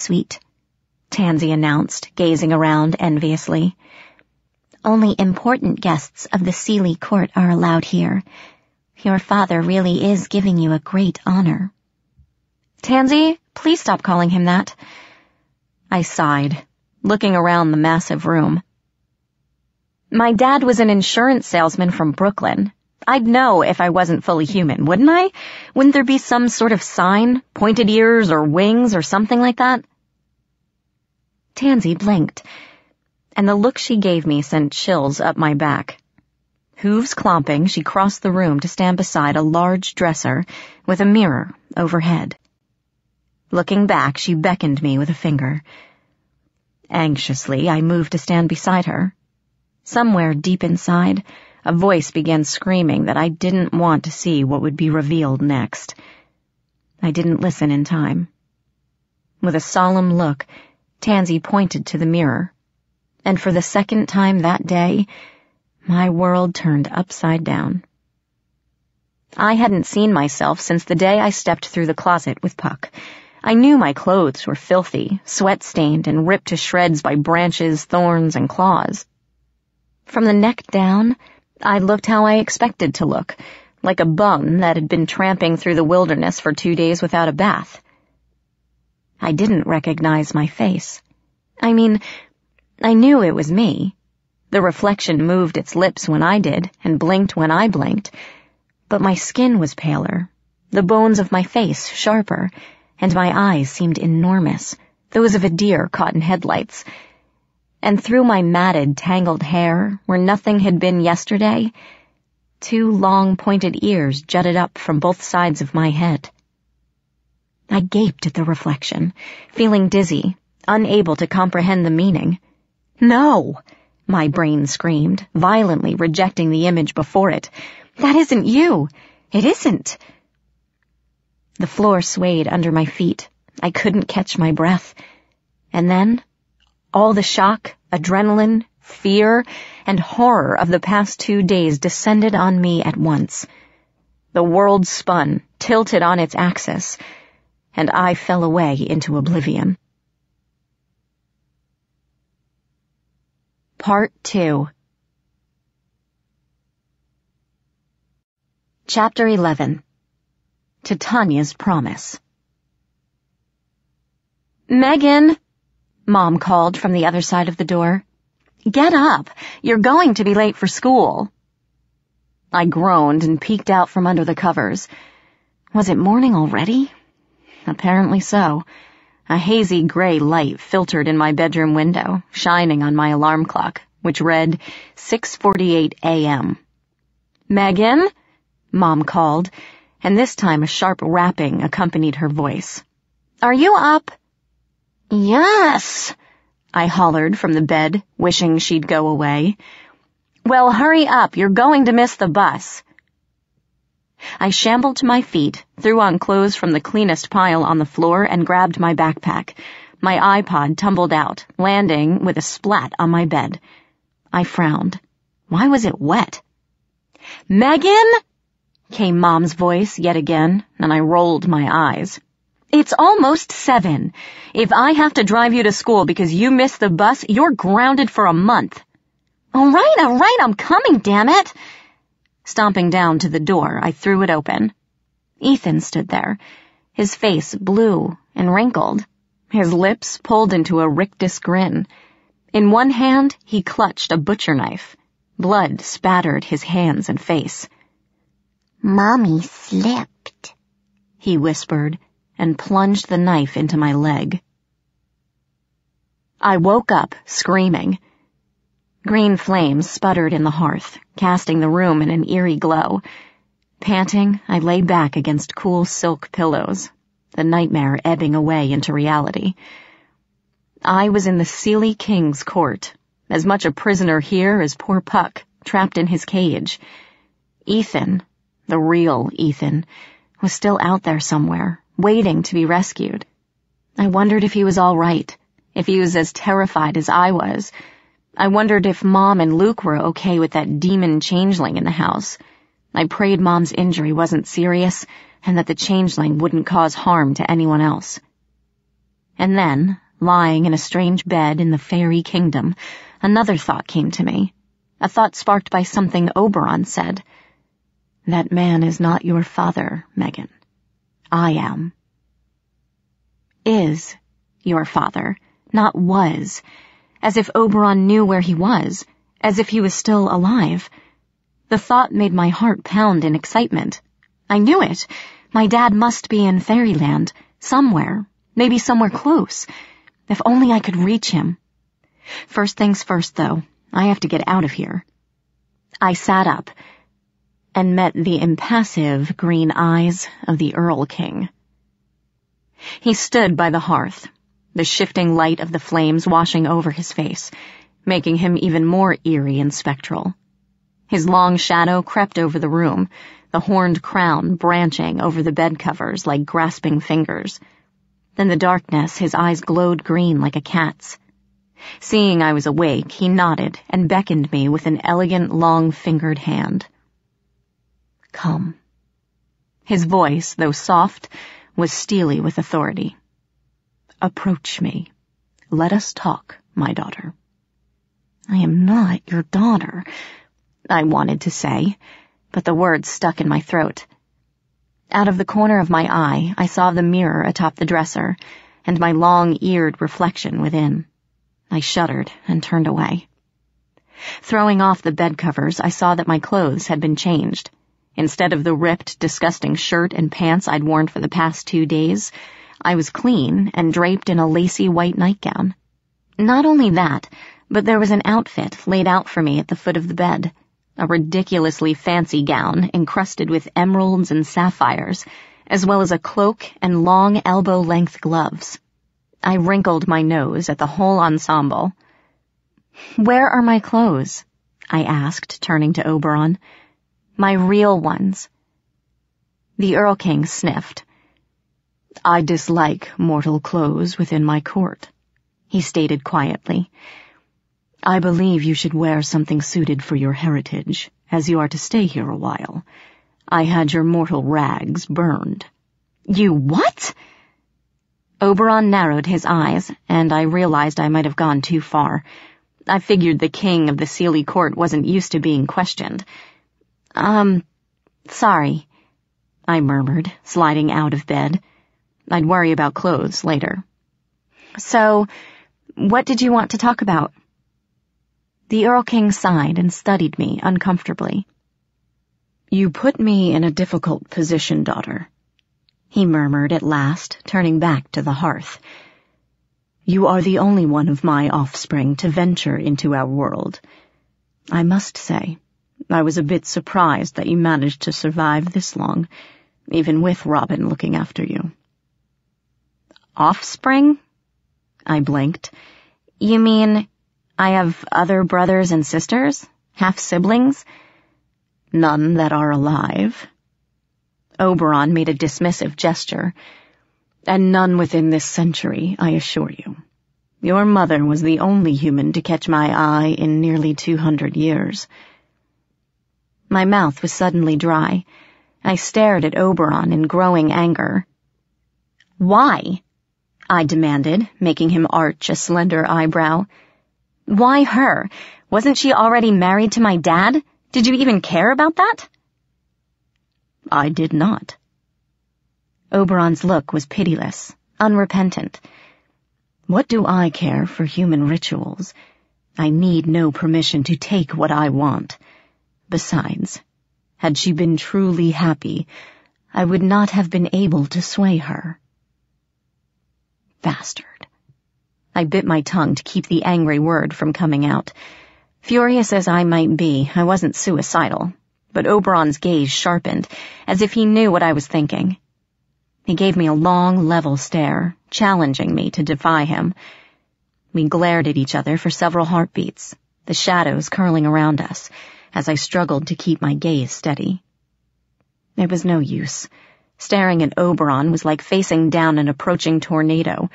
Sweet, Tansy announced, gazing around enviously. Only important guests of the Seelie court are allowed here. Your father really is giving you a great honor. Tansy, please stop calling him that. I sighed, looking around the massive room. My dad was an insurance salesman from Brooklyn. I'd know if I wasn't fully human, wouldn't I? Wouldn't there be some sort of sign, pointed ears or wings or something like that? Tansy blinked, and the look she gave me sent chills up my back. Hooves clomping, she crossed the room to stand beside a large dresser with a mirror overhead. Looking back, she beckoned me with a finger. Anxiously, I moved to stand beside her. Somewhere deep inside, a voice began screaming that I didn't want to see what would be revealed next. I didn't listen in time. With a solemn look, Tansy pointed to the mirror, and for the second time that day, my world turned upside down. I hadn't seen myself since the day I stepped through the closet with Puck. I knew my clothes were filthy, sweat-stained, and ripped to shreds by branches, thorns, and claws. From the neck down, I looked how I expected to look, like a bum that had been tramping through the wilderness for two days without a bath. I didn't recognize my face. I mean, I knew it was me. The reflection moved its lips when I did, and blinked when I blinked, but my skin was paler, the bones of my face sharper, and my eyes seemed enormous, those of a deer caught in headlights, and through my matted, tangled hair, where nothing had been yesterday, two long pointed ears jutted up from both sides of my head. I gaped at the reflection, feeling dizzy, unable to comprehend the meaning. No! My brain screamed, violently rejecting the image before it. That isn't you! It isn't! The floor swayed under my feet. I couldn't catch my breath. And then all the shock, adrenaline, fear, and horror of the past two days descended on me at once. The world spun, tilted on its axis, and I fell away into oblivion. Part 2 Chapter 11 Titania's Promise Megan! Mom called from the other side of the door. Get up! You're going to be late for school. I groaned and peeked out from under the covers. Was it morning already? Apparently so. A hazy gray light filtered in my bedroom window, shining on my alarm clock, which read 6.48 a.m. Megan? Mom called, and this time a sharp rapping accompanied her voice. Are you up? Yes, I hollered from the bed, wishing she'd go away. Well, hurry up, you're going to miss the bus. I shambled to my feet, threw on clothes from the cleanest pile on the floor, and grabbed my backpack. My iPod tumbled out, landing with a splat on my bed. I frowned. Why was it wet? Megan? came Mom's voice yet again, and I rolled my eyes. It's almost seven. If I have to drive you to school because you missed the bus, you're grounded for a month. All right, all right, I'm coming, damn it. Stomping down to the door, I threw it open. Ethan stood there, his face blue and wrinkled, his lips pulled into a rictus grin. In one hand, he clutched a butcher knife. Blood spattered his hands and face. Mommy slipped, he whispered and plunged the knife into my leg. I woke up, screaming. Green flames sputtered in the hearth, casting the room in an eerie glow. Panting, I lay back against cool silk pillows, the nightmare ebbing away into reality. I was in the Seelie King's court, as much a prisoner here as poor Puck, trapped in his cage. Ethan, the real Ethan, was still out there somewhere, waiting to be rescued. I wondered if he was all right, if he was as terrified as I was. I wondered if Mom and Luke were okay with that demon changeling in the house. I prayed Mom's injury wasn't serious and that the changeling wouldn't cause harm to anyone else. And then, lying in a strange bed in the fairy kingdom, another thought came to me. A thought sparked by something Oberon said. That man is not your father, Megan. I am. Is your father, not was, as if Oberon knew where he was, as if he was still alive. The thought made my heart pound in excitement. I knew it. My dad must be in fairyland, somewhere, maybe somewhere close. If only I could reach him. First things first, though, I have to get out of here. I sat up and met the impassive green eyes of the Erlking. He stood by the hearth, the shifting light of the flames washing over his face, making him even more eerie and spectral. His long shadow crept over the room, the horned crown branching over the bed covers like grasping fingers. In the darkness, his eyes glowed green like a cat's. Seeing I was awake, he nodded and beckoned me with an elegant, long-fingered hand. Come. His voice, though soft, was steely with authority. Approach me. Let us talk, my daughter. I am not your daughter, I wanted to say, but the words stuck in my throat. Out of the corner of my eye, I saw the mirror atop the dresser and my long-eared reflection within. I shuddered and turned away. Throwing off the bed covers, I saw that my clothes had been changed. Instead of the ripped, disgusting shirt and pants I'd worn for the past two days, I was clean and draped in a lacy white nightgown. Not only that, but there was an outfit laid out for me at the foot of the bed. A ridiculously fancy gown encrusted with emeralds and sapphires, as well as a cloak and long elbow-length gloves. I wrinkled my nose at the whole ensemble. Where are my clothes? I asked, turning to Oberon. My real ones. The Erlking sniffed. I dislike mortal clothes within my court, he stated quietly. I believe you should wear something suited for your heritage, as you are to stay here a while. I had your mortal rags burned. You what? Oberon narrowed his eyes, and I realized I might have gone too far. I figured the king of the Seelie court wasn't used to being questioned. Um, sorry, I murmured, sliding out of bed. I'd worry about clothes later. So, what did you want to talk about? The Erlking sighed and studied me uncomfortably. You put me in a difficult position, daughter, he murmured at last, turning back to the hearth. You are the only one of my offspring to venture into our world. I must say, I was a bit surprised that you managed to survive this long, even with Robin looking after you. Offspring? I blinked. You mean I have other brothers and sisters? Half-siblings? None that are alive. Oberon made a dismissive gesture. And none within this century, I assure you. Your mother was the only human to catch my eye in nearly two hundred years. My mouth was suddenly dry. I stared at Oberon in growing anger. Why? I demanded, making him arch a slender eyebrow. Why her? Wasn't she already married to my dad? Did you even care about that? I did not. Oberon's look was pitiless, unrepentant. What do I care for human rituals? I need no permission to take what I want. Besides, had she been truly happy, I would not have been able to sway her. Bastard. I bit my tongue to keep the angry word from coming out. Furious as I might be, I wasn't suicidal, but Oberon's gaze sharpened, as if he knew what I was thinking. He gave me a long, level stare, challenging me to defy him. We glared at each other for several heartbeats, the shadows curling around us, as I struggled to keep my gaze steady. There was no use. Staring at Oberon was like facing down an approaching tornado.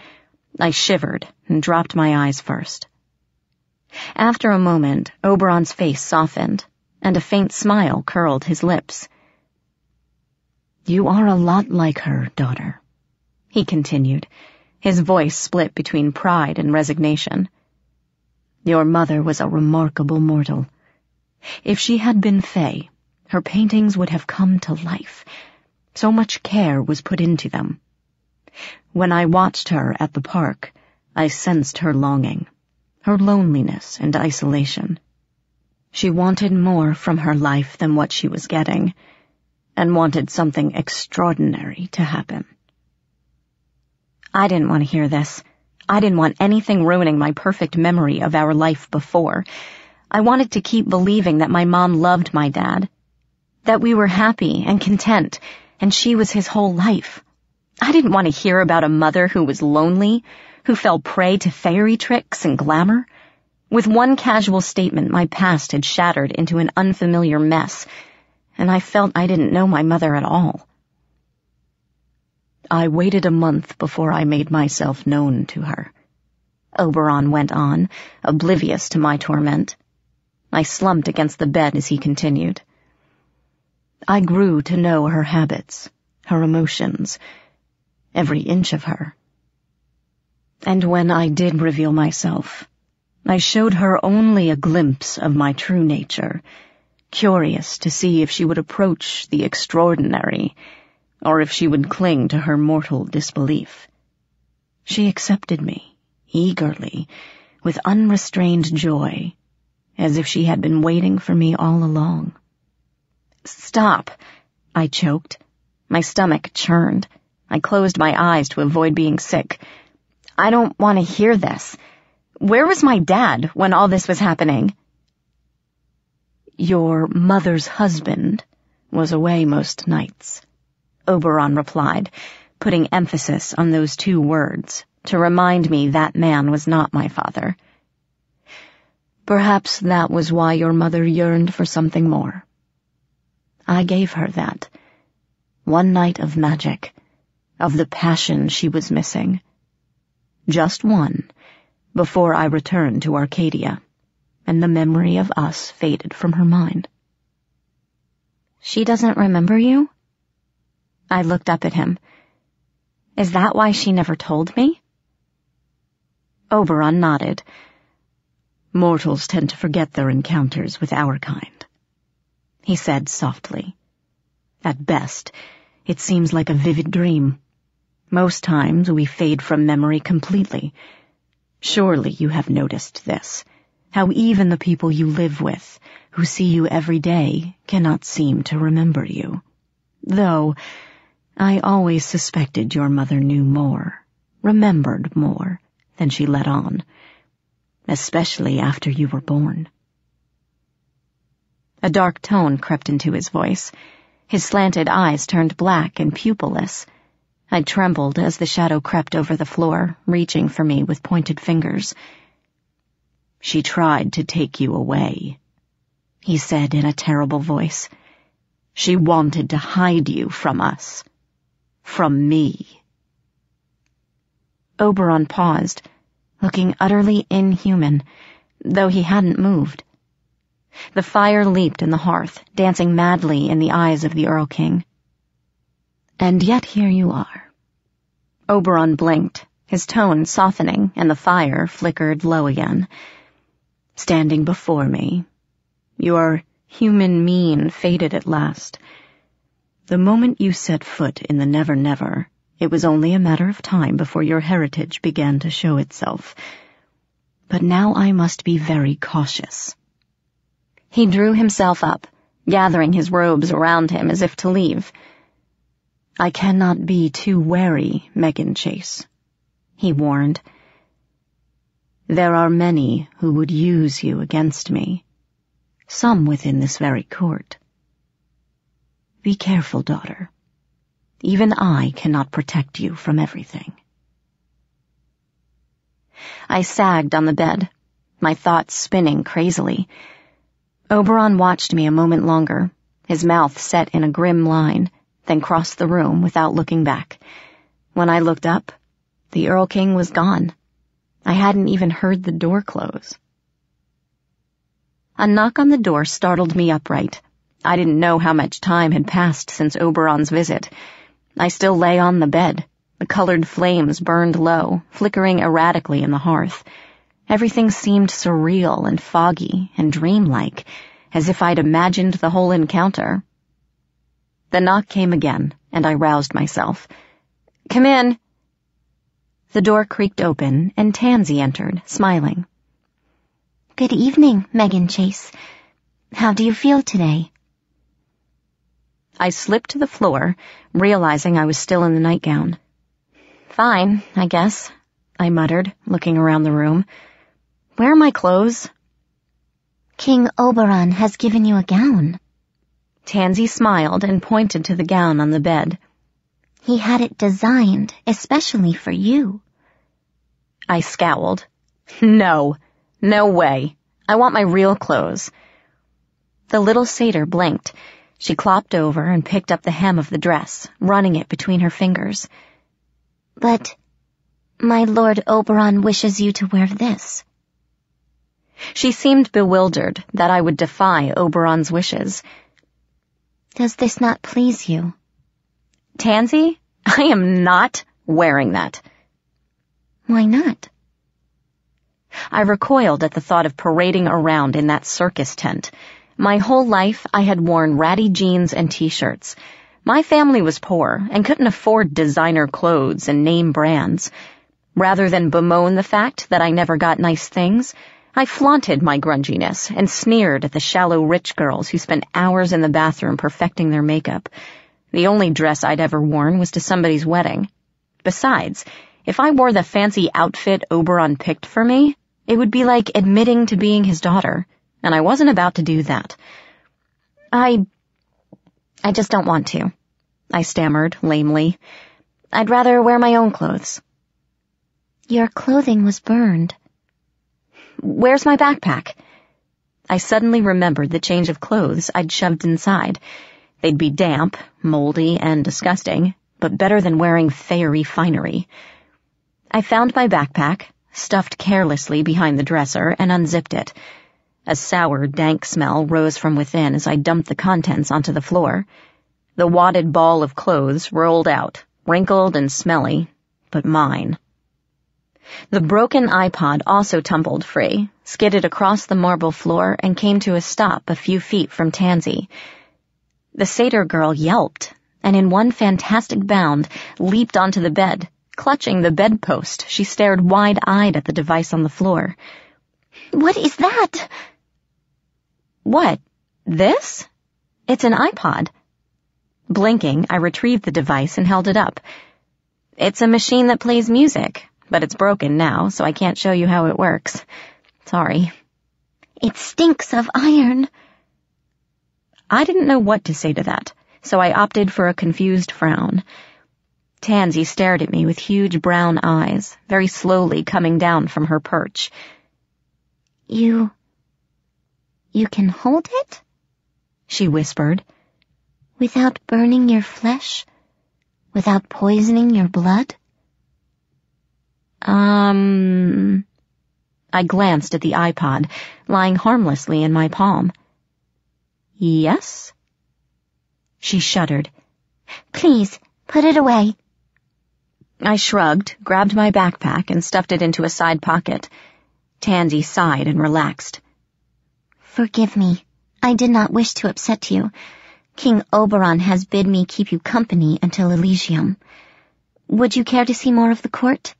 I shivered and dropped my eyes first. After a moment, Oberon's face softened, and a faint smile curled his lips. You are a lot like her, daughter, he continued, His voice split between pride and resignation. Your mother was a remarkable mortal. If she had been Fey, her paintings would have come to life. So much care was put into them. When I watched her at the park, I sensed her longing, her loneliness and isolation. She wanted more from her life than what she was getting, and wanted something extraordinary to happen. I didn't want to hear this. I didn't want anything ruining my perfect memory of our life before. I wanted to keep believing that my mom loved my dad, that we were happy and content, and she was his whole life. I didn't want to hear about a mother who was lonely, who fell prey to fairy tricks and glamour. With one casual statement, my past had shattered into an unfamiliar mess, and I felt I didn't know my mother at all. I waited a month before I made myself known to her. Oberon went on, oblivious to my torment. I slumped against the bed as he continued. I grew to know her habits, her emotions, every inch of her. And when I did reveal myself, I showed her only a glimpse of my true nature, curious to see if she would approach the extraordinary or if she would cling to her mortal disbelief. She accepted me, eagerly, with unrestrained joy, as if she had been waiting for me all along. Stop, I choked. My stomach churned. I closed my eyes to avoid being sick. I don't want to hear this. Where was my dad when all this was happening? Your mother's husband was away most nights. Oberon replied, putting emphasis on those two words to remind me that man was not my father. Perhaps that was why your mother yearned for something more. I gave her that. One night of magic, of the passion she was missing. Just one, before I returned to Arcadia, and the memory of us faded from her mind. She doesn't remember you? I looked up at him. Is that why she never told me? Oberon nodded. Mortals tend to forget their encounters with our kind. He said softly. At best, it seems like a vivid dream. Most times we fade from memory completely. Surely you have noticed this, how even the people you live with, who see you every day, cannot seem to remember you. Though, I always suspected your mother knew more, remembered more, than she let on, especially after you were born. A dark tone crept into his voice. His slanted eyes turned black and pupilless. I trembled as the shadow crept over the floor, reaching for me with pointed fingers. She tried to take you away, he said in a terrible voice. She wanted to hide you from us from me. Oberon paused, looking utterly inhuman, though he hadn't moved. The fire leaped in the hearth, dancing madly in the eyes of the Erlking. And yet here you are. Oberon blinked, his tone softening, and the fire flickered low again. Standing before me, your human mien faded at last, the moment you set foot in the Never Never, it was only a matter of time before your heritage began to show itself. But now I must be very cautious. He drew himself up, gathering his robes around him as if to leave. I cannot be too wary, Megan Chase, he warned. There are many who would use you against me, some within this very court. Be careful, daughter. Even I cannot protect you from everything. I sagged on the bed, my thoughts spinning crazily. Oberon watched me a moment longer, his mouth set in a grim line, then crossed the room without looking back. When I looked up, the Erlking was gone. I hadn't even heard the door close. A knock on the door startled me upright. I didn't know how much time had passed since Oberon's visit. I still lay on the bed, The colored flames burned low, flickering erratically in the hearth. Everything seemed surreal and foggy and dreamlike, as if I'd imagined the whole encounter. The knock came again, and I roused myself. Come in. The door creaked open, and Tansy entered, smiling. Good evening, Megan Chase. How do you feel today? I slipped to the floor, realizing I was still in the nightgown. Fine, I guess, I muttered, looking around the room. Where are my clothes? King Oberon has given you a gown. Tansy smiled and pointed to the gown on the bed. He had it designed especially for you. I scowled. No, no way. I want my real clothes. The little satyr blinked. She clopped over and picked up the hem of the dress, running it between her fingers. But my Lord Oberon wishes you to wear this. She seemed bewildered that I would defy Oberon's wishes. Does this not please you? Tansy, I am not wearing that. Why not? I recoiled at the thought of parading around in that circus tent. My whole life I had worn ratty jeans and t-shirts. My family was poor and couldn't afford designer clothes and name brands. Rather than bemoan the fact that I never got nice things, I flaunted my grunginess and sneered at the shallow rich girls who spent hours in the bathroom perfecting their makeup. The only dress I'd ever worn was to somebody's wedding. Besides, if I wore the fancy outfit Oberon picked for me, it would be like admitting to being his daughter and I wasn't about to do that. I... I just don't want to. I stammered, lamely. I'd rather wear my own clothes. Your clothing was burned. Where's my backpack? I suddenly remembered the change of clothes I'd shoved inside. They'd be damp, moldy, and disgusting, but better than wearing fairy finery. I found my backpack, stuffed carelessly behind the dresser, and unzipped it. A sour, dank smell rose from within as I dumped the contents onto the floor. The wadded ball of clothes rolled out, wrinkled and smelly, but mine. The broken iPod also tumbled free, skidded across the marble floor, and came to a stop a few feet from Tansy. The satyr girl yelped, and in one fantastic bound leaped onto the bed. Clutching the bedpost, she stared wide-eyed at the device on the floor. What is that? What? This? It's an iPod. Blinking, I retrieved the device and held it up. It's a machine that plays music, but it's broken now, so I can't show you how it works. Sorry. It stinks of iron. I didn't know what to say to that, so I opted for a confused frown. Tansy stared at me with huge brown eyes, very slowly coming down from her perch. You you can hold it? She whispered. Without burning your flesh? Without poisoning your blood? Um... I glanced at the iPod, lying harmlessly in my palm. Yes? She shuddered. Please, put it away. I shrugged, grabbed my backpack, and stuffed it into a side pocket. Tansy sighed and relaxed. Forgive me. I did not wish to upset you. King Oberon has bid me keep you company until Elysium. Would you care to see more of the court?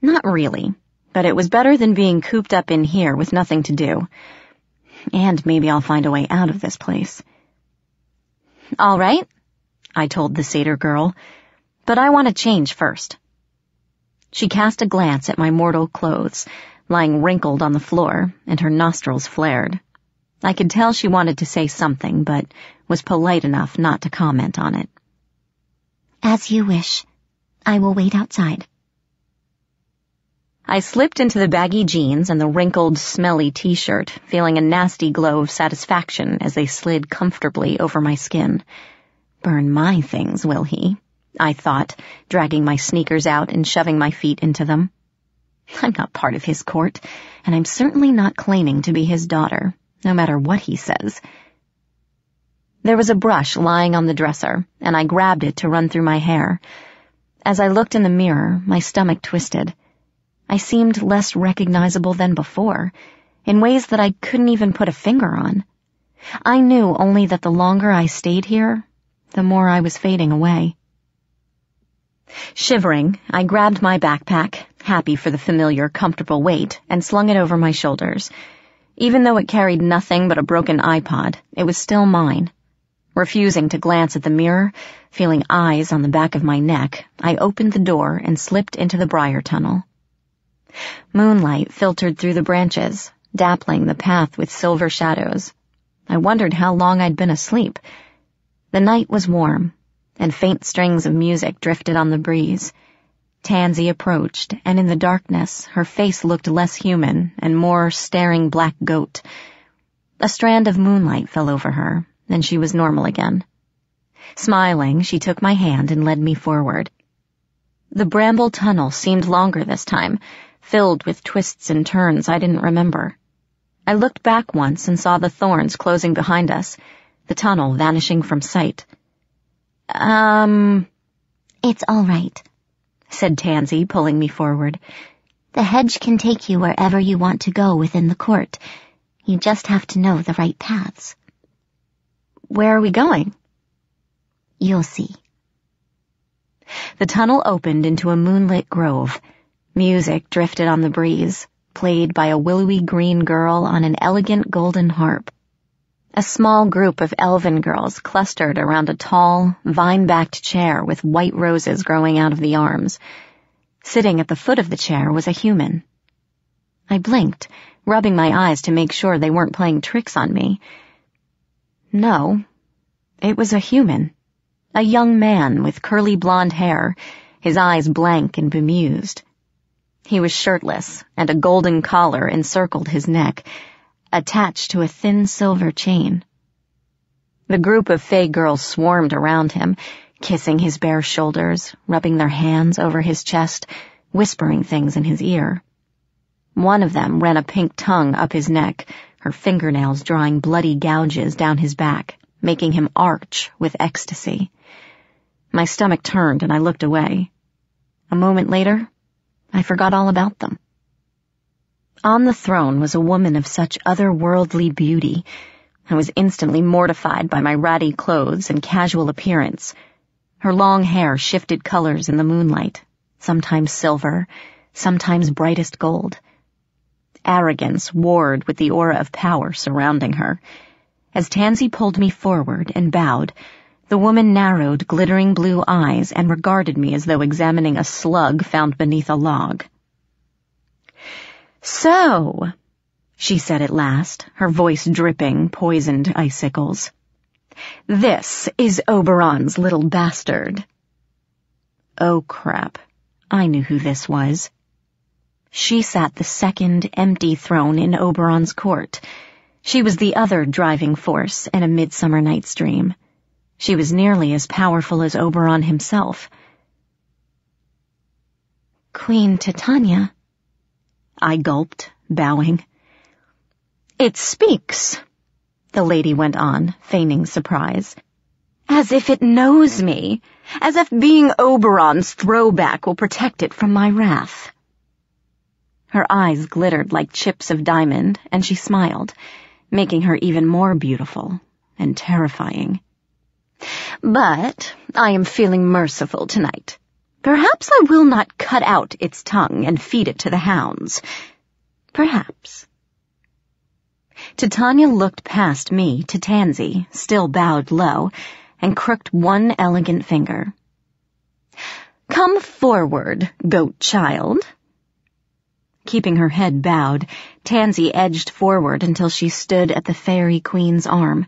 Not really, but it was better than being cooped up in here with nothing to do. And maybe I'll find a way out of this place. All right, I told the satyr girl, but I want to change first. She cast a glance at my mortal clothes, lying wrinkled on the floor, and her nostrils flared. I could tell she wanted to say something, but was polite enough not to comment on it. As you wish. I will wait outside. I slipped into the baggy jeans and the wrinkled, smelly t-shirt, feeling a nasty glow of satisfaction as they slid comfortably over my skin. Burn my things, will he? I thought, dragging my sneakers out and shoving my feet into them. I'm not part of his court, and I'm certainly not claiming to be his daughter, no matter what he says. There was a brush lying on the dresser, and I grabbed it to run through my hair. As I looked in the mirror, my stomach twisted. I seemed less recognizable than before, in ways that I couldn't even put a finger on. I knew only that the longer I stayed here, the more I was fading away. Shivering, I grabbed my backpack, happy for the familiar, comfortable weight, and slung it over my shoulders. Even though it carried nothing but a broken iPod, it was still mine. Refusing to glance at the mirror, feeling eyes on the back of my neck, I opened the door and slipped into the briar tunnel. Moonlight filtered through the branches, dappling the path with silver shadows. I wondered how long I'd been asleep. The night was warm, and faint strings of music drifted on the breeze. Tansy approached, and in the darkness, her face looked less human and more staring black goat. A strand of moonlight fell over her, and she was normal again. Smiling, she took my hand and led me forward. The bramble tunnel seemed longer this time, filled with twists and turns I didn't remember. I looked back once and saw the thorns closing behind us, the tunnel vanishing from sight. Um, it's all right, said Tansy, pulling me forward. The hedge can take you wherever you want to go within the court. You just have to know the right paths. Where are we going? You'll see. The tunnel opened into a moonlit grove. Music drifted on the breeze, played by a willowy green girl on an elegant golden harp. A small group of elven girls clustered around a tall, vine-backed chair with white roses growing out of the arms. Sitting at the foot of the chair was a human. I blinked, rubbing my eyes to make sure they weren't playing tricks on me. No, it was a human. A young man with curly blonde hair, his eyes blank and bemused. He was shirtless, and a golden collar encircled his neck, attached to a thin silver chain. The group of Fey girls swarmed around him, kissing his bare shoulders, rubbing their hands over his chest, whispering things in his ear. One of them ran a pink tongue up his neck, her fingernails drawing bloody gouges down his back, making him arch with ecstasy. My stomach turned and I looked away. A moment later, I forgot all about them. On the throne was a woman of such otherworldly beauty. I was instantly mortified by my ratty clothes and casual appearance. Her long hair shifted colors in the moonlight, sometimes silver, sometimes brightest gold. Arrogance warred with the aura of power surrounding her. As Tansy pulled me forward and bowed, the woman narrowed glittering blue eyes and regarded me as though examining a slug found beneath a log. So, she said at last, her voice dripping poisoned icicles. This is Oberon's little bastard. Oh crap. I knew who this was. She sat the second empty throne in Oberon's court. She was the other driving force in a Midsummer Night's Dream. She was nearly as powerful as Oberon himself. Queen Titania, I gulped, bowing. It speaks, the lady went on, feigning surprise. As if it knows me, as if being Oberon's throwback will protect it from my wrath. Her eyes glittered like chips of diamond, and she smiled, making her even more beautiful and terrifying. But I am feeling merciful tonight. Perhaps I will not cut out its tongue and feed it to the hounds. Perhaps. Titania looked past me to Tansy, still bowed low, and crooked one elegant finger. Come forward, goat child. Keeping her head bowed, Tansy edged forward until she stood at the fairy queen's arm.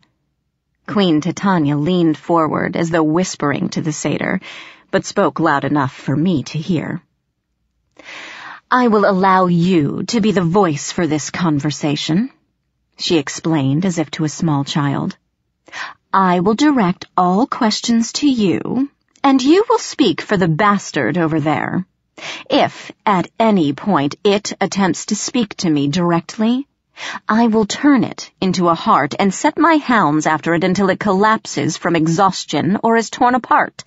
Queen Titania leaned forward as though whispering to the satyr, but spoke loud enough for me to hear. I will allow you to be the voice for this conversation, she explained as if to a small child. I will direct all questions to you, and you will speak for the bastard over there. If, at any point, it attempts to speak to me directly, I will turn it into a hart and set my hounds after it until it collapses from exhaustion or is torn apart,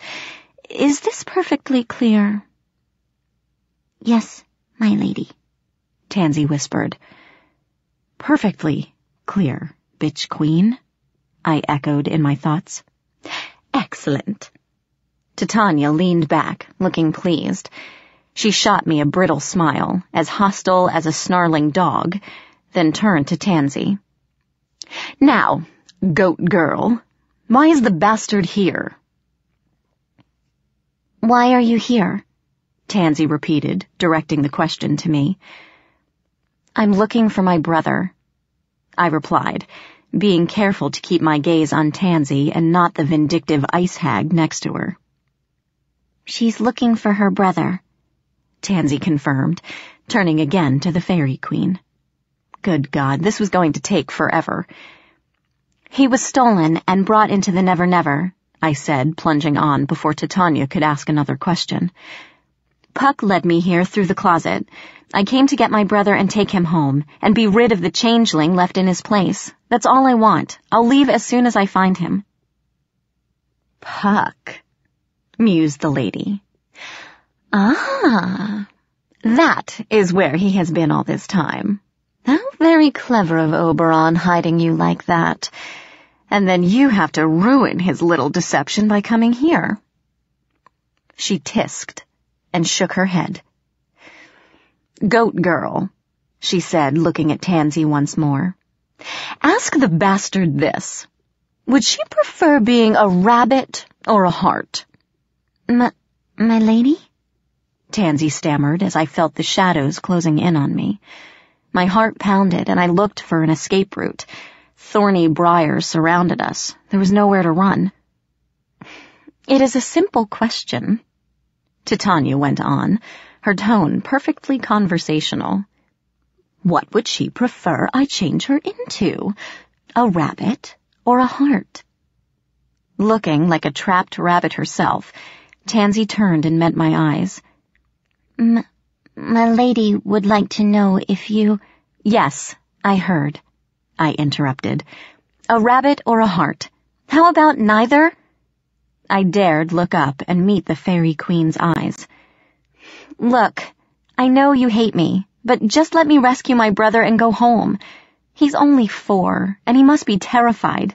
Is this perfectly clear? Yes, my lady, Tansy whispered. Perfectly clear, bitch queen, I echoed in my thoughts. Excellent. Titania leaned back, looking pleased. She shot me a brittle smile, as hostile as a snarling dog, then turned to Tansy. Now, goat girl, why is the bastard here? Why are you here? Tansy repeated, directing the question to me. I'm looking for my brother, I replied, being careful to keep my gaze on Tansy and not the vindictive ice hag next to her. She's looking for her brother, Tansy confirmed, turning again to the Fairy Queen. Good God, this was going to take forever. He was stolen and brought into the Never Never, I said, plunging on before Titania could ask another question. Puck led me here through the closet. I came to get my brother and take him home, and be rid of the changeling left in his place. That's all I want. I'll leave as soon as I find him. Puck, mused the lady. Ah, that is where he has been all this time. How very clever of Oberon hiding you like that. And then you have to ruin his little deception by coming here. She tisked and shook her head. Goat girl, she said, looking at Tansy once more. Ask the bastard this. Would she prefer being a rabbit or a hart? My, my lady? Tansy stammered as I felt the shadows closing in on me. My heart pounded and I looked for an escape route. Thorny briars surrounded us. There was nowhere to run. It is a simple question. Titania went on, her tone perfectly conversational. What would she prefer I change her into? A rabbit or a hart? Looking like a trapped rabbit herself, Tansy turned and met my eyes. M- my lady would like to know if you... Yes, I heard, I interrupted. A rabbit or a hart? How about neither? I dared look up and meet the fairy queen's eyes. Look, I know you hate me, but just let me rescue my brother and go home. He's only four, and he must be terrified.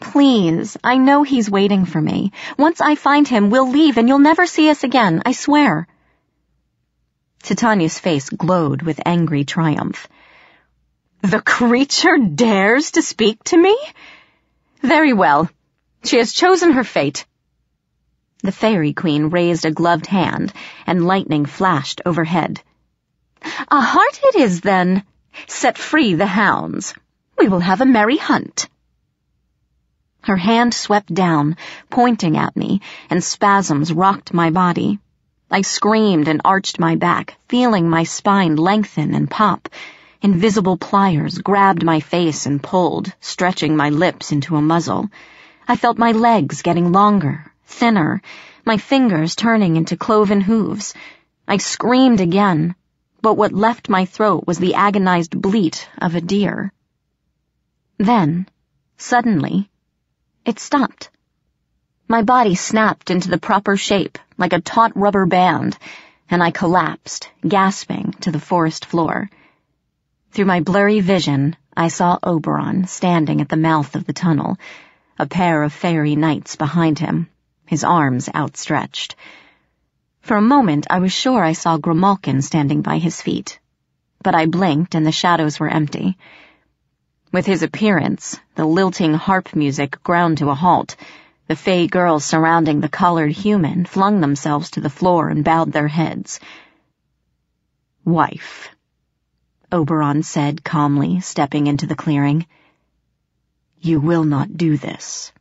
Please, I know he's waiting for me. Once I find him, we'll leave and you'll never see us again, I swear. Titania's face glowed with angry triumph. The creature dares to speak to me? Very well. She has chosen her fate. The fairy queen raised a gloved hand, and lightning flashed overhead. A hart it is, then. Set free the hounds. We will have a merry hunt. Her hand swept down, pointing at me, and spasms rocked my body. I screamed and arched my back, feeling my spine lengthen and pop. Invisible pliers grabbed my face and pulled, stretching my lips into a muzzle. I felt my legs getting longer, thinner, my fingers turning into cloven hooves. I screamed again, but what left my throat was the agonized bleat of a deer. Then, suddenly, it stopped. My body snapped into the proper shape, like a taut rubber band, and I collapsed, gasping, to the forest floor. Through my blurry vision, I saw Oberon standing at the mouth of the tunnel, a pair of fairy knights behind him, his arms outstretched. For a moment, I was sure I saw Grimalkin standing by his feet, but I blinked and the shadows were empty. With his appearance, the lilting harp music ground to a halt, the fey girls surrounding the collared human flung themselves to the floor and bowed their heads. Wife, Oberon said calmly, stepping into the clearing. You will not do this.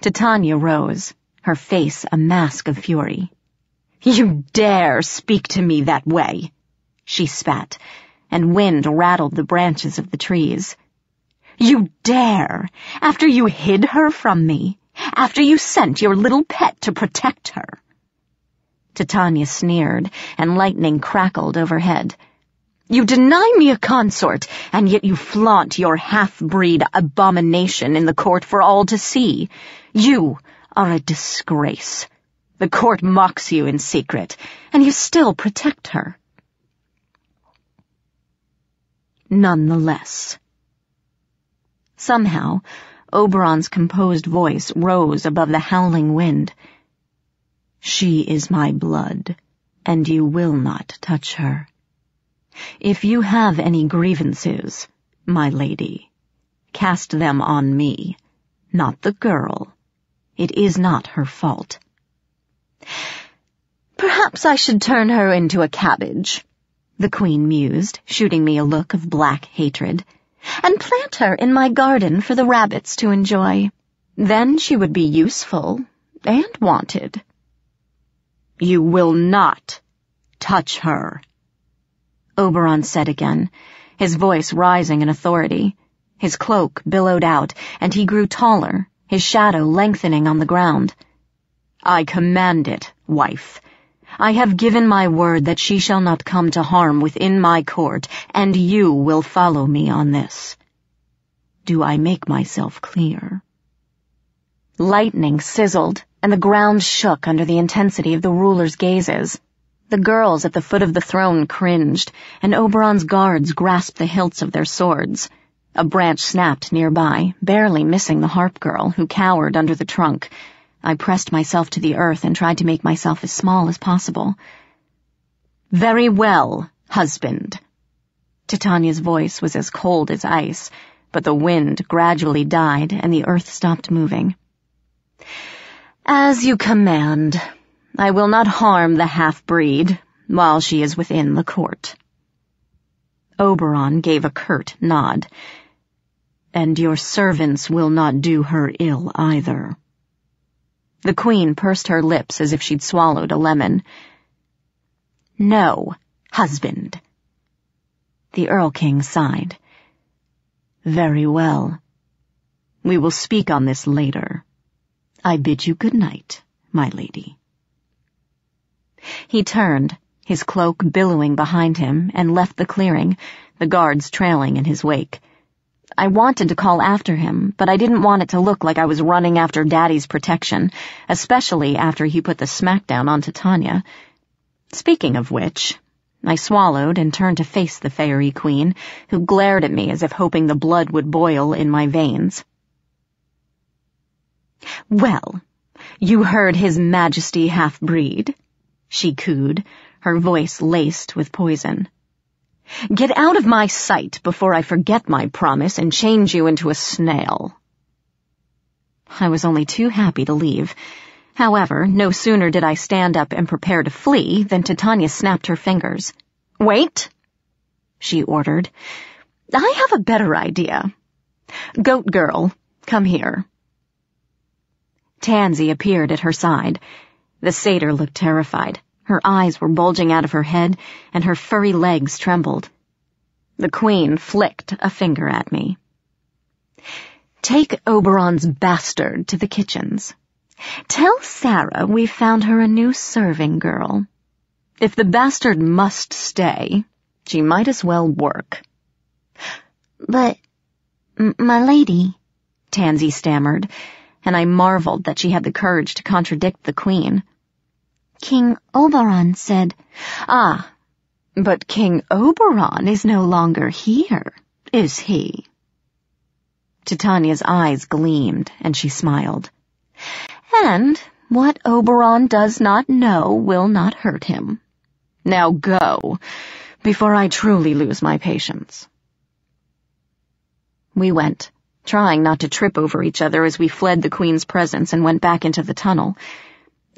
Titania rose, her face a mask of fury. You dare speak to me that way, she spat, and wind rattled the branches of the trees. You dare, after you hid her from me, after you sent your little pet to protect her. Titania sneered, and lightning crackled overhead. You deny me a consort, and yet you flaunt your half-breed abomination in the court for all to see. You are a disgrace. The court mocks you in secret, and you still protect her. Nonetheless. Somehow, Oberon's composed voice rose above the howling wind. She is my blood, and you will not touch her. If you have any grievances, my lady, cast them on me, not the girl. It is not her fault. Perhaps I should turn her into a cabbage, the queen mused, shooting me a look of black hatred, and plant her in my garden for the rabbits to enjoy. Then she would be useful and wanted. You will not touch her, Oberon said again, his voice rising in authority. His cloak billowed out, and he grew taller, his shadow lengthening on the ground. I command it, wife. I have given my word that she shall not come to harm within my court, and you will follow me on this. Do I make myself clear? Lightning sizzled, and the ground shook under the intensity of the ruler's gazes. The girls at the foot of the throne cringed, and Oberon's guards grasped the hilts of their swords. A branch snapped nearby, barely missing the harp girl, who cowered under the trunk. I pressed myself to the earth and tried to make myself as small as possible. Very well, husband. Titania's voice was as cold as ice, but the wind gradually died and the earth stopped moving. As you command. I will not harm the half-breed while she is within the court. Oberon gave a curt nod. And your servants will not do her ill either. The queen pursed her lips as if she'd swallowed a lemon. No, husband. The Erlking sighed. Very well. We will speak on this later. I bid you good night, my lady. He turned, his cloak billowing behind him, and left the clearing, the guards trailing in his wake. I wanted to call after him, but I didn't want it to look like I was running after Daddy's protection, especially after he put the smackdown on Titania. Speaking of which, I swallowed and turned to face the fairy queen, who glared at me as if hoping the blood would boil in my veins. Well, you heard his majesty half-breed? She cooed, her voice laced with poison. Get out of my sight before I forget my promise and change you into a snail. I was only too happy to leave. However, no sooner did I stand up and prepare to flee than Titania snapped her fingers. Wait, she ordered. I have a better idea. Goat girl, come here. Tansy appeared at her side. The satyr looked terrified. Her eyes were bulging out of her head, and her furry legs trembled. The queen flicked a finger at me. Take Oberon's bastard to the kitchens. Tell Sarah we've found her a new serving girl. If the bastard must stay, she might as well work. But, my lady, Tansy stammered, and I marveled that she had the courage to contradict the queen. King Oberon said, Ah, but King Oberon is no longer here, is he? Titania's eyes gleamed, and she smiled. And what Oberon does not know will not hurt him. Now go, before I truly lose my patience. We went, trying not to trip over each other as we fled the Queen's presence and went back into the tunnel.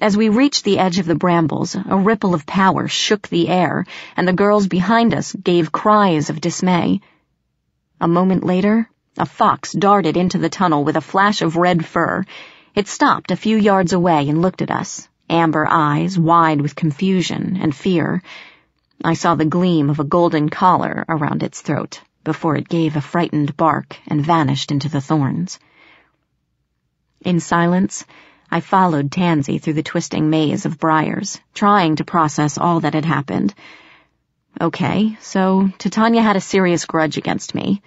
As we reached the edge of the brambles, a ripple of power shook the air, and the girls behind us gave cries of dismay. A moment later, a fox darted into the tunnel with a flash of red fur. It stopped a few yards away and looked at us, amber eyes wide with confusion and fear. I saw the gleam of a golden collar around its throat before it gave a frightened bark and vanished into the thorns. In silence, I followed Tansy through the twisting maze of briars, trying to process all that had happened. Okay, so Titania had a serious grudge against me.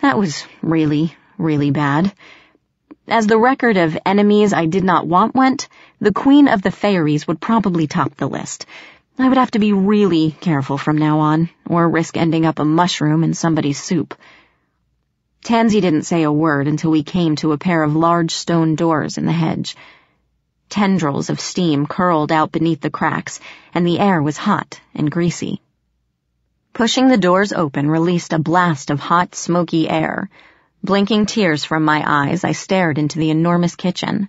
That was really, really bad. As the record of enemies I did not want went, the Queen of the Fairies would probably top the list. I would have to be really careful from now on, or risk ending up a mushroom in somebody's soup. Tansy didn't say a word until we came to a pair of large stone doors in the hedge. Tendrils of steam curled out beneath the cracks, and the air was hot and greasy. Pushing the doors open released a blast of hot, smoky air. Blinking tears from my eyes, I stared into the enormous kitchen.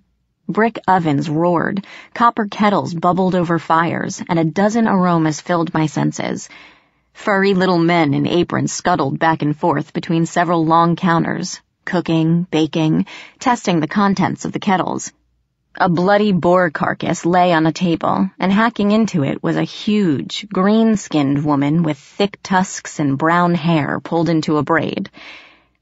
Brick ovens roared, copper kettles bubbled over fires, and a dozen aromas filled my senses. Furry little men in aprons scuttled back and forth between several long counters, cooking, baking, testing the contents of the kettles. A bloody boar carcass lay on a table, and hacking into it was a huge, green-skinned woman with thick tusks and brown hair pulled into a braid.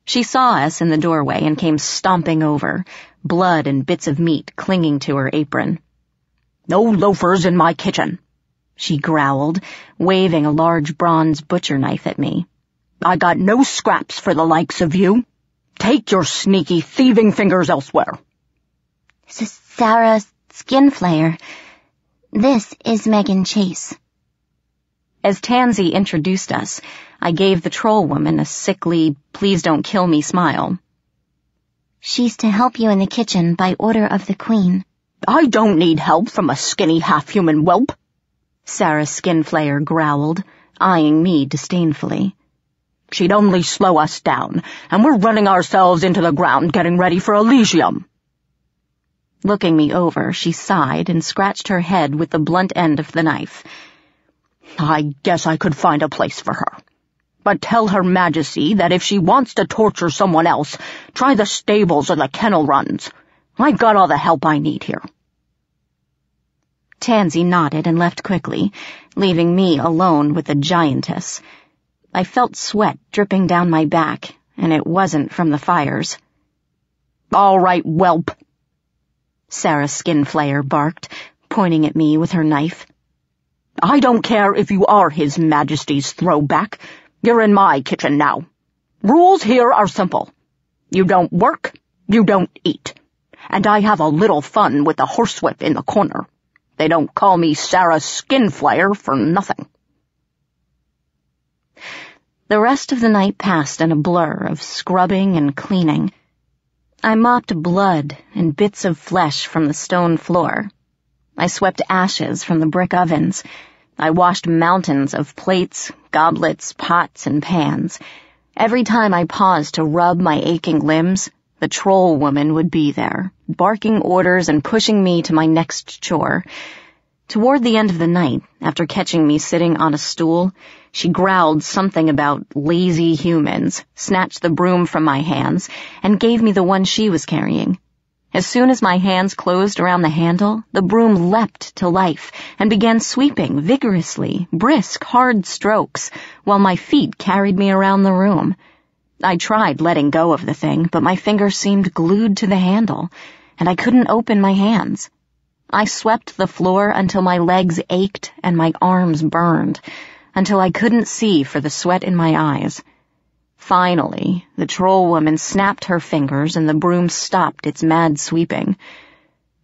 She saw us in the doorway and came stomping over, blood and bits of meat clinging to her apron. No loafers in my kitchen, she growled, waving a large bronze butcher knife at me. I got no scraps for the likes of you. Take your sneaky, thieving fingers elsewhere. Sarah Skinflayer. This is Meghan Chase. As Tansy introduced us, I gave the troll woman a sickly, please don't kill me smile. She's to help you in the kitchen by order of the Queen. I don't need help from a skinny half-human whelp, Sarah Skinflayer growled, eyeing me disdainfully. She'd only slow us down, and we're running ourselves into the ground getting ready for Elysium. Looking me over, she sighed and scratched her head with the blunt end of the knife. I guess I could find a place for her. But tell Her Majesty that if she wants to torture someone else, try the stables or the kennel runs. I've got all the help I need here. Tansy nodded and left quickly, leaving me alone with the giantess. I felt sweat dripping down my back, and it wasn't from the fires. All right, whelp, Sarah Skinflayer barked, pointing at me with her knife. I don't care if you are His Majesty's throwback. You're in my kitchen now. Rules here are simple. You don't work, you don't eat. And I have a little fun with the horsewhip in the corner. They don't call me Sarah Skinflayer for nothing. The rest of the night passed in a blur of scrubbing and cleaning. I mopped blood and bits of flesh from the stone floor. I swept ashes from the brick ovens. I washed mountains of plates, goblets, pots, and pans. Every time I paused to rub my aching limbs, the troll woman would be there, barking orders and pushing me to my next chore. Toward the end of the night, after catching me sitting on a stool, she growled something about lazy humans, snatched the broom from my hands, and gave me the one she was carrying. As soon as my hands closed around the handle, the broom leapt to life and began sweeping vigorously, brisk, hard strokes, while my feet carried me around the room. I tried letting go of the thing, but my fingers seemed glued to the handle, and I couldn't open my hands. I swept the floor until my legs ached and my arms burned, until I couldn't see for the sweat in my eyes. Finally, the troll woman snapped her fingers and the broom stopped its mad sweeping.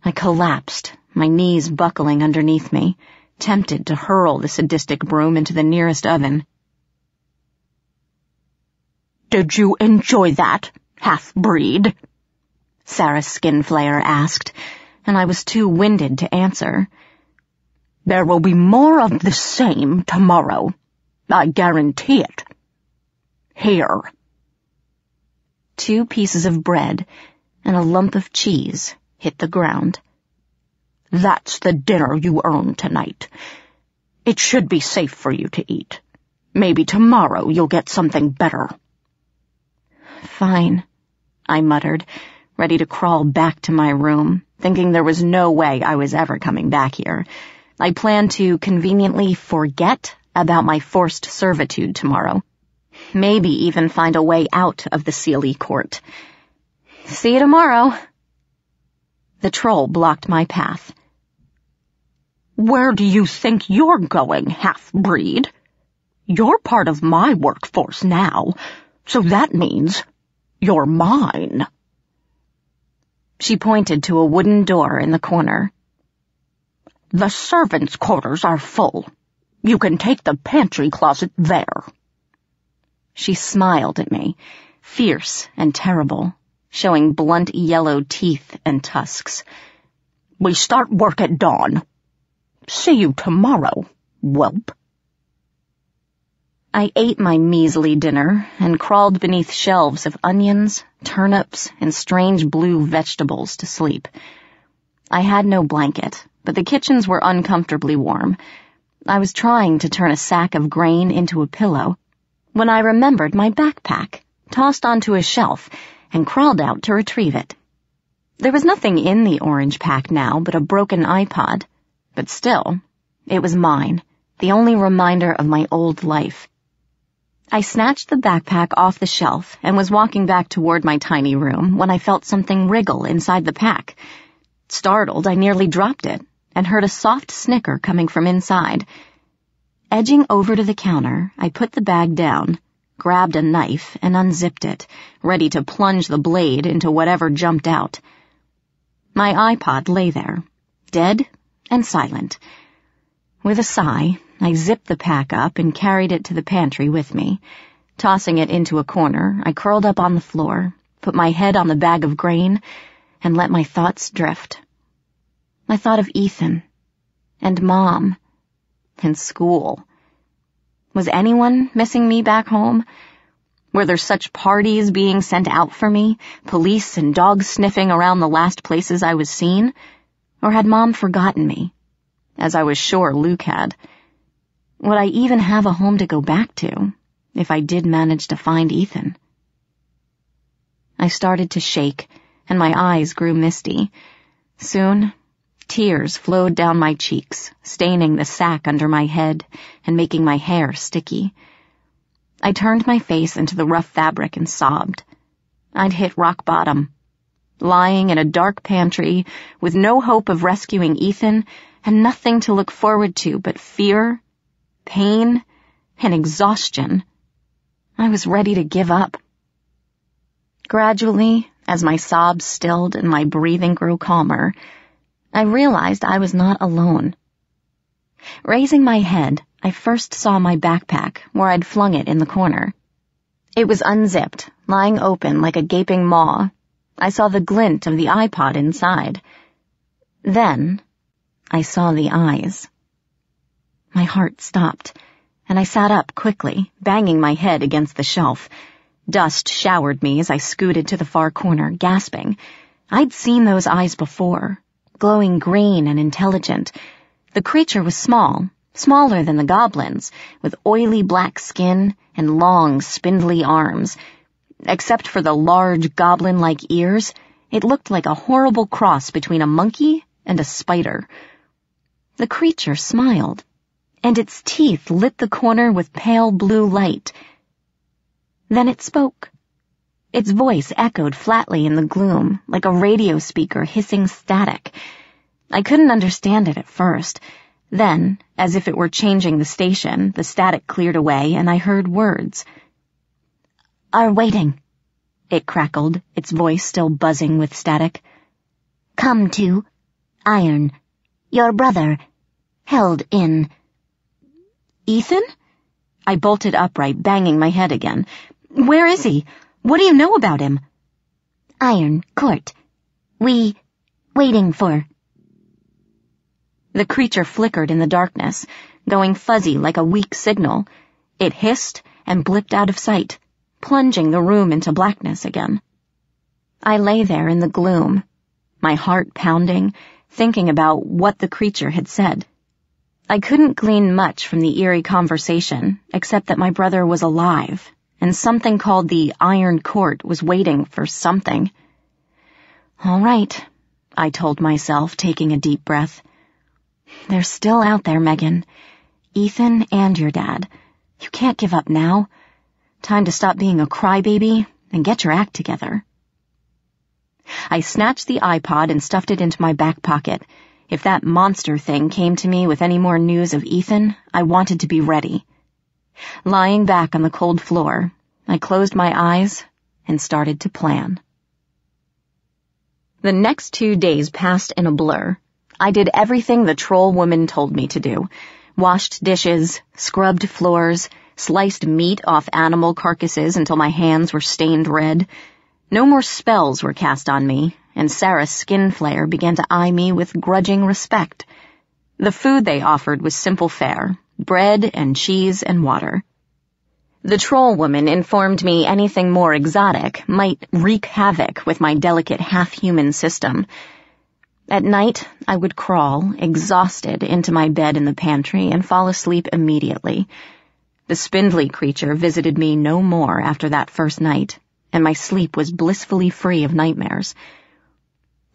I collapsed, my knees buckling underneath me, tempted to hurl the sadistic broom into the nearest oven. Did you enjoy that, half-breed? Sarah Skinflayer asked, and I was too winded to answer. There will be more of the same tomorrow. I guarantee it. Here. Two pieces of bread and a lump of cheese hit the ground. That's the dinner you earned tonight. It should be safe for you to eat. Maybe tomorrow you'll get something better. Fine, I muttered, ready to crawl back to my room, thinking there was no way I was ever coming back here. I plan to conveniently forget about my forced servitude tomorrow. Maybe even find a way out of the Seelie court. See you tomorrow. The troll blocked my path. Where do you think you're going, half-breed? You're part of my workforce now, so that means you're mine. She pointed to a wooden door in the corner. The servants' quarters are full. You can take the pantry closet there. She smiled at me, fierce and terrible, showing blunt yellow teeth and tusks. We start work at dawn. See you tomorrow, whelp. I ate my measly dinner and crawled beneath shelves of onions, turnips, and strange blue vegetables to sleep. I had no blanket, but the kitchens were uncomfortably warm. I was trying to turn a sack of grain into a pillow when I remembered my backpack, tossed onto a shelf, and crawled out to retrieve it. There was nothing in the orange pack now but a broken iPod, but still, it was mine, the only reminder of my old life. I snatched the backpack off the shelf and was walking back toward my tiny room when I felt something wriggle inside the pack. Startled, I nearly dropped it and heard a soft snicker coming from inside. Edging over to the counter, I put the bag down, grabbed a knife, and unzipped it, ready to plunge the blade into whatever jumped out. My iPod lay there, dead and silent. With a sigh, I zipped the pack up and carried it to the pantry with me. Tossing it into a corner, I curled up on the floor, put my head on the bag of grain, and let my thoughts drift. I thought of Ethan, and Mom, and school. Was anyone missing me back home? Were there such parties being sent out for me, police and dogs sniffing around the last places I was seen? Or had Mom forgotten me, as I was sure Luke had? Would I even have a home to go back to if I did manage to find Ethan? I started to shake, and my eyes grew misty. Soon, tears flowed down my cheeks, staining the sack under my head and making my hair sticky. I turned my face into the rough fabric and sobbed. I'd hit rock bottom. Lying in a dark pantry with no hope of rescuing Ethan and nothing to look forward to but fear pain, and exhaustion. I was ready to give up. Gradually, as my sobs stilled and my breathing grew calmer, I realized I was not alone. Raising my head, I first saw my backpack where I'd flung it in the corner. It was unzipped, lying open like a gaping maw. I saw the glint of the iPod inside. Then, I saw the eyes. My heart stopped, and I sat up quickly, banging my head against the shelf. Dust showered me as I scooted to the far corner, gasping. I'd seen those eyes before, glowing green and intelligent. The creature was small, smaller than the goblins, with oily black skin and long, spindly arms. Except for the large goblin-like ears, it looked like a horrible cross between a monkey and a spider. The creature smiled and its teeth lit the corner with pale blue light. Then it spoke. Its voice echoed flatly in the gloom, like a radio speaker hissing static. I couldn't understand it at first. Then, as if it were changing the station, the static cleared away and I heard words. Are waiting, it crackled, its voice still buzzing with static. Come to Iron, your brother, held in Ethan? I bolted upright, banging my head again. Where is he? What do you know about him? Iron Court. We... waiting for... The creature flickered in the darkness, going fuzzy like a weak signal. It hissed and blipped out of sight, plunging the room into blackness again. I lay there in the gloom, my heart pounding, thinking about what the creature had said. I couldn't glean much from the eerie conversation, except that my brother was alive, and something called the Iron Court was waiting for something. All right, I told myself, taking a deep breath. They're still out there, Meghan. Ethan and your dad. You can't give up now. Time to stop being a crybaby and get your act together. I snatched the iPod and stuffed it into my back pocket, if that monster thing came to me with any more news of Ethan, I wanted to be ready. Lying back on the cold floor, I closed my eyes and started to plan. The next two days passed in a blur. I did everything the troll woman told me to do. Washed dishes, scrubbed floors, sliced meat off animal carcasses until my hands were stained red. No more spells were cast on me, and Sarah Skinflayer began to eye me with grudging respect. The food they offered was simple fare, bread and cheese and water. The troll woman informed me anything more exotic might wreak havoc with my delicate half-human system. At night, I would crawl, exhausted, into my bed in the pantry and fall asleep immediately. The spindly creature visited me no more after that first night, and my sleep was blissfully free of nightmares.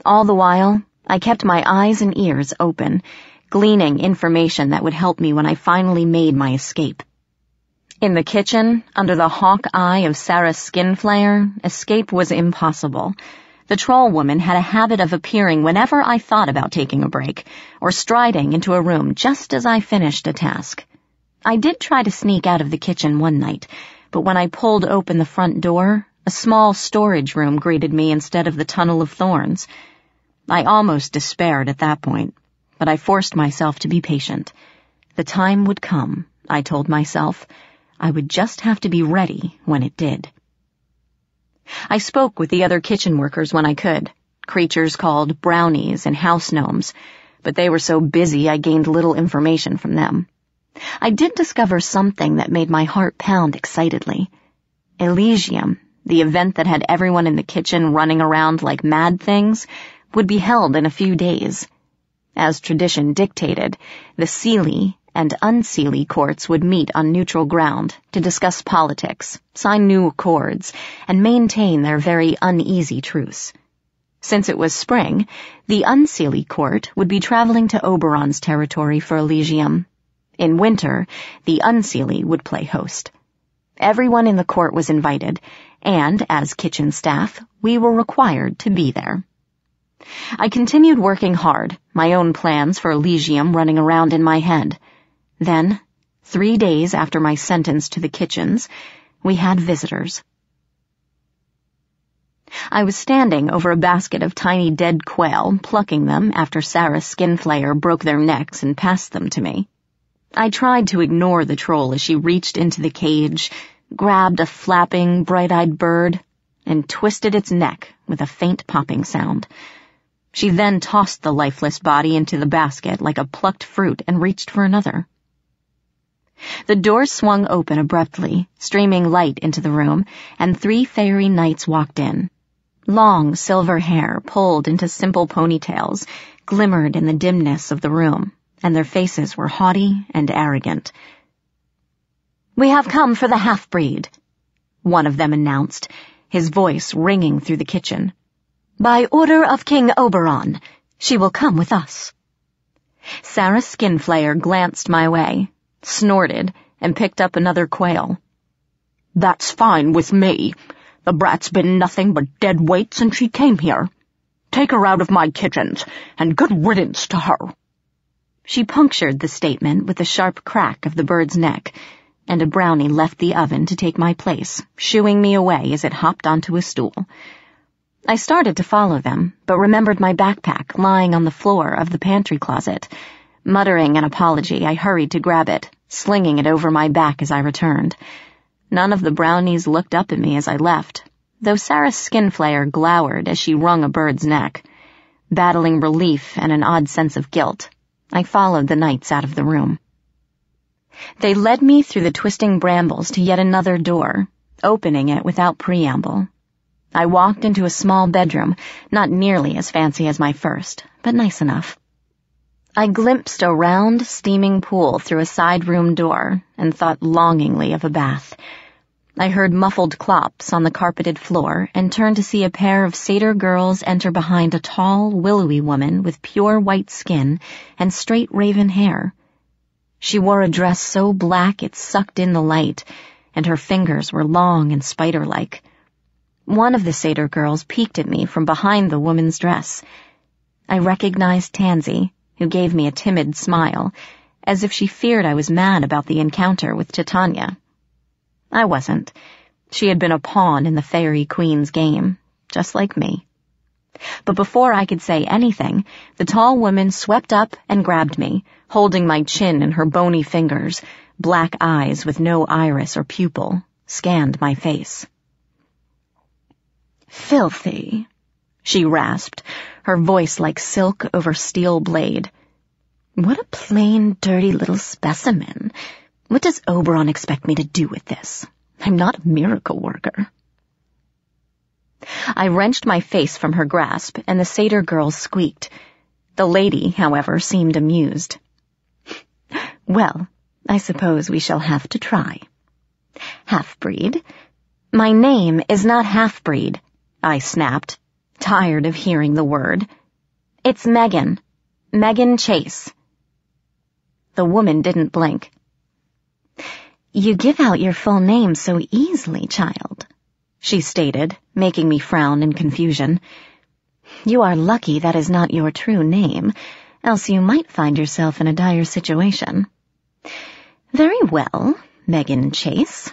All the while, I kept my eyes and ears open, gleaning information that would help me when I finally made my escape. In the kitchen, under the hawk eye of Sarah Skinflayer, escape was impossible. The troll woman had a habit of appearing whenever I thought about taking a break, or striding into a room just as I finished a task. I did try to sneak out of the kitchen one night, but when I pulled open the front door, a small storage room greeted me instead of the tunnel of thorns. I almost despaired at that point, but I forced myself to be patient. The time would come, I told myself. I would just have to be ready when it did. I spoke with the other kitchen workers when I could, creatures called brownies and house gnomes, but they were so busy I gained little information from them. I did discover something that made my heart pound excitedly. Elysium, the event that had everyone in the kitchen running around like mad things, would be held in a few days. As tradition dictated, the Seelie and unseelie courts would meet on neutral ground to discuss politics, sign new accords, and maintain their very uneasy truce. Since it was spring, the unseelie court would be traveling to Oberon's territory for Elysium. In winter, the unseelie would play host. Everyone in the court was invited, and as kitchen staff, we were required to be there. I continued working hard, my own plans for Elysium running around in my head. Then, three days after my sentence to the kitchens, we had visitors. I was standing over a basket of tiny dead quail, plucking them after Sarah Skinflayer broke their necks and passed them to me. I tried to ignore the troll as she reached into the cage, grabbed a flapping, bright-eyed bird, and twisted its neck with a faint popping sound. She then tossed the lifeless body into the basket like a plucked fruit and reached for another. The door swung open abruptly, streaming light into the room, and three fairy knights walked in. Long silver hair, pulled into simple ponytails, glimmered in the dimness of the room, and their faces were haughty and arrogant. We have come for the half-breed, one of them announced, his voice ringing through the kitchen. By order of King Oberon, she will come with us. Sarah Skinflayer glanced my way, snorted, and picked up another quail. That's fine with me. The brat's been nothing but dead weight since she came here. Take her out of my kitchens, and good riddance to her. She punctured the statement with a sharp crack of the bird's neck, and a brownie left the oven to take my place, shooing me away as it hopped onto a stool. I started to follow them, but remembered my backpack lying on the floor of the pantry closet. Muttering an apology, I hurried to grab it, slinging it over my back as I returned. None of the brownies looked up at me as I left, though Sarah Skinflayer glowered as she wrung a bird's neck. Battling relief and an odd sense of guilt, I followed the knights out of the room. They led me through the twisting brambles to yet another door, opening it without preamble. I walked into a small bedroom, not nearly as fancy as my first, but nice enough. I glimpsed a round, steaming pool through a side room door and thought longingly of a bath. I heard muffled clops on the carpeted floor and turned to see a pair of satyr girls enter behind a tall, willowy woman with pure white skin and straight raven hair. She wore a dress so black it sucked in the light, and her fingers were long and spider-like. One of the satyr girls peeked at me from behind the woman's dress. I recognized Tansy, who gave me a timid smile, as if she feared I was mad about the encounter with Titania. I wasn't. She had been a pawn in the fairy queen's game, just like me. But before I could say anything, the tall woman swept up and grabbed me, holding my chin in her bony fingers, black eyes with no iris or pupil, scanned my face. Filthy, she rasped, her voice like silk over steel blade. What a plain, dirty little specimen. What does Oberon expect me to do with this? I'm not a miracle worker. I wrenched my face from her grasp, and the satyr girl squeaked. The lady, however, seemed amused. Well, I suppose we shall have to try. Half-breed? My name is not half-breed, I snapped, tired of hearing the word. It's Meghan. Meghan Chase. The woman didn't blink. You give out your full name so easily, child, she stated, making me frown in confusion. You are lucky that is not your true name, else you might find yourself in a dire situation. Very well, Meghan Chase.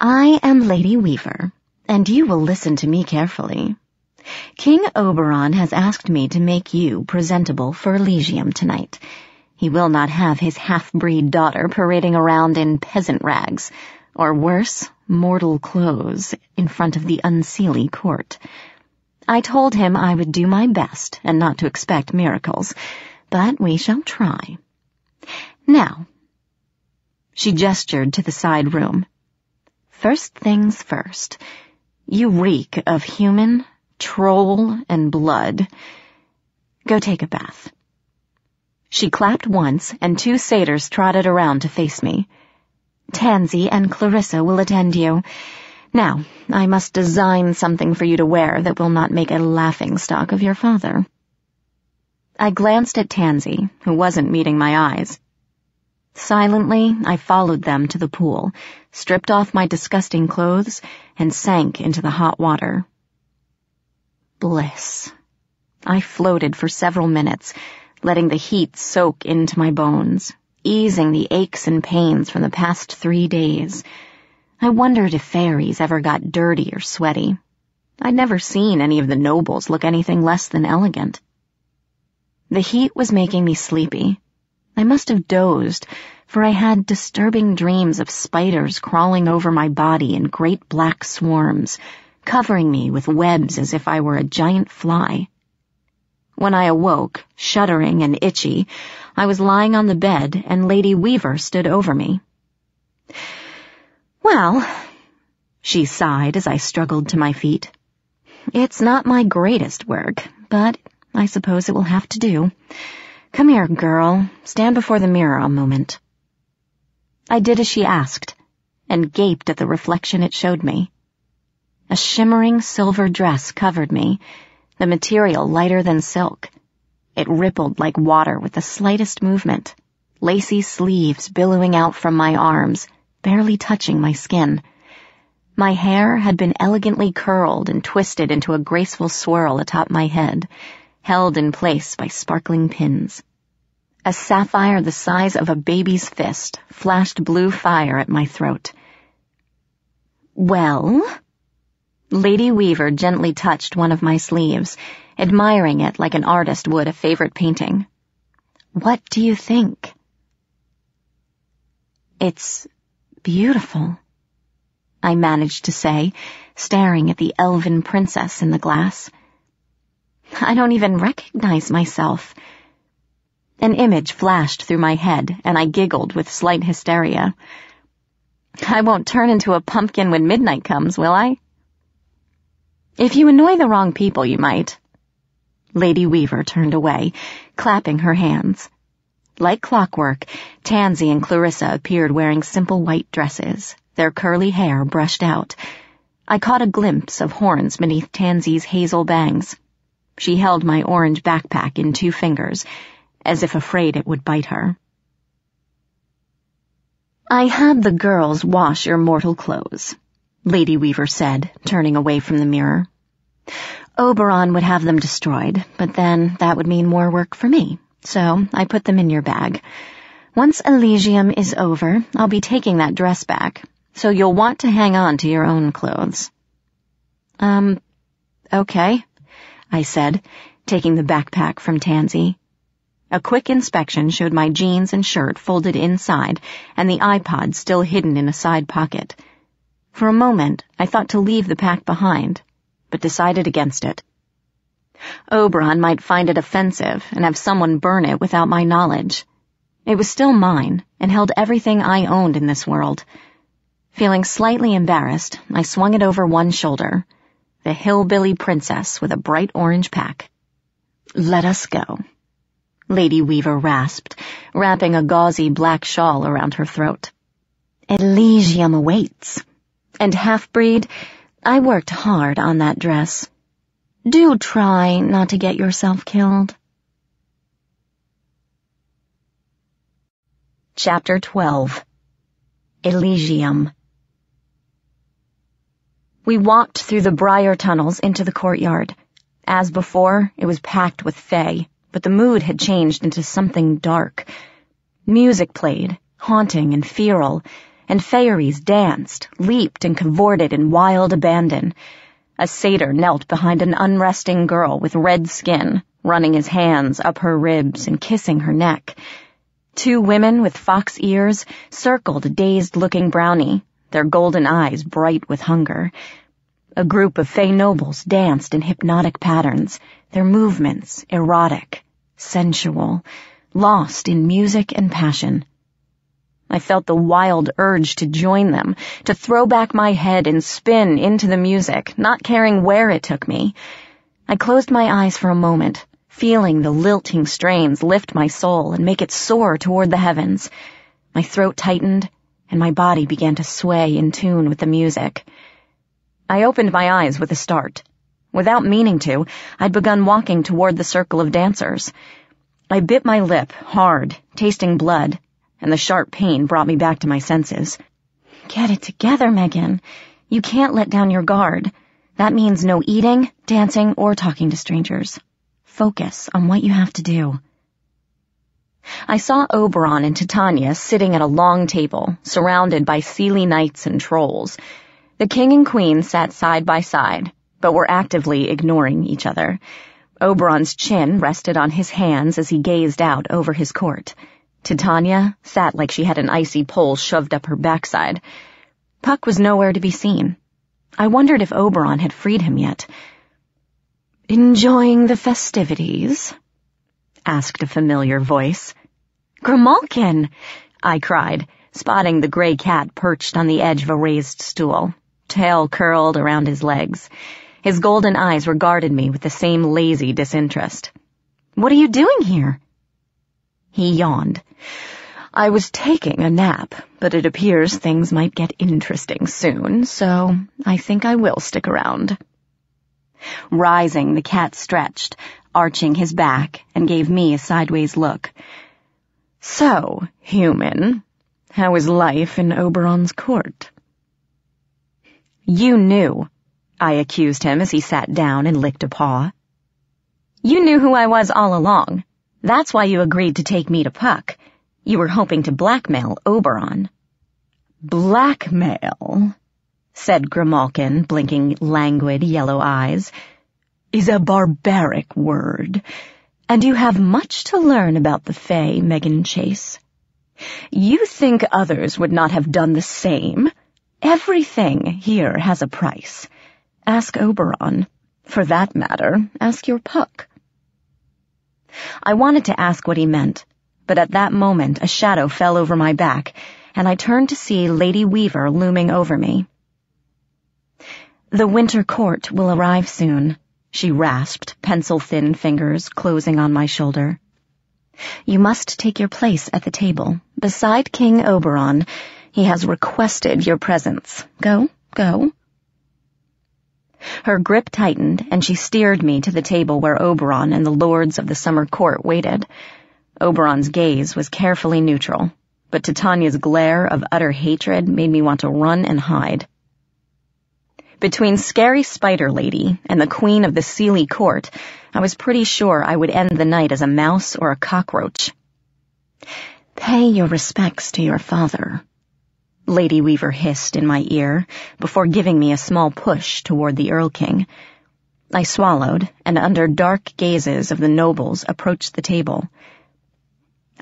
I am Lady Weaver, and you will listen to me carefully. King Oberon has asked me to make you presentable for Elysium tonight. He will not have his half-breed daughter parading around in peasant rags, or worse, mortal clothes, in front of the unseelie court. I told him I would do my best and not to expect miracles, but we shall try. Now, she gestured to the side room. First things first. You reek of human, troll, and blood. Go take a bath. She clapped once, and two satyrs trotted around to face me. Tansy and Clarissa will attend you. Now, I must design something for you to wear that will not make a laughing-stock of your father. I glanced at Tansy, who wasn't meeting my eyes. Silently, I followed them to the pool, stripped off my disgusting clothes, and sank into the hot water. Bliss. I floated for several minutes, letting the heat soak into my bones, easing the aches and pains from the past three days. I wondered if fairies ever got dirty or sweaty. I'd never seen any of the nobles look anything less than elegant. The heat was making me sleepy. I must have dozed, for I had disturbing dreams of spiders crawling over my body in great black swarms, covering me with webs as if I were a giant fly. When I awoke, shuddering and itchy, I was lying on the bed and Lady Weaver stood over me. Well, she sighed as I struggled to my feet. It's not my greatest work, but I suppose it will have to do. Come here, girl. Stand before the mirror a moment. I did as she asked, and gaped at the reflection it showed me. A shimmering silver dress covered me, the material lighter than silk. It rippled like water with the slightest movement, lacy sleeves billowing out from my arms, barely touching my skin. My hair had been elegantly curled and twisted into a graceful swirl atop my head, held in place by sparkling pins. A sapphire the size of a baby's fist flashed blue fire at my throat. Well? Lady Weaver gently touched one of my sleeves, admiring it like an artist would a favorite painting. What do you think? It's beautiful, I managed to say, staring at the elven princess in the glass. I don't even recognize myself. An image flashed through my head, and I giggled with slight hysteria. I won't turn into a pumpkin when midnight comes, will I? If you annoy the wrong people, you might. Lady Weaver turned away, clapping her hands. Like clockwork, Tansy and Clarissa appeared wearing simple white dresses, their curly hair brushed out. I caught a glimpse of horns beneath Tansy's hazel bangs. She held my orange backpack in two fingers, as if afraid it would bite her. I had the girls wash your mortal clothes. Lady Weaver said, turning away from the mirror. Oberon would have them destroyed, but then that would mean more work for me, so I put them in your bag. Once Elysium is over, I'll be taking that dress back, so you'll want to hang on to your own clothes. Um, okay. I said, taking the backpack from Tansy. A quick inspection showed my jeans and shirt folded inside and the iPod still hidden in a side pocket. For a moment, I thought to leave the pack behind, but decided against it. Oberon might find it offensive and have someone burn it without my knowledge. It was still mine and held everything I owned in this world. Feeling slightly embarrassed, I swung it over one shoulder. The hillbilly princess with a bright orange pack. Let us go. Lady Weaver rasped, wrapping a gauzy black shawl around her throat. Elysium awaits. And half-breed, I worked hard on that dress. Do try not to get yourself killed. Chapter 12 Elysium We walked through the briar tunnels into the courtyard. As before, it was packed with fae, but the mood had changed into something dark. Music played, haunting and feral, and fairies danced, leaped, and cavorted in wild abandon. A satyr knelt behind an unresting girl with red skin, running his hands up her ribs and kissing her neck. Two women with fox ears circled a dazed-looking brownie, their golden eyes bright with hunger. A group of fey nobles danced in hypnotic patterns, their movements erotic, sensual, lost in music and passion. I felt the wild urge to join them, to throw back my head and spin into the music, not caring where it took me. I closed my eyes for a moment, feeling the lilting strains lift my soul and make it soar toward the heavens. My throat tightened, and my body began to sway in tune with the music. I opened my eyes with a start. Without meaning to, I'd begun walking toward the circle of dancers. I bit my lip, hard, tasting blood, and the sharp pain brought me back to my senses. Get it together, Meghan. You can't let down your guard. That means no eating, dancing, or talking to strangers. Focus on what you have to do. I saw Oberon and Titania sitting at a long table, surrounded by Seelie knights and trolls. The king and queen sat side by side, but were actively ignoring each other. Oberon's chin rested on his hands as he gazed out over his court. Titania sat like she had an icy pole shoved up her backside. Puck was nowhere to be seen. I wondered if Oberon had freed him yet. Enjoying the festivities? asked a familiar voice. Grimalkin! I cried, spotting the gray cat perched on the edge of a raised stool, tail curled around his legs. His golden eyes regarded me with the same lazy disinterest. What are you doing here? He yawned. I was taking a nap, but it appears things might get interesting soon, so I think I will stick around. Rising, the cat stretched, arching his back, and gave me a sideways look. So, human, how is life in Oberon's court? You knew, I accused him as he sat down and licked a paw. You knew who I was all along. That's why you agreed to take me to Puck. You were hoping to blackmail Oberon. Blackmail, said Grimalkin, blinking languid yellow eyes, is a barbaric word, and you have much to learn about the Fae, Meghan Chase. You think others would not have done the same? Everything here has a price. Ask Oberon. For that matter, ask your Puck. I wanted to ask what he meant, but at that moment a shadow fell over my back, and I turned to see Lady Weaver looming over me. The winter court will arrive soon, she rasped, pencil-thin fingers closing on my shoulder. You must take your place at the table, beside King Oberon. He has requested your presence. Go, go. Her grip tightened, and she steered me to the table where Oberon and the lords of the summer court waited. Oberon's gaze was carefully neutral, but Titania's glare of utter hatred made me want to run and hide. Between Scary Spider Lady and the Queen of the Seelie Court, I was pretty sure I would end the night as a mouse or a cockroach. Pay your respects to your father, Lady Weaver hissed in my ear before giving me a small push toward the Erlking. I swallowed, and under dark gazes of the nobles approached the table.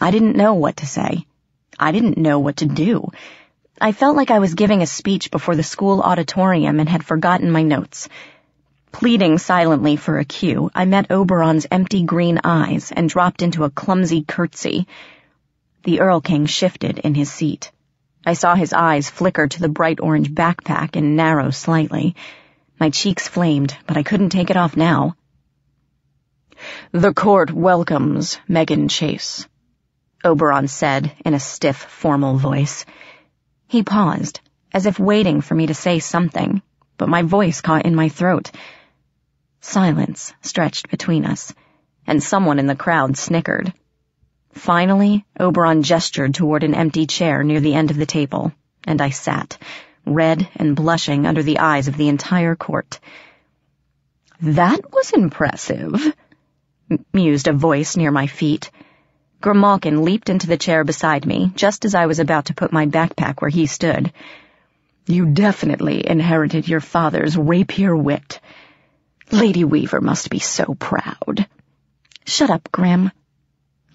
I didn't know what to say. I didn't know what to do. I felt like I was giving a speech before the school auditorium and had forgotten my notes. Pleading silently for a cue, I met Oberon's empty green eyes and dropped into a clumsy curtsy. The Erlking shifted in his seat. I saw his eyes flicker to the bright orange backpack and narrow slightly. My cheeks flamed, but I couldn't take it off now. The court welcomes Meghan Chase, Oberon said in a stiff, formal voice. He paused, as if waiting for me to say something, but my voice caught in my throat. Silence stretched between us, and someone in the crowd snickered. Finally, Oberon gestured toward an empty chair near the end of the table, and I sat, red and blushing under the eyes of the entire court. That was impressive, mused a voice near my feet. Grimalkin leaped into the chair beside me, just as I was about to put my backpack where he stood. You definitely inherited your father's rapier wit. Lady Weaver must be so proud. Shut up, Grim,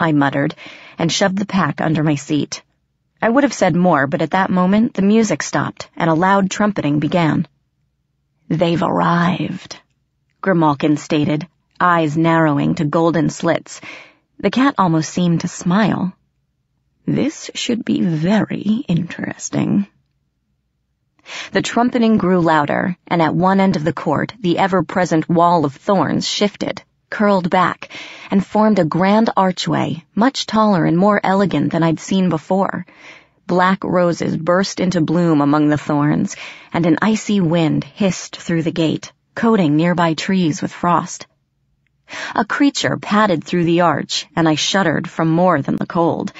I muttered, and shoved the pack under my seat. I would have said more, but at that moment the music stopped and a loud trumpeting began. They've arrived, Grimalkin stated, eyes narrowing to golden slits. The cat almost seemed to smile. This should be very interesting. The trumpeting grew louder, and at one end of the court the ever-present wall of thorns shifted, curled back, and formed a grand archway, much taller and more elegant than I'd seen before. Black roses burst into bloom among the thorns, and an icy wind hissed through the gate, coating nearby trees with frost. A creature padded through the arch, and I shuddered from more than the cold.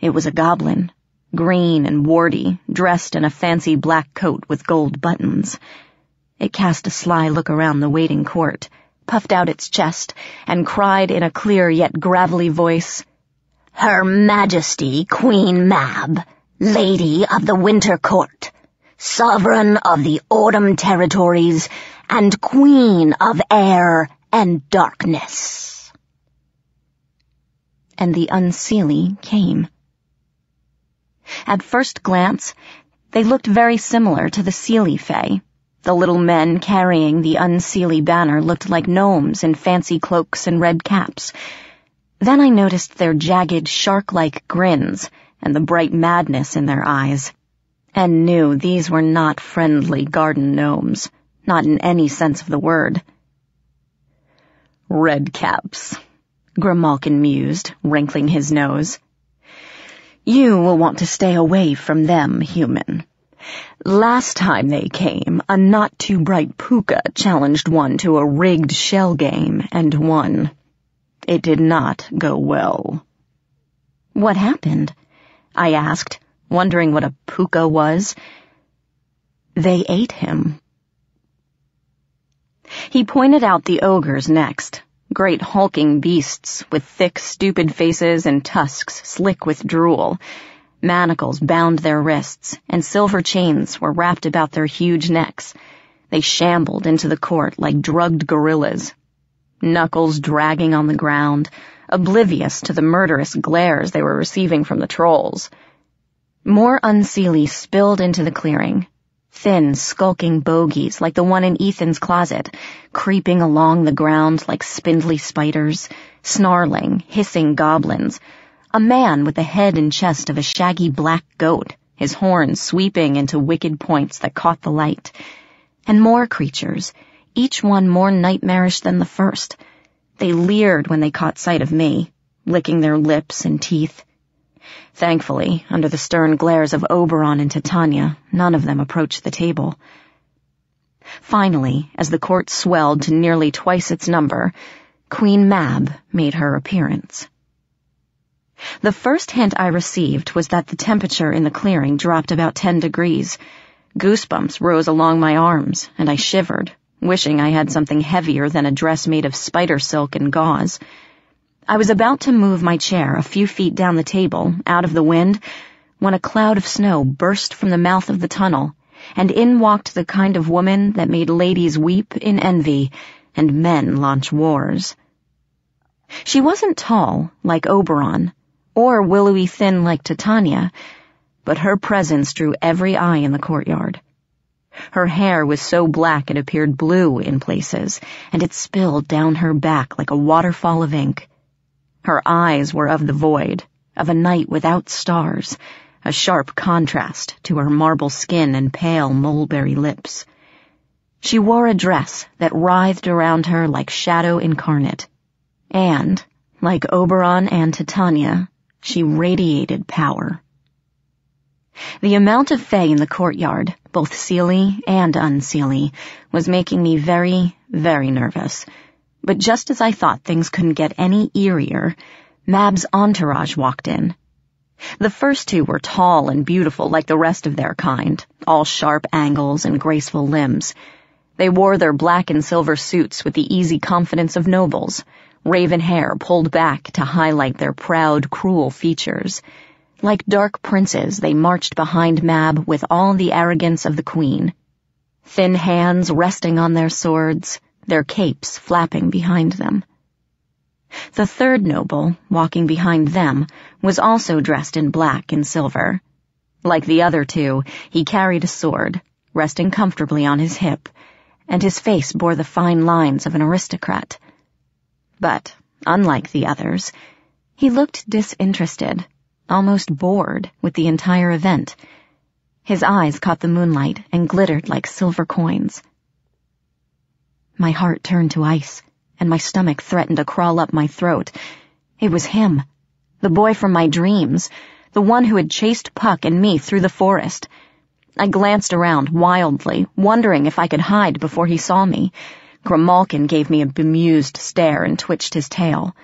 It was a goblin, green and warty, dressed in a fancy black coat with gold buttons. It cast a sly look around the waiting court, puffed out its chest, and cried in a clear yet gravelly voice, Her Majesty Queen Mab, Lady of the Winter Court, Sovereign of the Autumn Territories, and Queen of Air and Darkness. And the Unseelie came. At first glance, they looked very similar to the Seelie Fae, the little men carrying the unseelie banner looked like gnomes in fancy cloaks and red caps. Then I noticed their jagged, shark-like grins and the bright madness in their eyes, and knew these were not friendly garden gnomes, not in any sense of the word. Red caps, Grimalkin mused, wrinkling his nose. You will want to stay away from them, human. Last time they came, a not-too-bright phouka challenged one to a rigged shell game and won. It did not go well. What happened? I asked, wondering what a phouka was. They ate him. He pointed out the ogres next, great hulking beasts with thick, stupid faces and tusks slick with drool, Manacles bound their wrists, and silver chains were wrapped about their huge necks. They shambled into the court like drugged gorillas, knuckles dragging on the ground, oblivious to the murderous glares they were receiving from the trolls. More unseelie spilled into the clearing, thin, skulking bogies like the one in Ethan's closet, creeping along the ground like spindly spiders, snarling, hissing goblins, a man with the head and chest of a shaggy black goat, his horns sweeping into wicked points that caught the light. And more creatures, each one more nightmarish than the first. They leered when they caught sight of me, licking their lips and teeth. Thankfully, under the stern glares of Oberon and Titania, none of them approached the table. Finally, as the court swelled to nearly twice its number, Queen Mab made her appearance. The first hint I received was that the temperature in the clearing dropped about 10 degrees. Goosebumps rose along my arms, and I shivered, wishing I had something heavier than a dress made of spider silk and gauze. I was about to move my chair a few feet down the table, out of the wind, when a cloud of snow burst from the mouth of the tunnel, and in walked the kind of woman that made ladies weep in envy, and men launch wars. She wasn't tall, like Oberon, or willowy thin like Titania, but her presence drew every eye in the courtyard. Her hair was so black it appeared blue in places, and it spilled down her back like a waterfall of ink. Her eyes were of the void, of a night without stars, a sharp contrast to her marble skin and pale mulberry lips. She wore a dress that writhed around her like shadow incarnate, and, like Oberon and Titania, she radiated power. The amount of Fae in the courtyard, both Seelie and unseelie, was making me very, very nervous. But just as I thought things couldn't get any eerier, Mab's entourage walked in. The first two were tall and beautiful like the rest of their kind, all sharp angles and graceful limbs. They wore their black and silver suits with the easy confidence of nobles, raven hair pulled back to highlight their proud, cruel features. Like dark princes, they marched behind Mab with all the arrogance of the queen. Thin hands resting on their swords, their capes flapping behind them. The third noble, walking behind them, was also dressed in black and silver. Like the other two, he carried a sword, resting comfortably on his hip, and his face bore the fine lines of an aristocrat. But, unlike the others, he looked disinterested, almost bored with the entire event. His eyes caught the moonlight and glittered like silver coins. My heart turned to ice, and my stomach threatened to crawl up my throat. It was him, the boy from my dreams, the one who had chased Puck and me through the forest. I glanced around wildly, wondering if I could hide before he saw me. Grimalkin gave me a bemused stare and twitched his tail.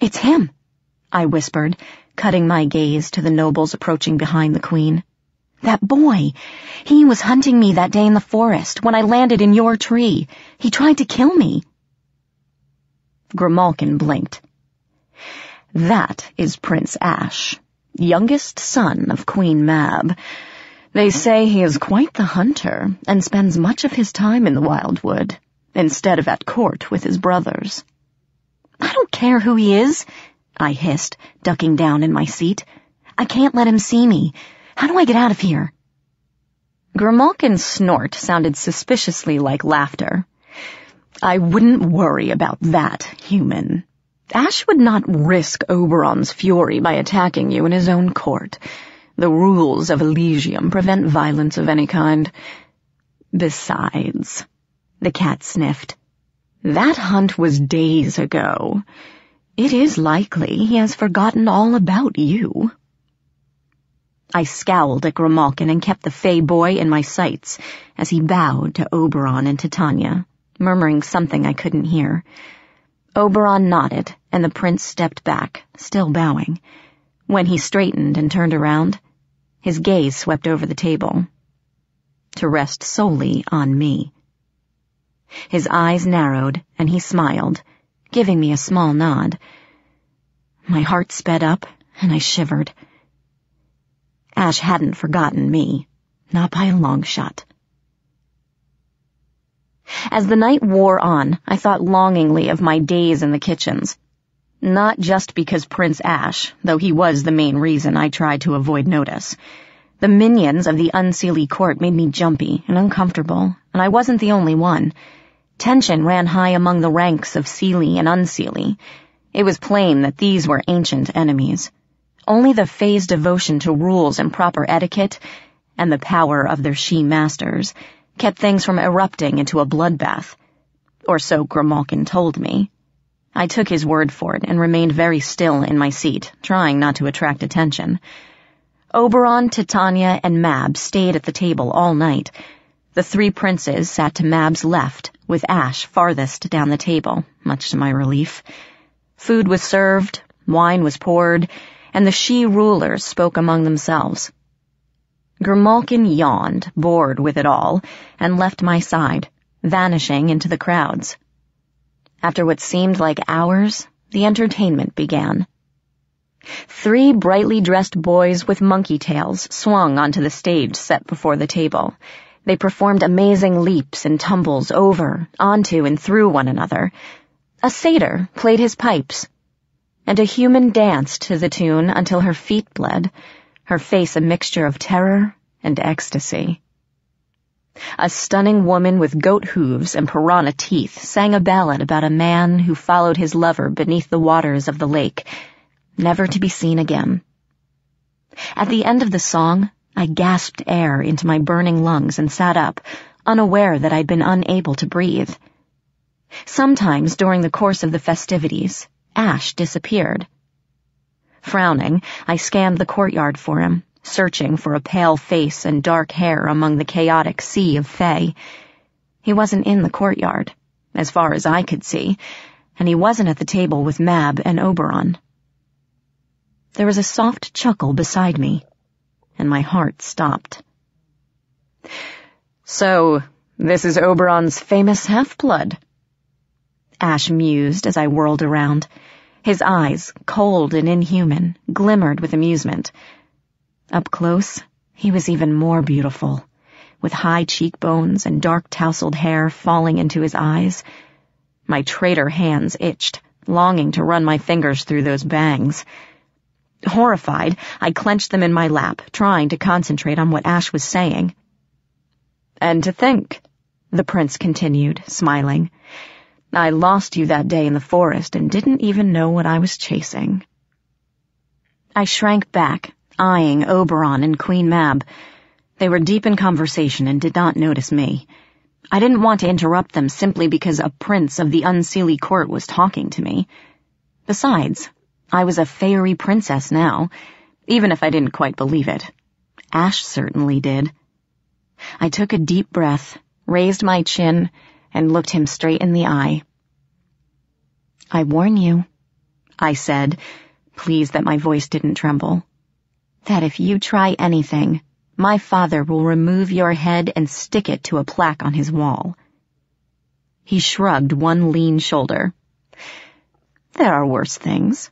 It's him, I whispered, cutting my gaze to the nobles approaching behind the queen. That boy! He was hunting me that day in the forest when I landed in your tree. He tried to kill me. Grimalkin blinked. That is Prince Ash, youngest son of Queen Mab. They say he is quite the hunter and spends much of his time in the Wildwood, instead of at court with his brothers. I don't care who he is, I hissed, ducking down in my seat. I can't let him see me. How do I get out of here? Grimalkin's snort sounded suspiciously like laughter. I wouldn't worry about that, human. Ash would not risk Oberon's fury by attacking you in his own court. The rules of Elysium prevent violence of any kind. Besides, the cat sniffed. That hunt was days ago. It is likely he has forgotten all about you. I scowled at Grimalkin and kept the Fey boy in my sights as he bowed to Oberon and Titania, murmuring something I couldn't hear. Oberon nodded, and the prince stepped back, still bowing. When he straightened and turned around, his gaze swept over the table, to rest solely on me. His eyes narrowed, and he smiled, giving me a small nod. My heart sped up, and I shivered. Ash hadn't forgotten me, not by a long shot. As the night wore on, I thought longingly of my days in the kitchens. Not just because Prince Ash, though he was the main reason I tried to avoid notice. The minions of the Unseelie court made me jumpy and uncomfortable, and I wasn't the only one. Tension ran high among the ranks of Seelie and Unseelie. It was plain that these were ancient enemies. Only the Fae's devotion to rules and proper etiquette, and the power of their she-masters, kept things from erupting into a bloodbath. Or so Grimalkin told me. I took his word for it and remained very still in my seat, trying not to attract attention. Oberon, Titania, and Mab stayed at the table all night. The three princes sat to Mab's left, with Ash farthest down the table, much to my relief. Food was served, wine was poured, and the she-rulers spoke among themselves. Grimalkin yawned, bored with it all, and left my side, vanishing into the crowds. After what seemed like hours, the entertainment began. Three brightly dressed boys with monkey tails swung onto the stage set before the table. They performed amazing leaps and tumbles over, onto, and through one another. A satyr played his pipes, and a human danced to the tune until her feet bled, her face a mixture of terror and ecstasy. A stunning woman with goat hooves and piranha teeth sang a ballad about a man who followed his lover beneath the waters of the lake, never to be seen again. At the end of the song, I gasped air into my burning lungs and sat up, unaware that I'd been unable to breathe. Sometimes during the course of the festivities, Ash disappeared. Frowning, I scanned the courtyard for him, searching for a pale face and dark hair among the chaotic sea of Fae. He wasn't in the courtyard, as far as I could see, and he wasn't at the table with Mab and Oberon. There was a soft chuckle beside me, and my heart stopped. So, this is Oberon's famous half-blood? Ash mused as I whirled around. His eyes, cold and inhuman, glimmered with amusement. Up close, he was even more beautiful, with high cheekbones and dark tousled hair falling into his eyes. My traitor hands itched, longing to run my fingers through those bangs. Horrified, I clenched them in my lap, trying to concentrate on what Ash was saying. And to think, the prince continued, smiling, I lost you that day in the forest and didn't even know what I was chasing. I shrank back, eyeing Oberon and Queen Mab. They were deep in conversation and did not notice me. I didn't want to interrupt them simply because a prince of the Unseelie court was talking to me. Besides, I was a fairy princess now, even if I didn't quite believe it. Ash certainly did. I took a deep breath, raised my chin, and looked him straight in the eye. I warn you, I said, pleased that my voice didn't tremble, that if you try anything, my father will remove your head and stick it to a plaque on his wall. He shrugged one lean shoulder. There are worse things.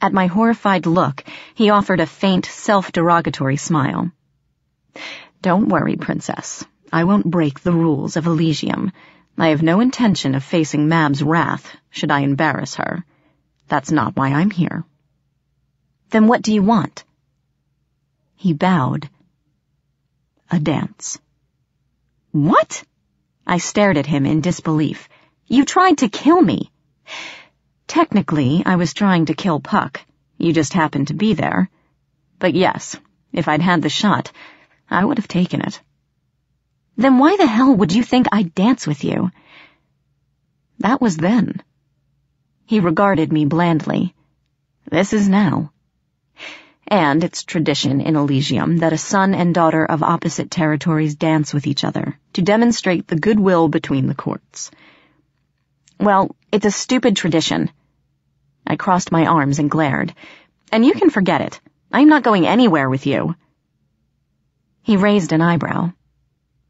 At my horrified look, he offered a faint, self-derogatory smile. Don't worry, princess. I won't break the rules of Elysium. I have no intention of facing Mab's wrath, should I embarrass her. That's not why I'm here. Then what do you want? He bowed. A dance. What? I stared at him in disbelief. You tried to kill me. Technically, I was trying to kill Puck. You just happened to be there. But yes, if I'd had the shot, I would have taken it. Then why the hell would you think I'd dance with you? That was then. He regarded me blandly. This is now. And it's tradition in Elysium that a son and daughter of opposite territories dance with each other to demonstrate the goodwill between the courts. Well, it's a stupid tradition. I crossed my arms and glared. And you can forget it. I'm not going anywhere with you. He raised an eyebrow.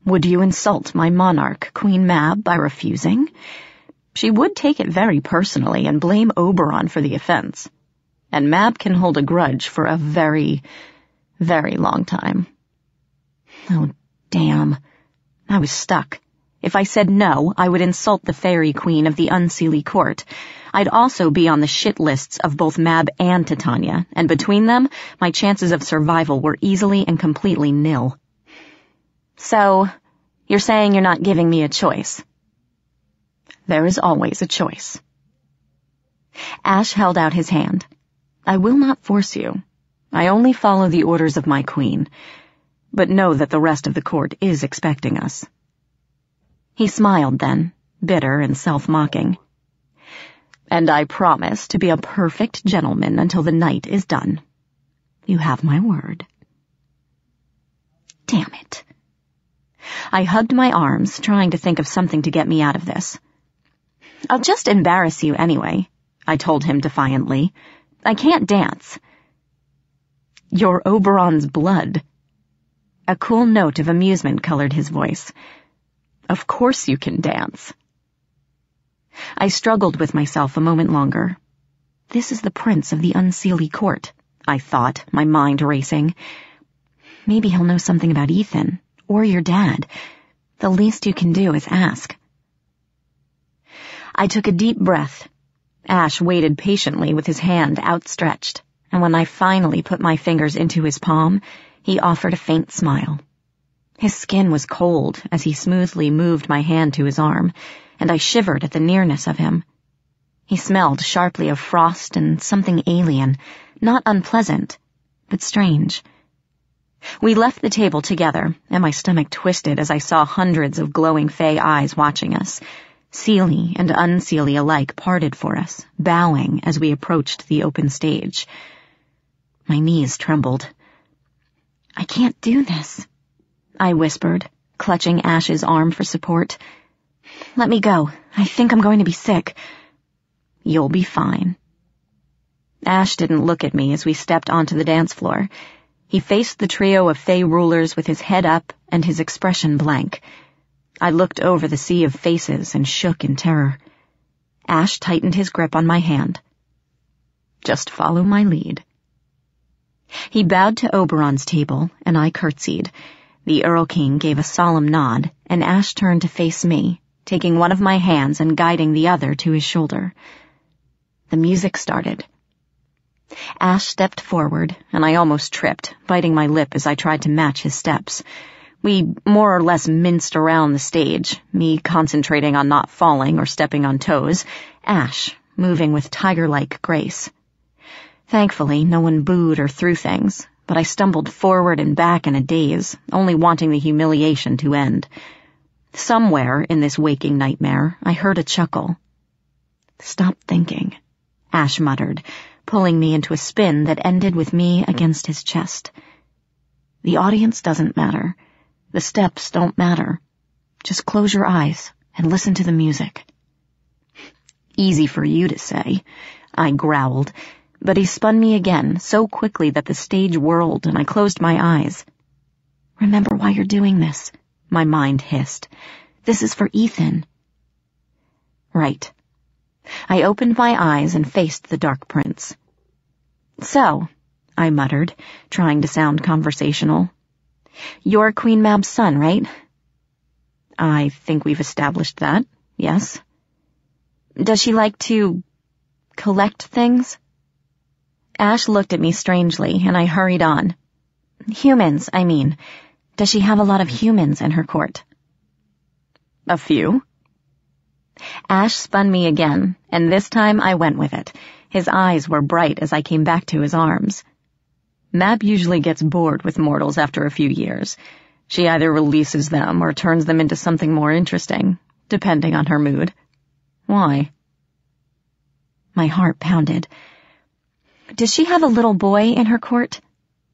Would you insult my monarch, Queen Mab, by refusing? She would take it very personally and blame Oberon for the offense. And Mab can hold a grudge for a very, very long time. Oh, damn. I was stuck. If I said no, I would insult the fairy queen of the Unseelie court. I'd also be on the shit lists of both Mab and Titania, and between them, my chances of survival were easily and completely nil. So, you're saying you're not giving me a choice? There is always a choice. Ash held out his hand. I will not force you. I only follow the orders of my queen. But know that the rest of the court is expecting us. He smiled then, bitter and self-mocking. And I promise to be a perfect gentleman until the night is done. You have my word. Damn it. I hugged my arms, trying to think of something to get me out of this. I'll just embarrass you anyway, I told him defiantly. I can't dance. You're Oberon's blood. A cool note of amusement colored his voice. Of course you can dance. I struggled with myself a moment longer. This is the prince of the Unseelie court, I thought, my mind racing. Maybe he'll know something about Ethan, or your dad. The least you can do is ask. I took a deep breath. Ash waited patiently with his hand outstretched, and when I finally put my fingers into his palm, he offered a faint smile. His skin was cold as he smoothly moved my hand to his arm, and I shivered at the nearness of him. He smelled sharply of frost and something alien, not unpleasant, but strange. We left the table together, and my stomach twisted as I saw hundreds of glowing fey eyes watching us. Seelie and unseelie alike parted for us, bowing as we approached the open stage. My knees trembled. I can't do this, I whispered, clutching Ash's arm for support. Let me go. I think I'm going to be sick. You'll be fine. Ash didn't look at me as we stepped onto the dance floor. He faced the trio of Fey rulers with his head up and his expression blank. I looked over the sea of faces and shook in terror. Ash tightened his grip on my hand. Just follow my lead. He bowed to Oberon's table, and I curtsied. The Erlking gave a solemn nod, and Ash turned to face me, taking one of my hands and guiding the other to his shoulder. The music started. Ash stepped forward, and I almost tripped, biting my lip as I tried to match his steps. We more or less minced around the stage, me concentrating on not falling or stepping on toes, Ash moving with tiger-like grace. Thankfully, no one booed or threw things, but I stumbled forward and back in a daze, only wanting the humiliation to end. Somewhere in this waking nightmare, I heard a chuckle. Stop thinking, Ash muttered, pulling me into a spin that ended with me against his chest. The audience doesn't matter. The steps don't matter. Just close your eyes and listen to the music. Easy for you to say, I growled, but he spun me again so quickly that the stage whirled and I closed my eyes. Remember why you're doing this, my mind hissed. This is for Ethan. Right. I opened my eyes and faced the dark prince. So, I muttered, trying to sound conversational. You're Queen Mab's son, right? I think we've established that, yes. Does she like to collect things? Ash looked at me strangely, and I hurried on. Humans, I mean. Does she have a lot of humans in her court? A few. Ash spun me again, and this time I went with it. His eyes were bright as I came back to his arms. Mab usually gets bored with mortals after a few years. She either releases them or turns them into something more interesting, depending on her mood. Why? My heart pounded. Does she have a little boy in her court?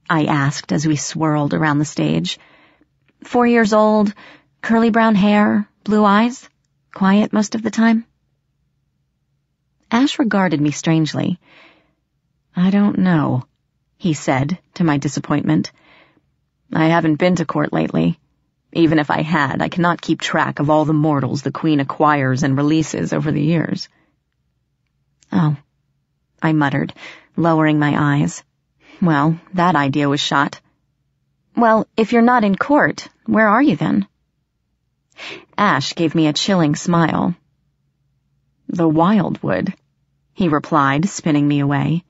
I asked as we swirled around the stage. Four years old, curly brown hair, blue eyes, quiet most of the time. Ash regarded me strangely. I don't know, he said, to my disappointment. I haven't been to court lately. Even if I had, I cannot keep track of all the mortals the Queen acquires and releases over the years. Oh, I muttered, lowering my eyes. Well, that idea was shot. Well, if you're not in court, where are you then? Ash gave me a chilling smile. The Wildwood, he replied, spinning me away.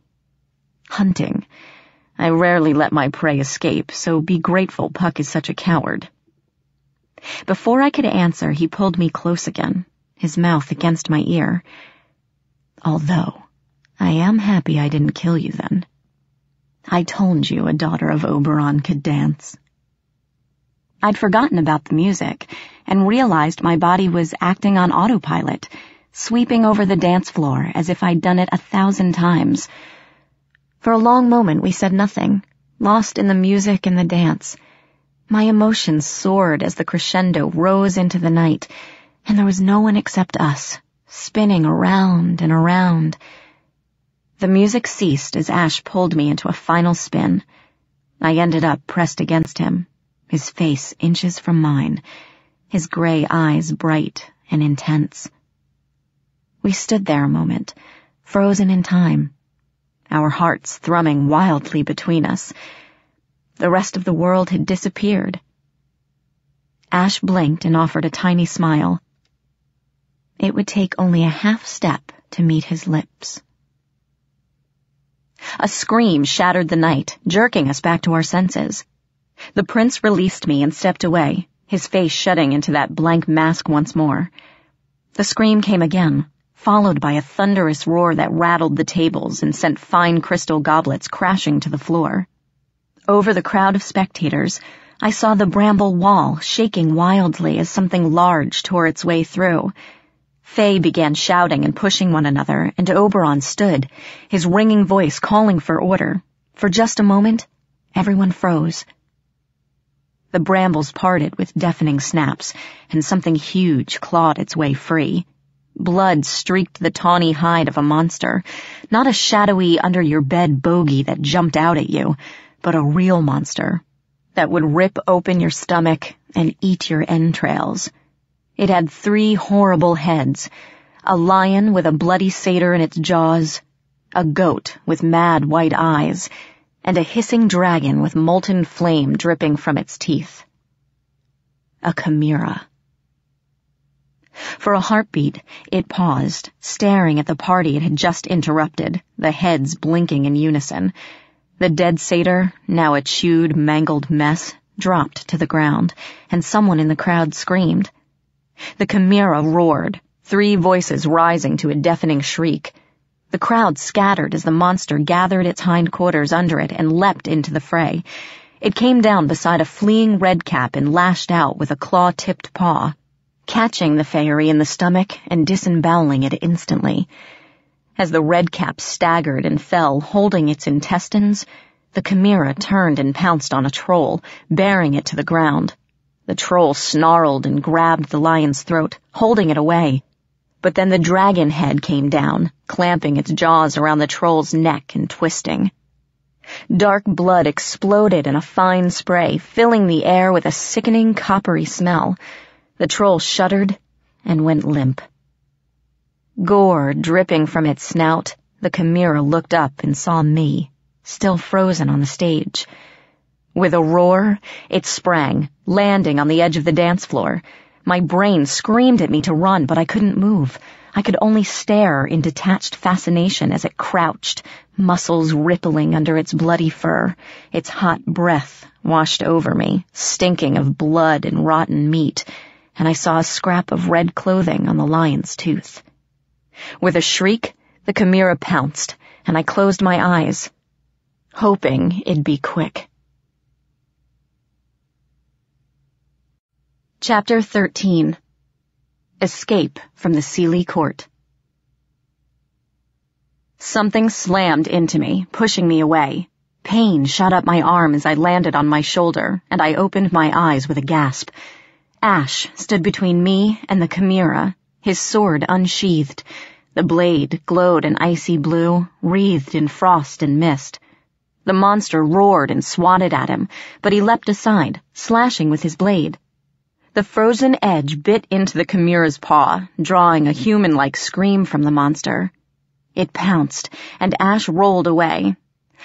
Hunting. I rarely let my prey escape, so be grateful Puck is such a coward. Before I could answer, he pulled me close again, his mouth against my ear. Although, I am happy I didn't kill you then. I told you a daughter of Oberon could dance. I'd forgotten about the music and realized my body was acting on autopilot, sweeping over the dance floor as if I'd done it a thousand times. For a long moment we said nothing, lost in the music and the dance. My emotions soared as the crescendo rose into the night, and there was no one except us, spinning around and around, the music ceased as Ash pulled me into a final spin. I ended up pressed against him, his face inches from mine, his gray eyes bright and intense. We stood there a moment, frozen in time, our hearts thrumming wildly between us. The rest of the world had disappeared. Ash blinked and offered a tiny smile. It would take only a half step to meet his lips. A scream shattered the night, jerking us back to our senses. The prince released me and stepped away, his face shutting into that blank mask once more. The scream came again, followed by a thunderous roar that rattled the tables and sent fine crystal goblets crashing to the floor. Over the crowd of spectators, I saw the bramble wall shaking wildly as something large tore its way through. Fae began shouting and pushing one another, and Oberon stood, his ringing voice calling for order. For just a moment, everyone froze. The brambles parted with deafening snaps, and something huge clawed its way free. Blood streaked the tawny hide of a monster, not a shadowy under-your-bed bogey that jumped out at you, but a real monster that would rip open your stomach and eat your entrails. It had three horrible heads, a lion with a bloody satyr in its jaws, a goat with mad white eyes, and a hissing dragon with molten flame dripping from its teeth. A chimera. For a heartbeat, it paused, staring at the party it had just interrupted, the heads blinking in unison. The dead satyr, now a chewed, mangled mess, dropped to the ground, and someone in the crowd screamed. The chimera roared, three voices rising to a deafening shriek. The crowd scattered as the monster gathered its hindquarters under it and leapt into the fray. It came down beside a fleeing redcap and lashed out with a claw-tipped paw catching the fairy in the stomach and disemboweling it instantly. As the redcap staggered and fell, holding its intestines, the chimera turned and pounced on a troll, bearing it to the ground. The troll snarled and grabbed the lion's throat, holding it away. But then the dragon head came down, clamping its jaws around the troll's neck and twisting. Dark blood exploded in a fine spray, filling the air with a sickening coppery smell. The troll shuddered and went limp. Gore dripping from its snout, the chimera looked up and saw me, still frozen on the stage. With a roar, it sprang, landing on the edge of the dance floor. My brain screamed at me to run, but I couldn't move. I could only stare in detached fascination as it crouched, muscles rippling under its bloody fur. Its hot breath washed over me, stinking of blood and rotten meat and I saw a scrap of red clothing on the lion's tooth. With a shriek, the chimera pounced, and I closed my eyes, hoping it'd be quick. Chapter 13 Escape from the Seelie Court Something slammed into me, pushing me away. Pain shot up my arm as I landed on my shoulder, and I opened my eyes with a gasp. Ash stood between me and the chimera, his sword unsheathed. The blade glowed an icy blue, wreathed in frost and mist. The monster roared and swatted at him, but he leapt aside, slashing with his blade. The frozen edge bit into the chimera's paw, drawing a human-like scream from the monster. It pounced, and Ash rolled away.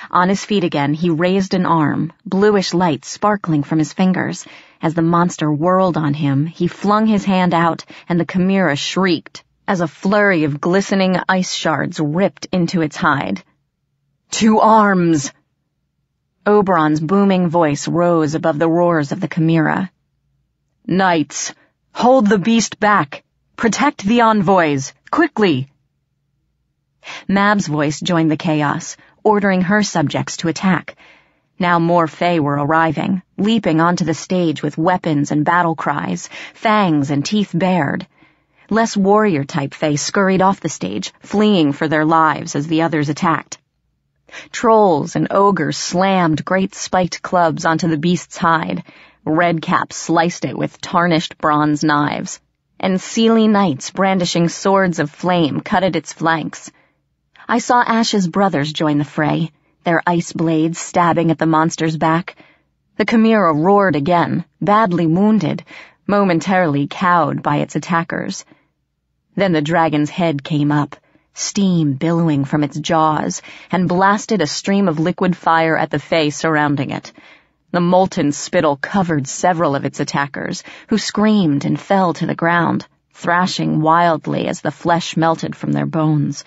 On his feet again, he raised an arm, bluish light sparkling from his fingers. As the monster whirled on him, he flung his hand out, and the chimera shrieked as a flurry of glistening ice shards ripped into its hide. To arms! Oberon's booming voice rose above the roars of the chimera. Knights, hold the beast back! Protect the envoys! Quickly! Mab's voice joined the chaos, ordering her subjects to attack. Now more Fae were arriving, leaping onto the stage with weapons and battle cries, fangs and teeth bared. Less warrior-type Fae scurried off the stage, fleeing for their lives as the others attacked. Trolls and ogres slammed great spiked clubs onto the beast's hide. Redcap sliced it with tarnished bronze knives. And Seelie knights brandishing swords of flame cut at its flanks. I saw Ash's brothers join the fray, their ice blades stabbing at the monster's back. The chimera roared again, badly wounded, momentarily cowed by its attackers. Then the dragon's head came up, steam billowing from its jaws, and blasted a stream of liquid fire at the face surrounding it. The molten spittle covered several of its attackers, who screamed and fell to the ground, thrashing wildly as the flesh melted from their bones.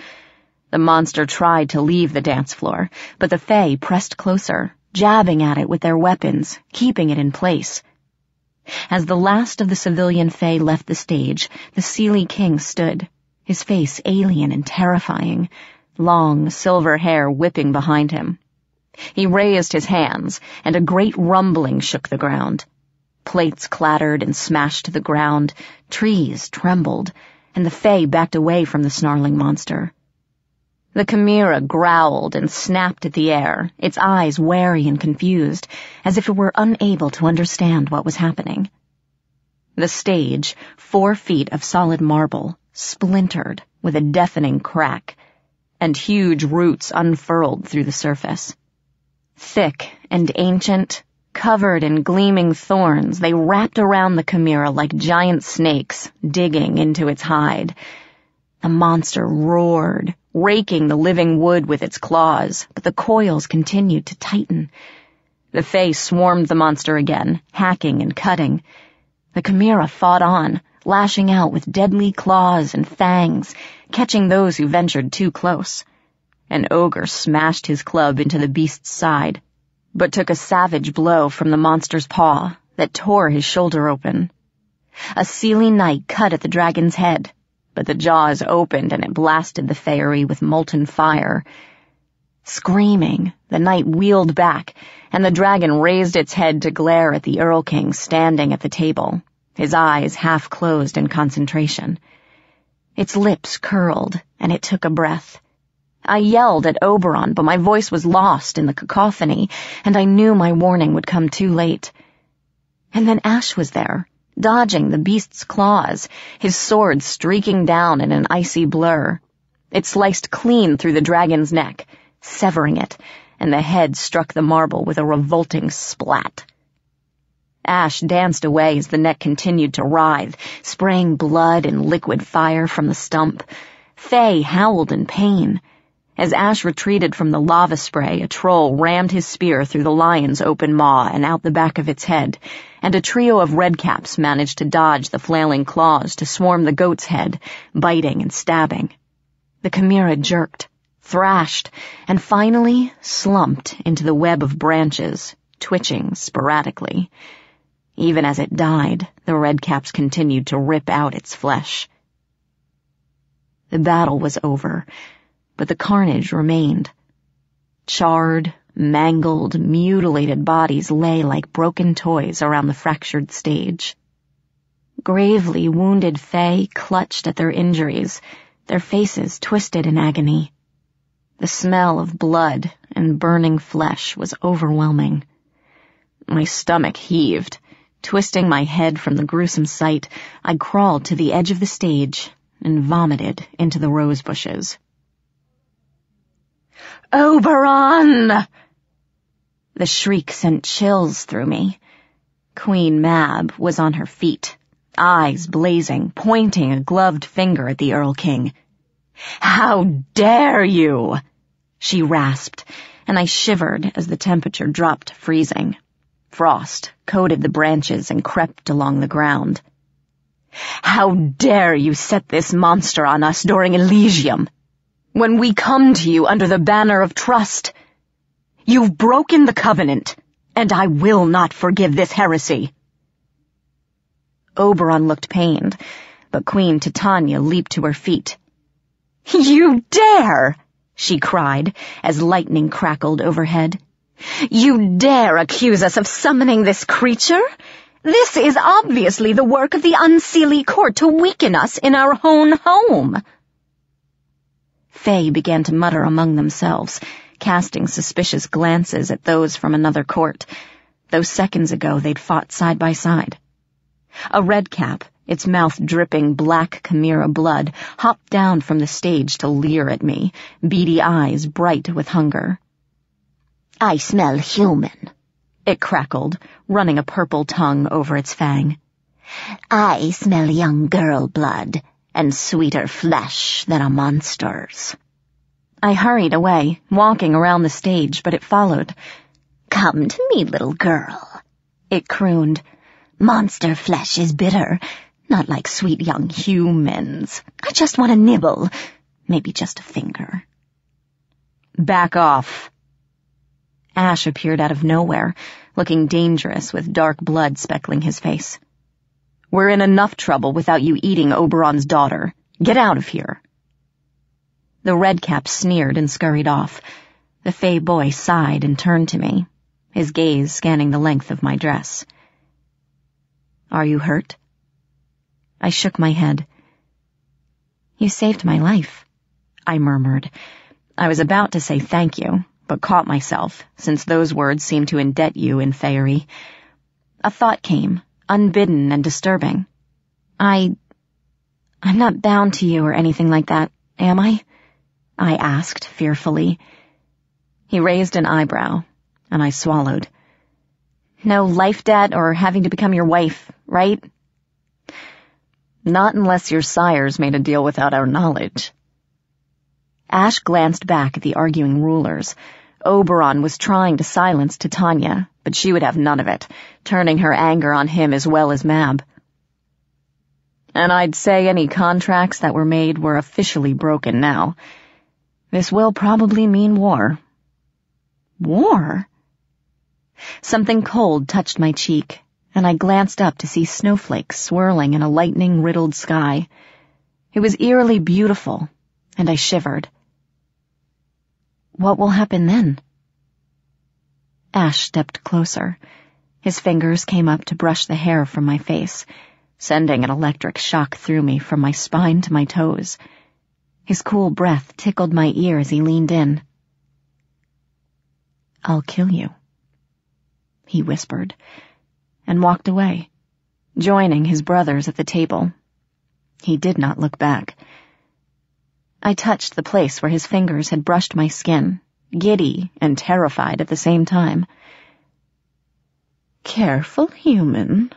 The monster tried to leave the dance floor, but the Fae pressed closer, jabbing at it with their weapons, keeping it in place. As the last of the civilian Fae left the stage, the Seelie King stood, his face alien and terrifying, long silver hair whipping behind him. He raised his hands, and a great rumbling shook the ground. Plates clattered and smashed to the ground, trees trembled, and the Fae backed away from the snarling monster. The chimera growled and snapped at the air, its eyes wary and confused, as if it were unable to understand what was happening. The stage, four feet of solid marble, splintered with a deafening crack, and huge roots unfurled through the surface. Thick and ancient, covered in gleaming thorns, they wrapped around the chimera like giant snakes, digging into its hide. The monster roared, raking the living wood with its claws, but the coils continued to tighten. The Fae swarmed the monster again, hacking and cutting. The chimera fought on, lashing out with deadly claws and fangs, catching those who ventured too close. An ogre smashed his club into the beast's side, but took a savage blow from the monster's paw that tore his shoulder open. A Seelie knight cut at the dragon's head, but the jaws opened and it blasted the fairy with molten fire. Screaming, the knight wheeled back, and the dragon raised its head to glare at the Erlking standing at the table, his eyes half closed in concentration. Its lips curled, and it took a breath. I yelled at Oberon, but my voice was lost in the cacophony, and I knew my warning would come too late. And then Ash was there, dodging the beast's claws, his sword streaking down in an icy blur. It sliced clean through the dragon's neck, severing it, and the head struck the marble with a revolting splat. Ash danced away as the neck continued to writhe, spraying blood and liquid fire from the stump. Fae howled in pain. As Ash retreated from the lava spray, a troll rammed his spear through the lion's open maw and out the back of its head, and a trio of redcaps managed to dodge the flailing claws to swarm the goat's head, biting and stabbing. The chimera jerked, thrashed, and finally slumped into the web of branches, twitching sporadically. Even as it died, the redcaps continued to rip out its flesh. The battle was over but the carnage remained. Charred, mangled, mutilated bodies lay like broken toys around the fractured stage. Gravely wounded Fae clutched at their injuries, their faces twisted in agony. The smell of blood and burning flesh was overwhelming. My stomach heaved. Twisting my head from the gruesome sight, I crawled to the edge of the stage and vomited into the rose bushes. Oberon! The shriek sent chills through me. Queen Mab was on her feet, eyes blazing, pointing a gloved finger at the Erlking. How dare you! She rasped, and I shivered as the temperature dropped freezing. Frost coated the branches and crept along the ground. How dare you set this monster on us during Elysium? When we come to you under the banner of trust. You've broken the covenant, and I will not forgive this heresy. Oberon looked pained, but Queen Titania leaped to her feet. You dare! she cried as lightning crackled overhead. You dare accuse us of summoning this creature? This is obviously the work of the Unseelie court to weaken us in our own home. Fae began to mutter among themselves, casting suspicious glances at those from another court, though seconds ago they'd fought side by side. A redcap, its mouth dripping black chimera blood, hopped down from the stage to leer at me, beady eyes bright with hunger. I smell human, it crackled, running a purple tongue over its fang. I smell young girl blood and sweeter flesh than a monster's. I hurried away, walking around the stage, but it followed. Come to me, little girl, it crooned. Monster flesh is bitter, not like sweet young humans. I just want a nibble, maybe just a finger. Back off. Ash appeared out of nowhere, looking dangerous with dark blood speckling his face. We're in enough trouble without you eating Oberon's daughter. Get out of here. The redcap sneered and scurried off. The Fey boy sighed and turned to me, his gaze scanning the length of my dress. Are you hurt? I shook my head. You saved my life, I murmured. I was about to say thank you, but caught myself, since those words seemed to indebt you in Faerie. A thought came, unbidden and disturbing. I... I'm not bound to you or anything like that, am I? I asked fearfully. He raised an eyebrow, and I swallowed. No life debt or having to become your wife, right? Not unless your sires made a deal without our knowledge. Ash glanced back at the arguing rulers. Oberon was trying to silence Titania, but she would have none of it, turning her anger on him as well as Mab. And I'd say any contracts that were made were officially broken now. This will probably mean war. War? Something cold touched my cheek, and I glanced up to see snowflakes swirling in a lightning-riddled sky. It was eerily beautiful, and I shivered. What will happen then? Ash stepped closer. His fingers came up to brush the hair from my face, sending an electric shock through me from my spine to my toes. His cool breath tickled my ear as he leaned in. I'll kill you, he whispered, and walked away, joining his brothers at the table. He did not look back. I touched the place where his fingers had brushed my skin, giddy and terrified at the same time. Careful, human,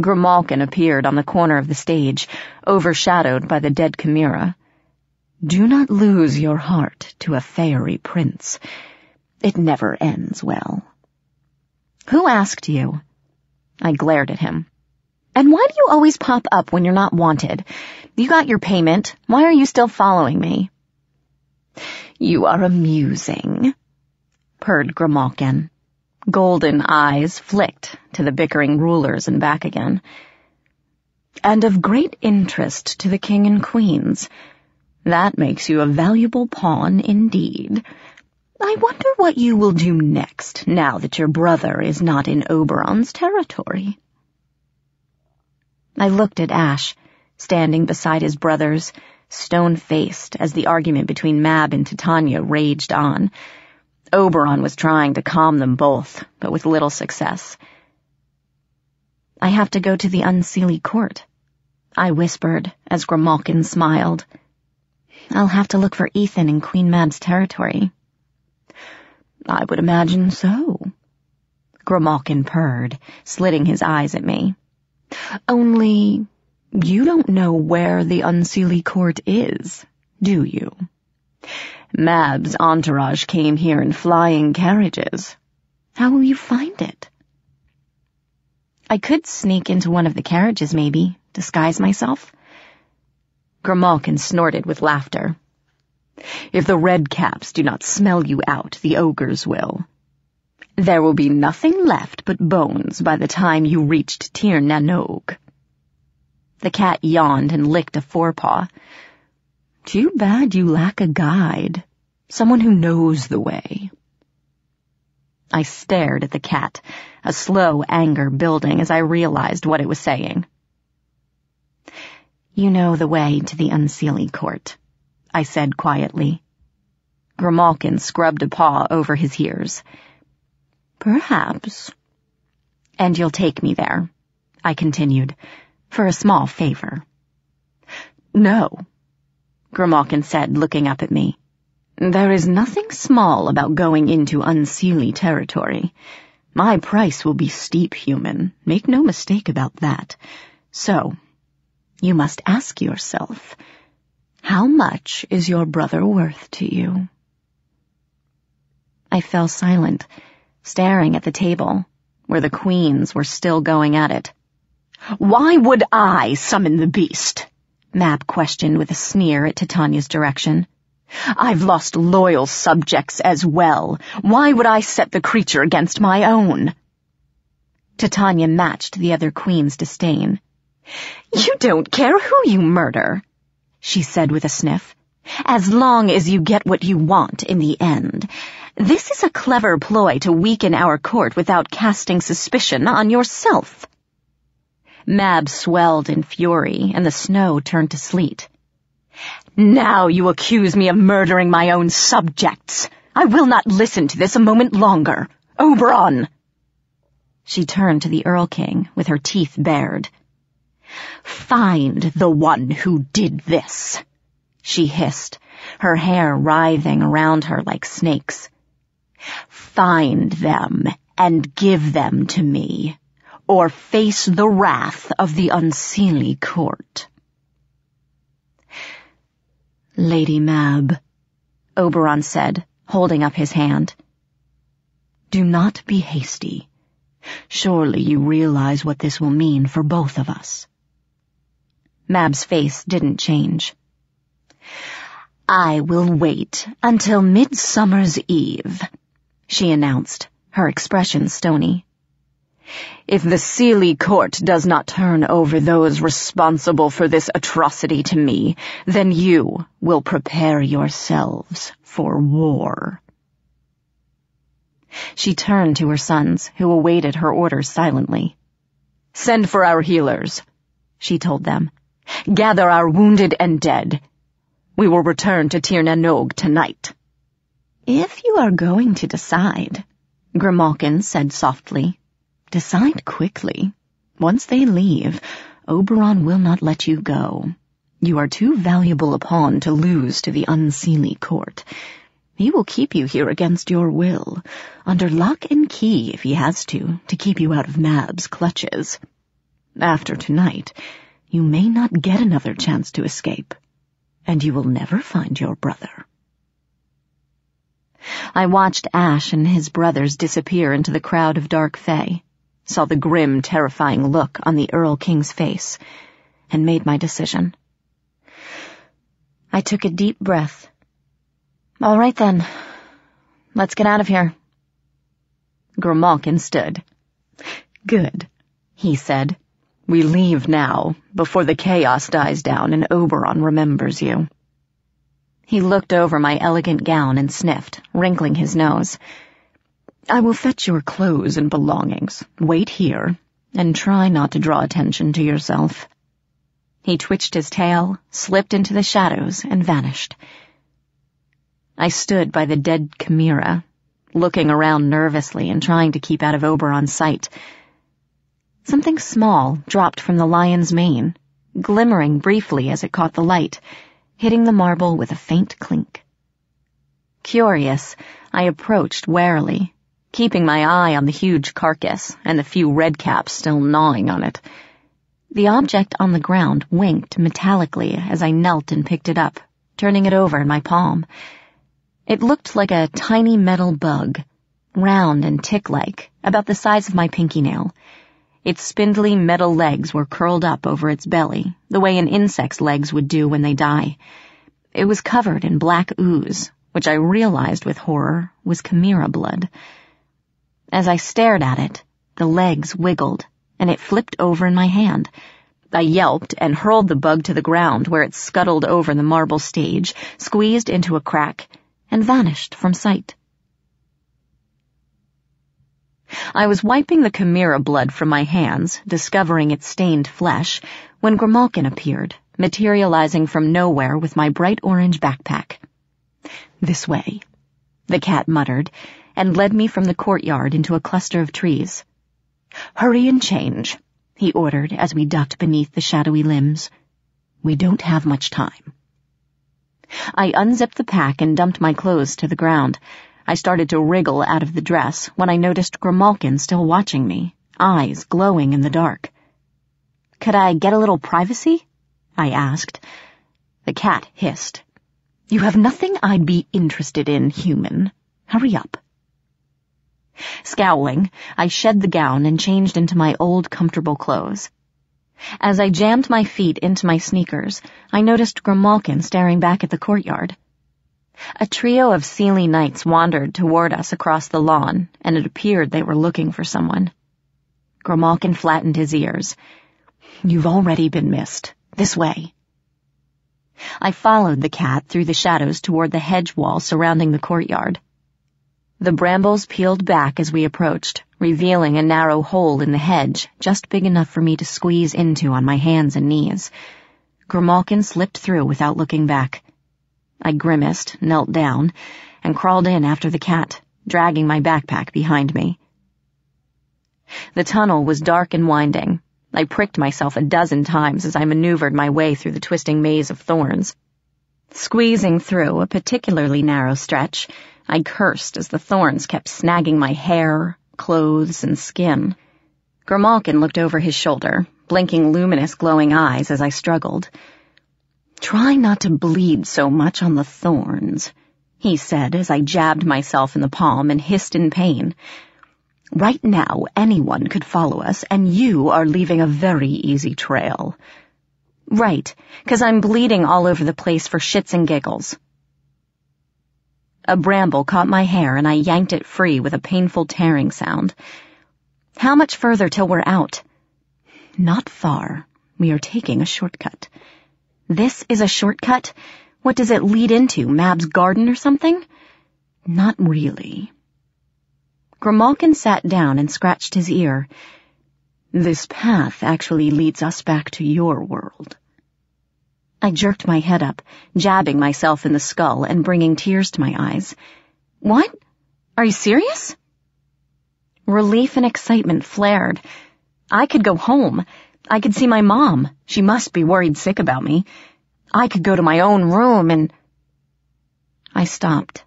Grimalkin appeared on the corner of the stage, overshadowed by the dead Chimera. Do not lose your heart to a fairy prince. It never ends well. Who asked you? I glared at him. And why do you always pop up when you're not wanted? You got your payment. Why are you still following me? You are amusing, purred Grimalkin. Golden eyes flicked to the bickering rulers and back again. And of great interest to the king and queens. That makes you a valuable pawn indeed. I wonder what you will do next, now that your brother is not in Oberon's territory. I looked at Ash, standing beside his brothers, stone-faced as the argument between Mab and Titania raged on, Oberon was trying to calm them both, but with little success. I have to go to the Unseelie Court, I whispered as Grimalkin smiled. I'll have to look for Ethan in Queen Mab's territory. I would imagine so. Grimalkin purred, slitting his eyes at me. Only, you don't know where the Unseelie Court is, do you? Mab's entourage came here in flying carriages. How will you find it? I could sneak into one of the carriages, maybe, disguise myself. Grimalkin snorted with laughter. If the redcaps do not smell you out, the ogres will. There will be nothing left but bones by the time you reached Tir na Nog. The cat yawned and licked a forepaw. Too bad you lack a guide. Someone who knows the way. I stared at the cat, a slow anger building as I realized what it was saying. You know the way to the Unseelie Court, I said quietly. Grimalkin scrubbed a paw over his ears. Perhaps. And you'll take me there, I continued, for a small favor. No, Grimalkin said, looking up at me. There is nothing small about going into Unseelie territory. My price will be steep, human. Make no mistake about that. So, you must ask yourself, how much is your brother worth to you? I fell silent, staring at the table, where the queens were still going at it. Why would I summon the beast? Mab questioned with a sneer at Titania's direction. I've lost loyal subjects as well. Why would I set the creature against my own? Titania matched the other queen's disdain. You don't care who you murder, she said with a sniff, as long as you get what you want in the end. This is a clever ploy to weaken our court without casting suspicion on yourself. Mab swelled in fury, and the snow turned to sleet. Now you accuse me of murdering my own subjects. I will not listen to this a moment longer. Oberon! She turned to the Erlking with her teeth bared. Find the one who did this, she hissed, her hair writhing around her like snakes. Find them and give them to me, or face the wrath of the unseelie court. Lady Mab, Oberon said, holding up his hand. Do not be hasty. Surely you realize what this will mean for both of us. Mab's face didn't change. I will wait until Midsummer's Eve, she announced, her expression stony. If the Seelie court does not turn over those responsible for this atrocity to me, then you will prepare yourselves for war. She turned to her sons, who awaited her orders silently. Send for our healers, she told them. Gather our wounded and dead. We will return to Tir na Nog tonight. If you are going to decide, Grimalkin said softly, Decide quickly. Once they leave, Oberon will not let you go. You are too valuable a pawn to lose to the unseelie court. He will keep you here against your will, under lock and key if he has to, to keep you out of Mab's clutches. After tonight, you may not get another chance to escape, and you will never find your brother. I watched Ash and his brothers disappear into the crowd of dark Fae saw the grim, terrifying look on the Erlking's face, and made my decision. I took a deep breath. All right then. Let's get out of here. Grimalkin stood. Good, he said. We leave now, before the chaos dies down and Oberon remembers you. He looked over my elegant gown and sniffed, wrinkling his nose. I will fetch your clothes and belongings. Wait here, and try not to draw attention to yourself. He twitched his tail, slipped into the shadows, and vanished. I stood by the dead chimera, looking around nervously and trying to keep out of Oberon's sight. Something small dropped from the lion's mane, glimmering briefly as it caught the light, hitting the marble with a faint clink. Curious, I approached warily keeping my eye on the huge carcass and the few redcaps still gnawing on it. The object on the ground winked metallically as I knelt and picked it up, turning it over in my palm. It looked like a tiny metal bug, round and tick-like, about the size of my pinky nail. Its spindly metal legs were curled up over its belly, the way an insect's legs would do when they die. It was covered in black ooze, which I realized with horror was chimera blood. As I stared at it, the legs wiggled, and it flipped over in my hand. I yelped and hurled the bug to the ground where it scuttled over the marble stage, squeezed into a crack, and vanished from sight. I was wiping the chimera blood from my hands, discovering its stained flesh, when Grimalkin appeared, materializing from nowhere with my bright orange backpack. This way, the cat muttered, and led me from the courtyard into a cluster of trees. Hurry and change, he ordered as we ducked beneath the shadowy limbs. We don't have much time. I unzipped the pack and dumped my clothes to the ground. I started to wriggle out of the dress when I noticed Grimalkin still watching me, eyes glowing in the dark. Could I get a little privacy? I asked. The cat hissed. You have nothing I'd be interested in, human. Hurry up. Scowling, I shed the gown and changed into my old comfortable clothes. As I jammed my feet into my sneakers, I noticed Grimalkin staring back at the courtyard. A trio of Seelie knights wandered toward us across the lawn, and it appeared they were looking for someone. Grimalkin flattened his ears. You've already been missed. This way. I followed the cat through the shadows toward the hedge wall surrounding the courtyard. The brambles peeled back as we approached, revealing a narrow hole in the hedge, just big enough for me to squeeze into on my hands and knees. Grimalkin slipped through without looking back. I grimaced, knelt down, and crawled in after the cat, dragging my backpack behind me. The tunnel was dark and winding. I pricked myself a dozen times as I maneuvered my way through the twisting maze of thorns. Squeezing through a particularly narrow stretch, I cursed as the thorns kept snagging my hair, clothes, and skin. Grimalkin looked over his shoulder, blinking luminous glowing eyes as I struggled. Try not to bleed so much on the thorns, he said as I jabbed myself in the palm and hissed in pain. Right now, anyone could follow us, and you are leaving a very easy trail. Right, because I'm bleeding all over the place for shits and giggles. A bramble caught my hair and I yanked it free with a painful tearing sound. How much further till we're out? Not far. We are taking a shortcut. This is a shortcut? What does it lead into, Mab's garden or something? Not really. Grimalkin sat down and scratched his ear. This path actually leads us back to your world. I jerked my head up, jabbing myself in the skull and bringing tears to my eyes. What? Are you serious? Relief and excitement flared. I could go home. I could see my mom. She must be worried sick about me. I could go to my own room and... I stopped,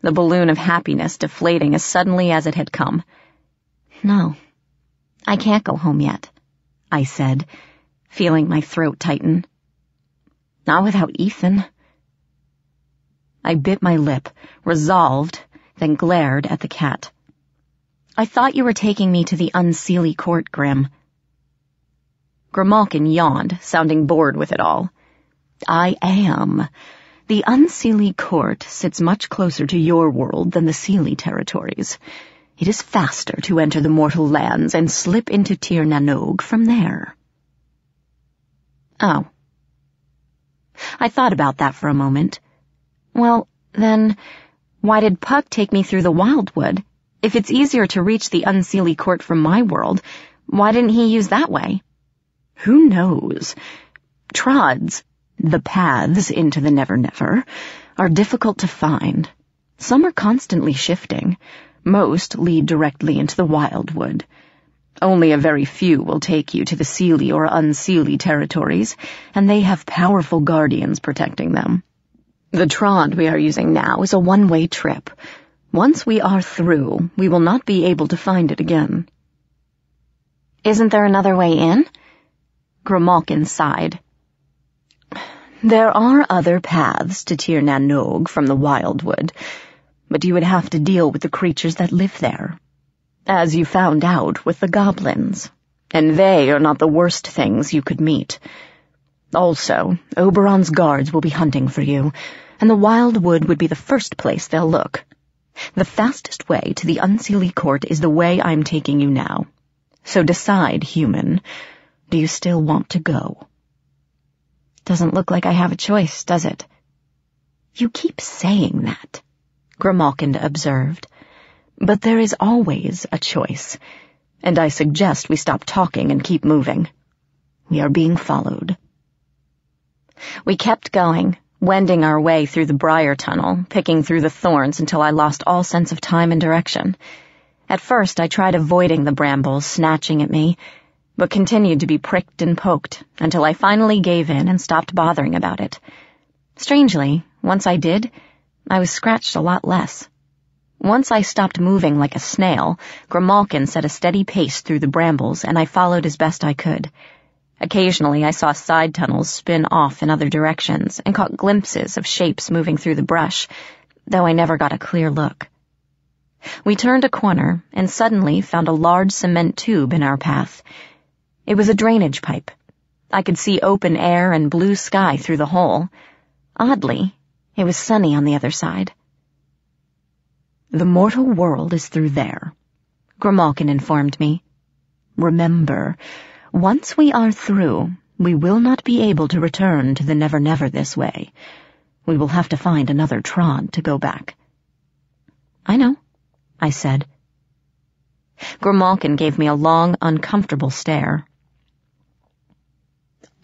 the balloon of happiness deflating as suddenly as it had come. No, I can't go home yet, I said, feeling my throat tighten. Not without Ethan. I bit my lip, resolved, then glared at the cat. I thought you were taking me to the Unseelie court, Grim. Grimalkin yawned, sounding bored with it all. I am. The Unseelie court sits much closer to your world than the Seelie territories. It is faster to enter the mortal lands and slip into Tir na Nog from there. Oh. I thought about that for a moment. Well, then, why did Puck take me through the Wildwood? If it's easier to reach the Unseelie Court from my world, why didn't he use that way? Who knows? Trods, the paths into the Never Never, are difficult to find. Some are constantly shifting. Most lead directly into the Wildwood. Only a very few will take you to the Seelie or Unseelie territories, and they have powerful guardians protecting them. The Trod we are using now is a one-way trip. Once we are through, we will not be able to find it again. Isn't there another way in? Grimalkin sighed. There are other paths to Tir na Nog from the Wildwood, but you would have to deal with the creatures that live there as you found out with the goblins. And they are not the worst things you could meet. Also, Oberon's guards will be hunting for you, and the Wildwood would be the first place they'll look. The fastest way to the Unseelie Court is the way I'm taking you now. So decide, human, do you still want to go? Doesn't look like I have a choice, does it? You keep saying that, Grimalkin observed. But there is always a choice, and I suggest we stop talking and keep moving. We are being followed. We kept going, wending our way through the briar tunnel, picking through the thorns until I lost all sense of time and direction. At first I tried avoiding the brambles snatching at me, but continued to be pricked and poked until I finally gave in and stopped bothering about it. Strangely, once I did, I was scratched a lot less. Once I stopped moving like a snail, Grimalkin set a steady pace through the brambles, and I followed as best I could. Occasionally I saw side tunnels spin off in other directions and caught glimpses of shapes moving through the brush, though I never got a clear look. We turned a corner and suddenly found a large cement tube in our path. It was a drainage pipe. I could see open air and blue sky through the hole. Oddly, it was sunny on the other side. The mortal world is through there, Grimalkin informed me. Remember, once we are through, we will not be able to return to the Never Never this way. We will have to find another Trod to go back. I know, I said. Grimalkin gave me a long, uncomfortable stare.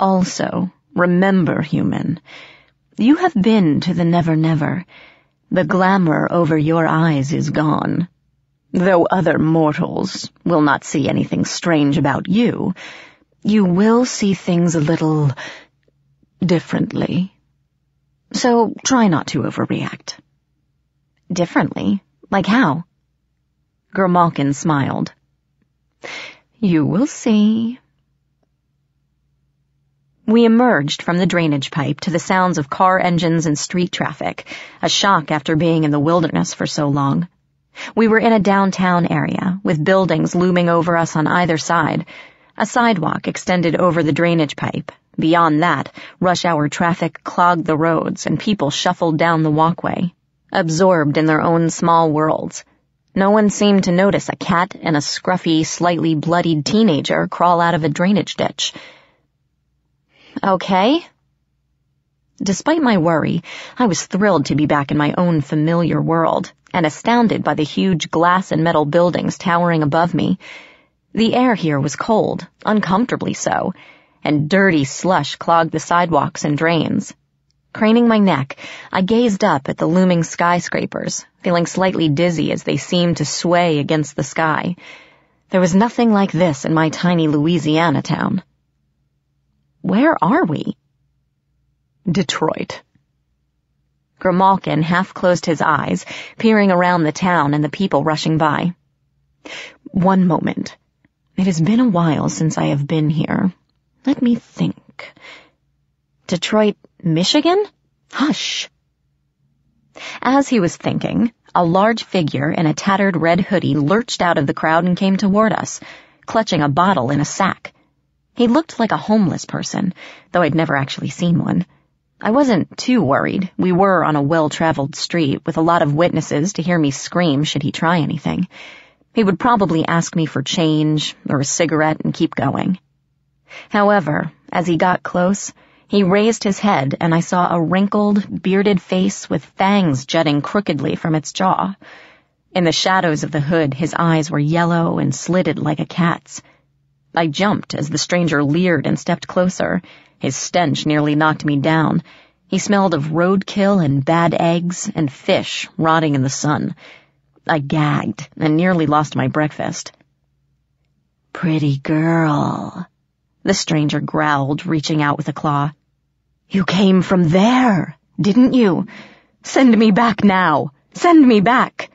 Also, remember, human, you have been to the Never Never. The glamour over your eyes is gone. Though other mortals will not see anything strange about you, you will see things a little differently. So try not to overreact. Differently? Like how? Grimalkin smiled. You will see. We emerged from the drainage pipe to the sounds of car engines and street traffic, a shock after being in the wilderness for so long. We were in a downtown area, with buildings looming over us on either side. A sidewalk extended over the drainage pipe. Beyond that, rush hour traffic clogged the roads and people shuffled down the walkway, absorbed in their own small worlds. No one seemed to notice a cat and a scruffy, slightly bloodied teenager crawl out of a drainage ditch. Okay? Despite my worry, I was thrilled to be back in my own familiar world and astounded by the huge glass and metal buildings towering above me. The air here was cold, uncomfortably so, and dirty slush clogged the sidewalks and drains. Craning my neck, I gazed up at the looming skyscrapers, feeling slightly dizzy as they seemed to sway against the sky. There was nothing like this in my tiny Louisiana town. Where are we? Detroit. Grimalkin half closed his eyes, peering around the town and the people rushing by. One moment. It has been a while since I have been here. Let me think. Detroit, Michigan? Hush. As he was thinking, a large figure in a tattered red hoodie lurched out of the crowd and came toward us, clutching a bottle in a sack. He looked like a homeless person, though I'd never actually seen one. I wasn't too worried. We were on a well-traveled street with a lot of witnesses to hear me scream should he try anything. He would probably ask me for change or a cigarette and keep going. However, as he got close, he raised his head and I saw a wrinkled, bearded face with fangs jutting crookedly from its jaw. In the shadows of the hood, his eyes were yellow and slitted like a cat's. I jumped as the stranger leered and stepped closer. His stench nearly knocked me down. He smelled of roadkill and bad eggs and fish rotting in the sun. I gagged and nearly lost my breakfast. Pretty girl, the stranger growled, reaching out with a claw. You came from there, didn't you? Send me back now. Send me back.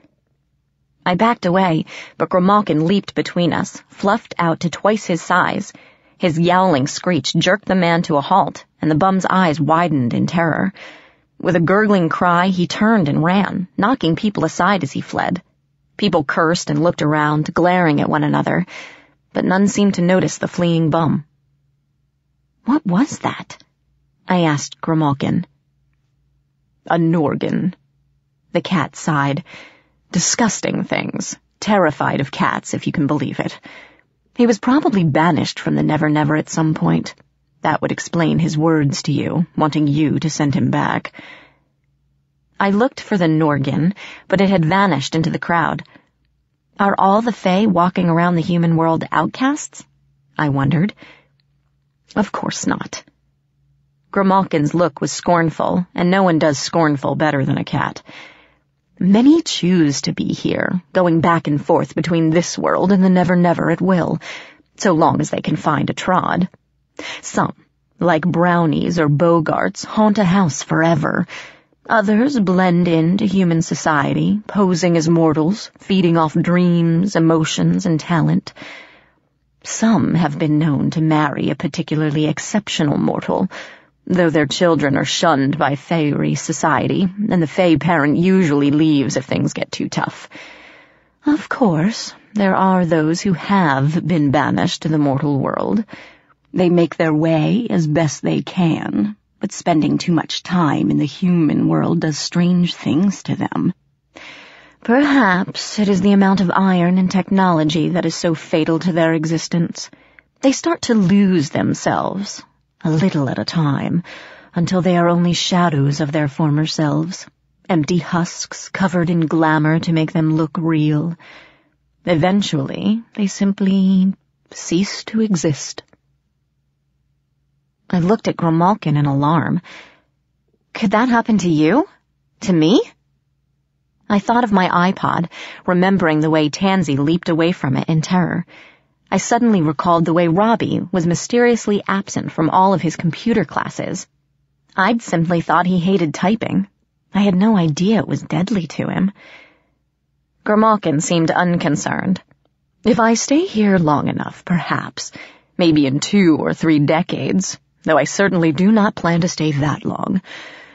I backed away, but Grimalkin leaped between us, fluffed out to twice his size. His yowling screech jerked the man to a halt, and the bum's eyes widened in terror. With a gurgling cry, he turned and ran, knocking people aside as he fled. People cursed and looked around, glaring at one another, but none seemed to notice the fleeing bum. What was that? I asked Grimalkin. A Norgan. The cat sighed. Disgusting things. Terrified of cats, if you can believe it. He was probably banished from the Never Never at some point. That would explain his words to you, wanting you to send him back. I looked for the Norgan, but it had vanished into the crowd. Are all the Fae walking around the human world outcasts? I wondered. Of course not. Grimalkin's look was scornful, and no one does scornful better than a cat. Many choose to be here, going back and forth between this world and the Never Never at will, so long as they can find a trod. Some, like brownies or boggarts, haunt a house forever. Others blend into human society, posing as mortals, feeding off dreams, emotions, and talent. Some have been known to marry a particularly exceptional mortal, though their children are shunned by Faerie society, and the Fae parent usually leaves if things get too tough. Of course, there are those who have been banished to the mortal world. They make their way as best they can, but spending too much time in the human world does strange things to them. Perhaps it is the amount of iron and technology that is so fatal to their existence. They start to lose themselves, a little at a time, until they are only shadows of their former selves, empty husks covered in glamour to make them look real. Eventually, they simply cease to exist. I looked at Grimalkin in alarm. Could that happen to you? To me? I thought of my iPod, remembering the way Tansy leaped away from it in terror. I suddenly recalled the way Robbie was mysteriously absent from all of his computer classes. I'd simply thought he hated typing. I had no idea it was deadly to him. Grimalkin seemed unconcerned. If I stay here long enough, perhaps, maybe in two or three decades, though I certainly do not plan to stay that long.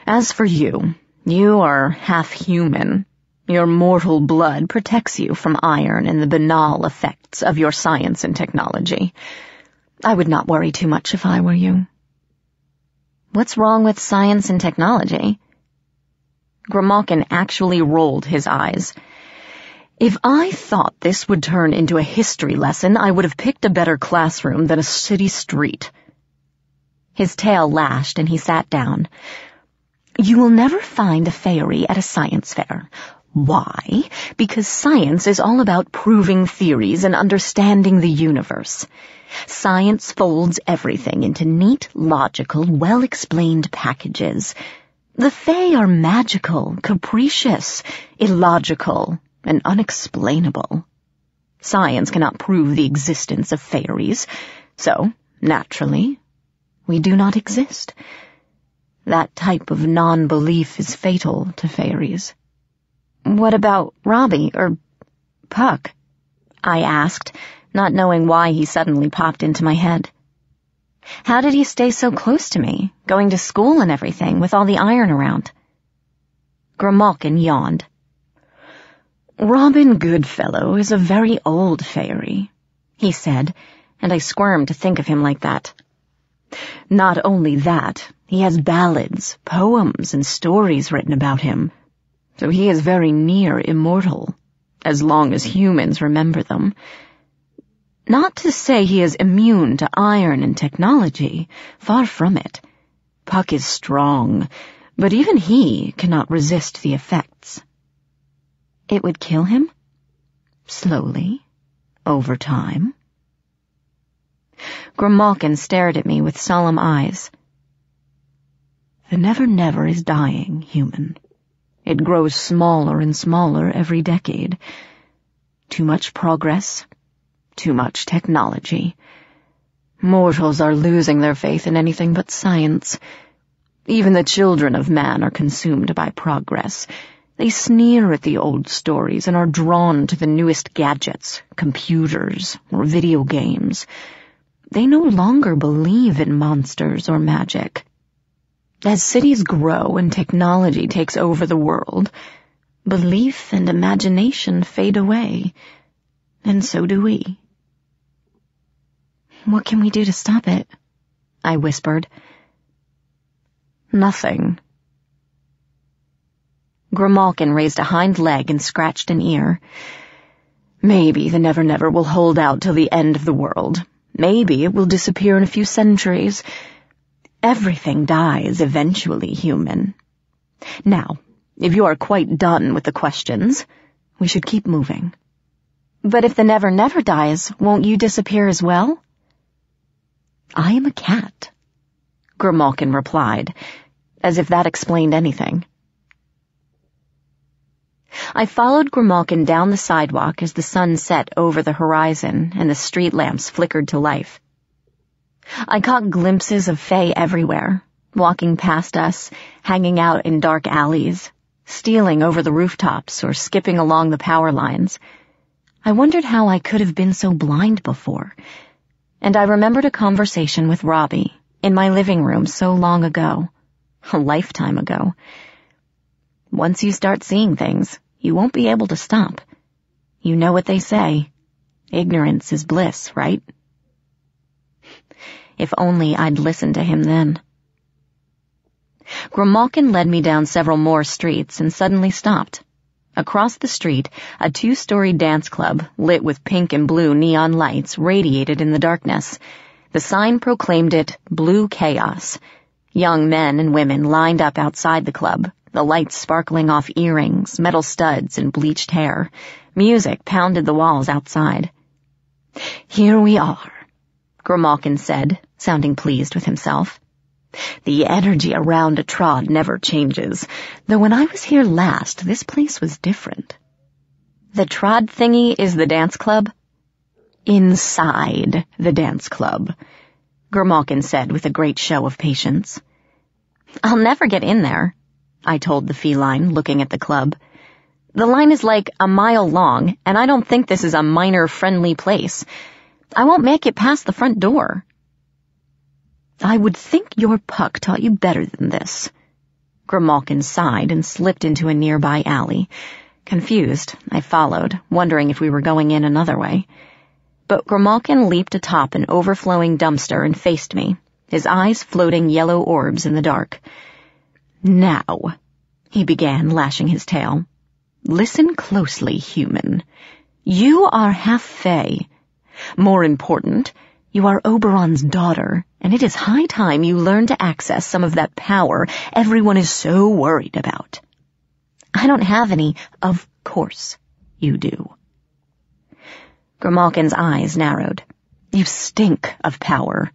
As for you, you are half human, your mortal blood protects you from iron and the banal effects of your science and technology. I would not worry too much if I were you. What's wrong with science and technology? Grimalkin actually rolled his eyes. If I thought this would turn into a history lesson, I would have picked a better classroom than a city street. His tail lashed and he sat down. You will never find a fairy at a science fair. Why? Because science is all about proving theories and understanding the universe. Science folds everything into neat, logical, well-explained packages. The Fae are magical, capricious, illogical, and unexplainable. Science cannot prove the existence of fairies, so, naturally, we do not exist. That type of non-belief is fatal to fairies. What about Robbie, or Puck? I asked, not knowing why he suddenly popped into my head. How did he stay so close to me, going to school and everything, with all the iron around? Grimalkin yawned. Robin Goodfellow is a very old fairy, he said, and I squirmed to think of him like that. Not only that, he has ballads, poems, and stories written about him so he is very near immortal, as long as humans remember them. Not to say he is immune to iron and technology, far from it. Puck is strong, but even he cannot resist the effects. It would kill him? Slowly, over time. Grimalkin stared at me with solemn eyes. The Never Never is dying, human. It grows smaller and smaller every decade. Too much progress, too much technology. Mortals are losing their faith in anything but science. Even the children of man are consumed by progress. They sneer at the old stories and are drawn to the newest gadgets, computers, or video games. They no longer believe in monsters or magic. As cities grow and technology takes over the world, belief and imagination fade away, and so do we. What can we do to stop it? I whispered. Nothing. Grimalkin raised a hind leg and scratched an ear. Maybe the Never Never will hold out till the end of the world. Maybe it will disappear in a few centuries. Everything dies eventually, human. Now, if you are quite done with the questions, we should keep moving. But if the Never Never dies, won't you disappear as well? I am a cat, Grimalkin replied, as if that explained anything. I followed Grimalkin down the sidewalk as the sun set over the horizon and the street lamps flickered to life. I caught glimpses of Fae everywhere, walking past us, hanging out in dark alleys, stealing over the rooftops or skipping along the power lines. I wondered how I could have been so blind before, and I remembered a conversation with Robbie in my living room so long ago, a lifetime ago. Once you start seeing things, you won't be able to stop. You know what they say. Ignorance is bliss, right? If only I'd listened to him then. Grimalkin led me down several more streets and suddenly stopped. Across the street, a two-story dance club, lit with pink and blue neon lights, radiated in the darkness. The sign proclaimed it Blue Chaos. Young men and women lined up outside the club, the lights sparkling off earrings, metal studs, and bleached hair. Music pounded the walls outside. Here we are, Grimalkin said, sounding pleased with himself. The energy around a trod never changes, though when I was here last, this place was different. The trod thingy is the dance club? Inside the dance club, Grimalkin said with a great show of patience. I'll never get in there, I told the feline, looking at the club. The line is like a mile long, and I don't think this is a minor-friendly place. I won't make it past the front door. I would think your puck taught you better than this. Grimalkin sighed and slipped into a nearby alley. Confused, I followed, wondering if we were going in another way. But Grimalkin leaped atop an overflowing dumpster and faced me, his eyes floating yellow orbs in the dark. Now, he began, lashing his tail. Listen closely, human. You are half Fae. More important, you are Oberon's daughter, and it is high time you learn to access some of that power everyone is so worried about. I don't have any, of course you do. Grimalkin's eyes narrowed. You stink of power,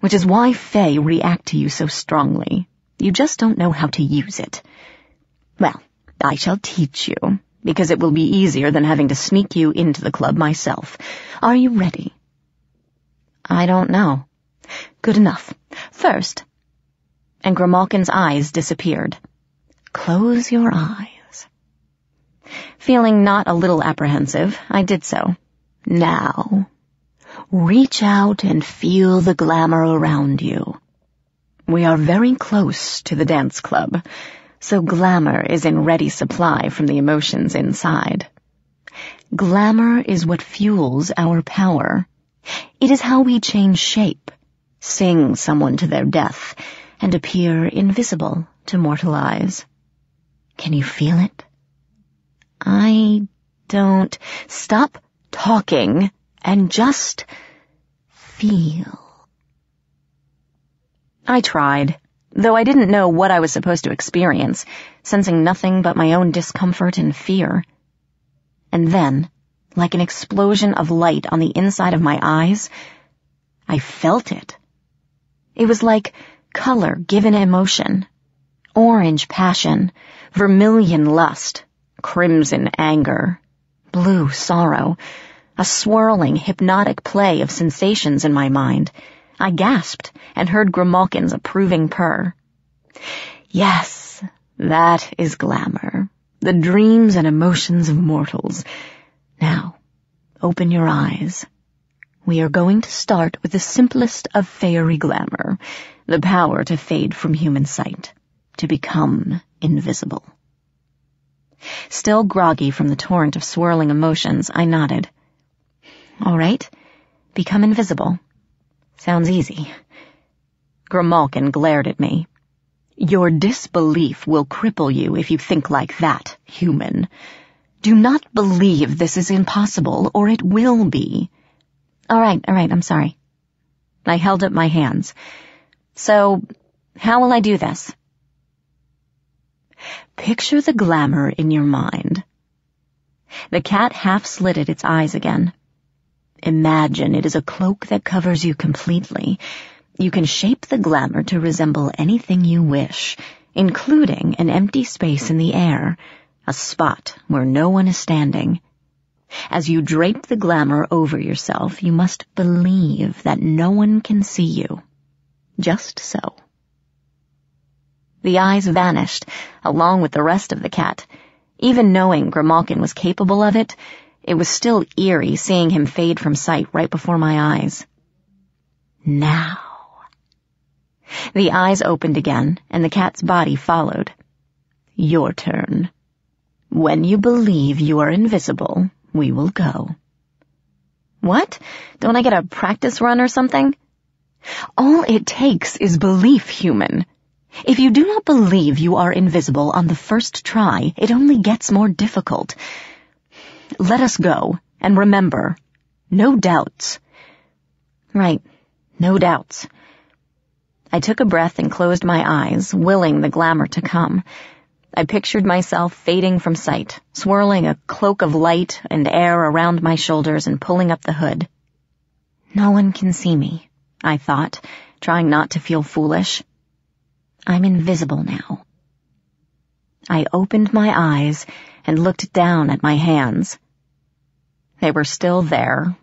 which is why Fae react to you so strongly. You just don't know how to use it. Well, I shall teach you, because it will be easier than having to sneak you into the club myself. Are you ready? I don't know. Good enough. First, and Grimalkin's eyes disappeared. Close your eyes. Feeling not a little apprehensive, I did so. Now, reach out and feel the glamour around you. We are very close to the dance club, so glamour is in ready supply from the emotions inside. Glamour is what fuels our power. It is how we change shape, sing someone to their death, and appear invisible to mortal eyes. Can you feel it? I don't. Stop talking and just feel. I tried, though I didn't know what I was supposed to experience, sensing nothing but my own discomfort and fear. And then, like an explosion of light on the inside of my eyes. I felt it. It was like color given emotion. Orange passion, vermilion lust, crimson anger, blue sorrow, a swirling, hypnotic play of sensations in my mind. I gasped and heard Grimalkin's approving purr. Yes, that is glamour. The dreams and emotions of mortals. Now, open your eyes. We are going to start with the simplest of fairy glamour, the power to fade from human sight, to become invisible. Still groggy from the torrent of swirling emotions, I nodded. All right, become invisible. Sounds easy. Grimalkin glared at me. Your disbelief will cripple you if you think like that, human. Do not believe this is impossible, or it will be. All right, all right, I'm sorry. I held up my hands. So, how will I do this? Picture the glamour in your mind. The cat half slitted its eyes again. Imagine it is a cloak that covers you completely. You can shape the glamour to resemble anything you wish, including an empty space in the air, a spot where no one is standing. As you drape the glamour over yourself, you must believe that no one can see you. Just so. The eyes vanished, along with the rest of the cat. Even knowing Grimalkin was capable of it, it was still eerie seeing him fade from sight right before my eyes. Now. The eyes opened again, and the cat's body followed. Your turn. When you believe you are invisible, we will go. What? Don't I get a practice run or something? All it takes is belief, human. If you do not believe you are invisible on the first try, it only gets more difficult. Let us go, and remember, no doubts. Right, no doubts. I took a breath and closed my eyes, willing the glamour to come. I pictured myself fading from sight, swirling a cloak of light and air around my shoulders and pulling up the hood. No one can see me, I thought, trying not to feel foolish. I'm invisible now. I opened my eyes and looked down at my hands. They were still there.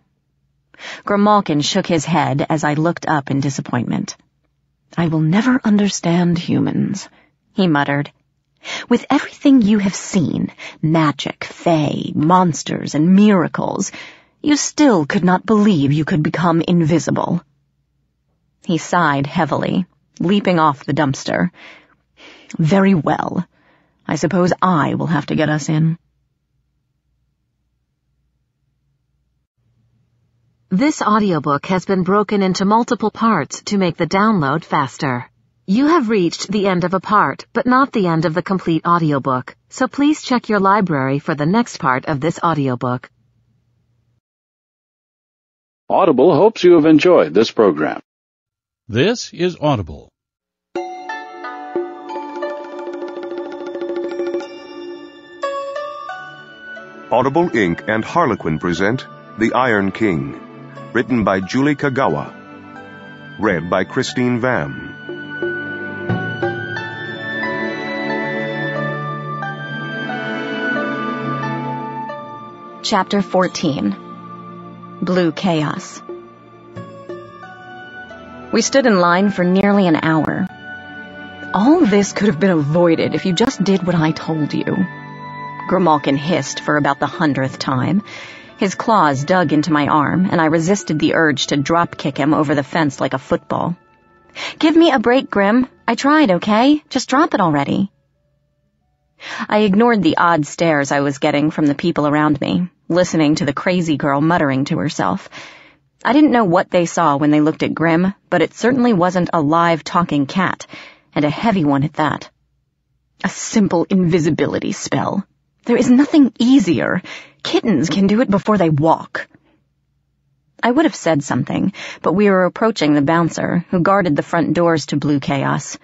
Grimalkin shook his head as I looked up in disappointment. I will never understand humans, he muttered. With everything you have seen, magic, fae, monsters, and miracles, you still could not believe you could become invisible. He sighed heavily, leaping off the dumpster. Very well. I suppose I will have to get us in. This audiobook has been broken into multiple parts to make the download faster. You have reached the end of a part, but not the end of the complete audiobook, so please check your library for the next part of this audiobook. Audible hopes you have enjoyed this program. This is Audible. Audible Inc. and Harlequin present The Iron King, written by Julie Kagawa, read by Khristine Hvam. Chapter 14 Blue Chaos We stood in line for nearly an hour. All this could have been avoided if you just did what I told you. Grimalkin hissed for about the hundredth time. His claws dug into my arm, and I resisted the urge to drop kick him over the fence like a football. Give me a break, Grim. I tried, okay? Just drop it already. I ignored the odd stares I was getting from the people around me, listening to the crazy girl muttering to herself. I didn't know what they saw when they looked at Grim, but it certainly wasn't a live talking cat, and a heavy one at that. A simple invisibility spell. There is nothing easier. Kittens can do it before they walk. I would have said something, but we were approaching the bouncer, who guarded the front doors to Blue Chaos.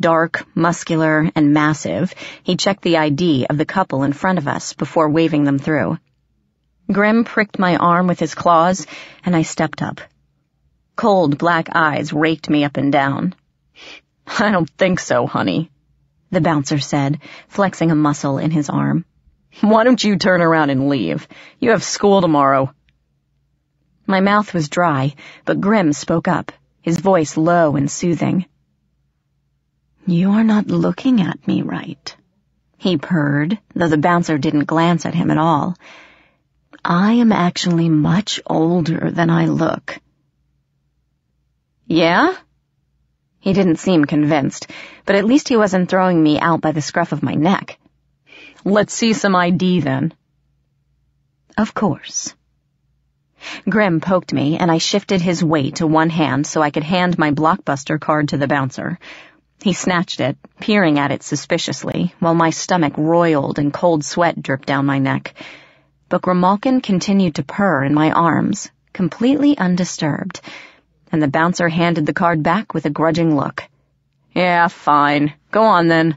Dark, muscular, and massive, he checked the ID of the couple in front of us before waving them through. Grim pricked my arm with his claws, and I stepped up. Cold black eyes raked me up and down. I don't think so, honey, the bouncer said, flexing a muscle in his arm. Why don't you turn around and leave? You have school tomorrow. My mouth was dry, but Grim spoke up, his voice low and soothing. You are not looking at me right, he purred, though the bouncer didn't glance at him at all. I am actually much older than I look. Yeah? He didn't seem convinced, but at least he wasn't throwing me out by the scruff of my neck. Let's see some ID then. Of course. Grim poked me, and I shifted his weight to one hand so I could hand my blockbuster card to the bouncer. He snatched it, peering at it suspiciously, while my stomach roiled and cold sweat dripped down my neck. But Grimalkin continued to purr in my arms, completely undisturbed, and the bouncer handed the card back with a grudging look. Yeah, fine. Go on then.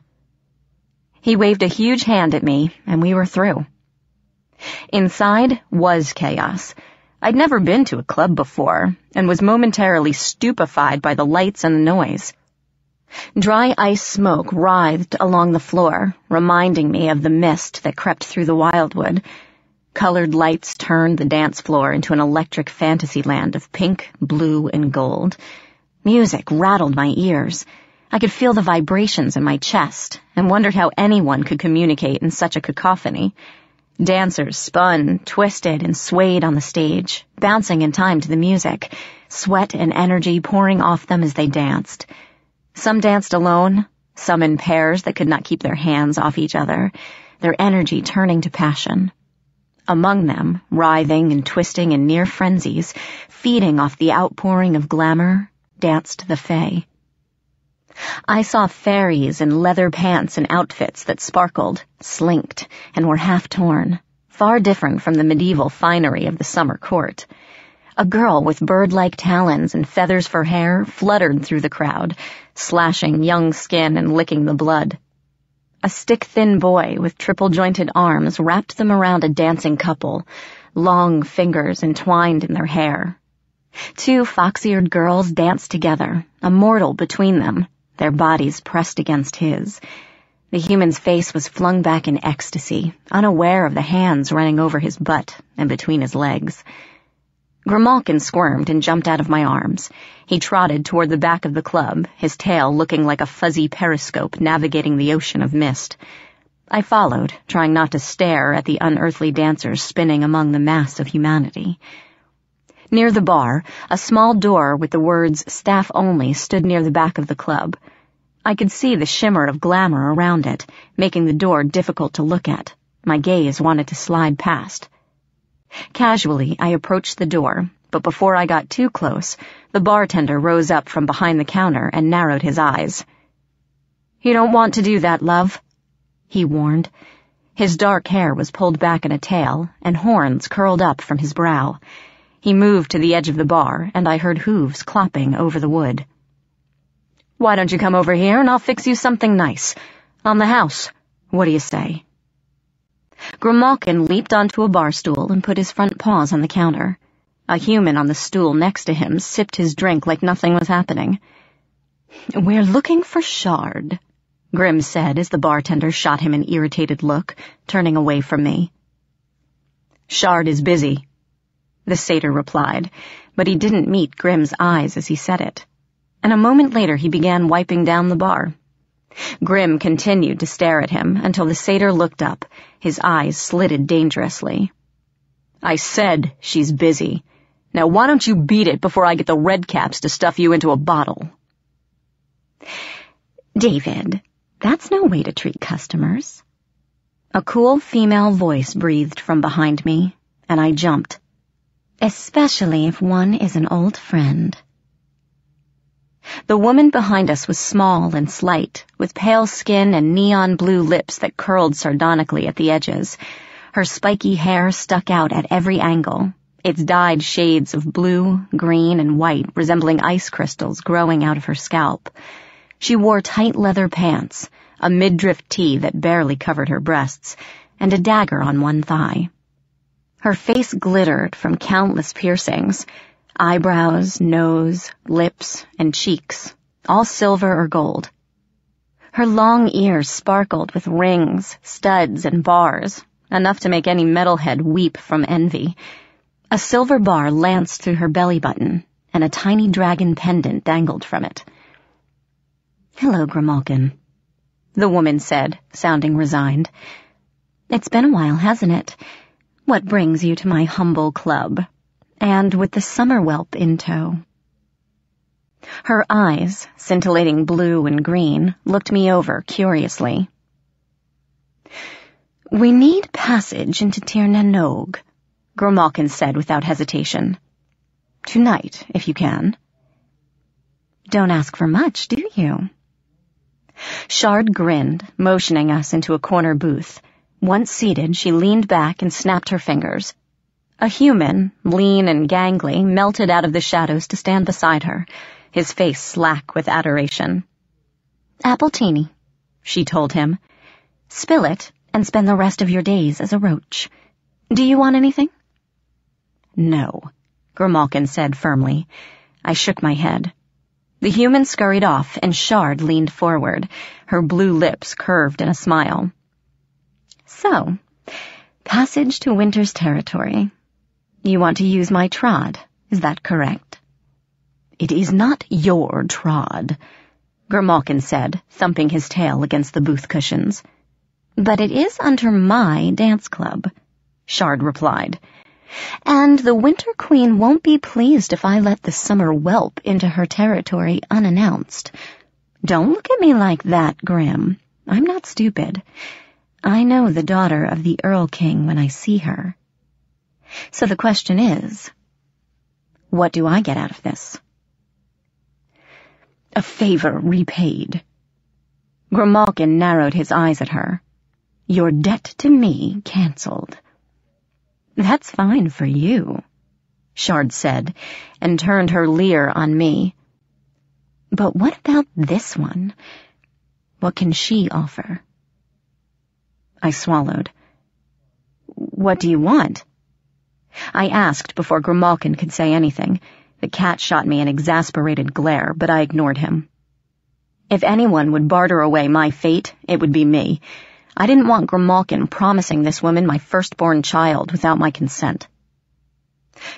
He waved a huge hand at me, and we were through. Inside was chaos. I'd never been to a club before, and was momentarily stupefied by the lights and the noise. Dry ice smoke writhed along the floor, reminding me of the mist that crept through the wildwood. Colored lights turned the dance floor into an electric fantasy land of pink, blue, and gold. Music rattled my ears. I could feel the vibrations in my chest and wondered how anyone could communicate in such a cacophony. Dancers spun, twisted, and swayed on the stage, bouncing in time to the music, sweat and energy pouring off them as they danced. Some danced alone, some in pairs that could not keep their hands off each other, their energy turning to passion. Among them, writhing and twisting in near frenzies, feeding off the outpouring of glamour, danced the Fae. I saw fairies in leather pants and outfits that sparkled, slinked, and were half torn, far different from the medieval finery of the summer court. A girl with bird-like talons and feathers for hair fluttered through the crowd, slashing young skin and licking the blood. A stick-thin boy with triple-jointed arms wrapped them around a dancing couple, long fingers entwined in their hair. Two fox-eared girls danced together, a mortal between them, their bodies pressed against his. The human's face was flung back in ecstasy, unaware of the hands running over his butt and between his legs. Grimalkin squirmed and jumped out of my arms. He trotted toward the back of the club, his tail looking like a fuzzy periscope navigating the ocean of mist. I followed, trying not to stare at the unearthly dancers spinning among the mass of humanity. Near the bar, a small door with the words staff only stood near the back of the club. I could see the shimmer of glamour around it, making the door difficult to look at. My gaze wanted to slide past. Casually, I approached the door, but before I got too close, the bartender rose up from behind the counter and narrowed his eyes. You don't want to do that, love, he warned. His dark hair was pulled back in a tail, and horns curled up from his brow. He moved to the edge of the bar, and I heard hooves clopping over the wood. Why don't you come over here and I'll fix you something nice? On the house. What do you say? Grimalkin leaped onto a bar stool and put his front paws on the counter. A human on the stool next to him sipped his drink like nothing was happening. We're looking for Shard, Grim said as the bartender shot him an irritated look, turning away from me. Shard is busy, the satyr replied, but he didn't meet Grim's eyes as he said it. And a moment later he began wiping down the bar. Grim continued to stare at him until the satyr looked up, his eyes slitted dangerously. I said she's busy. Now why don't you beat it before I get the redcaps to stuff you into a bottle? David, that's no way to treat customers. A cool female voice breathed from behind me, and I jumped especially if one is an old friend. The woman behind us was small and slight, with pale skin and neon blue lips that curled sardonically at the edges. Her spiky hair stuck out at every angle, its dyed shades of blue, green, and white resembling ice crystals growing out of her scalp. She wore tight leather pants, a midriff tee that barely covered her breasts, and a dagger on one thigh. Her face glittered from countless piercings, eyebrows, nose, lips, and cheeks, all silver or gold. Her long ears sparkled with rings, studs, and bars, enough to make any metalhead weep from envy. A silver bar lanced through her belly button, and a tiny dragon pendant dangled from it. Hello, Grimalkin, the woman said, sounding resigned. It's been a while, hasn't it? What brings you to my humble club? And with the summer whelp in tow. Her eyes, scintillating blue and green, looked me over curiously. We need passage into Tir na Nog, Grimalkin said without hesitation. Tonight, if you can. Don't ask for much, do you? Shard grinned, motioning us into a corner booth, once seated, she leaned back and snapped her fingers. A human, lean and gangly, melted out of the shadows to stand beside her, his face slack with adoration. Appletini, she told him. Spill it and spend the rest of your days as a roach. Do you want anything? No, Grimalkin said firmly. I shook my head. The human scurried off and Shard leaned forward, her blue lips curved in a smile. So, passage to Winter's territory. You want to use my trod, is that correct? It is not your trod, Grimalkin said, thumping his tail against the booth cushions. But it is under my dance club, Shard replied. And the Winter Queen won't be pleased if I let the summer whelp into her territory unannounced. Don't look at me like that, Grim. I'm not stupid. I know the daughter of the Erlking when I see her. So the question is, what do I get out of this? A favor repaid. Grimalkin narrowed his eyes at her. Your debt to me cancelled. That's fine for you, Shard said, and turned her leer on me. But what about this one? What can she offer? I swallowed. What do you want? I asked before Grimalkin could say anything. The cat shot me an exasperated glare, but I ignored him. If anyone would barter away my fate, it would be me. I didn't want Grimalkin promising this woman my firstborn child without my consent.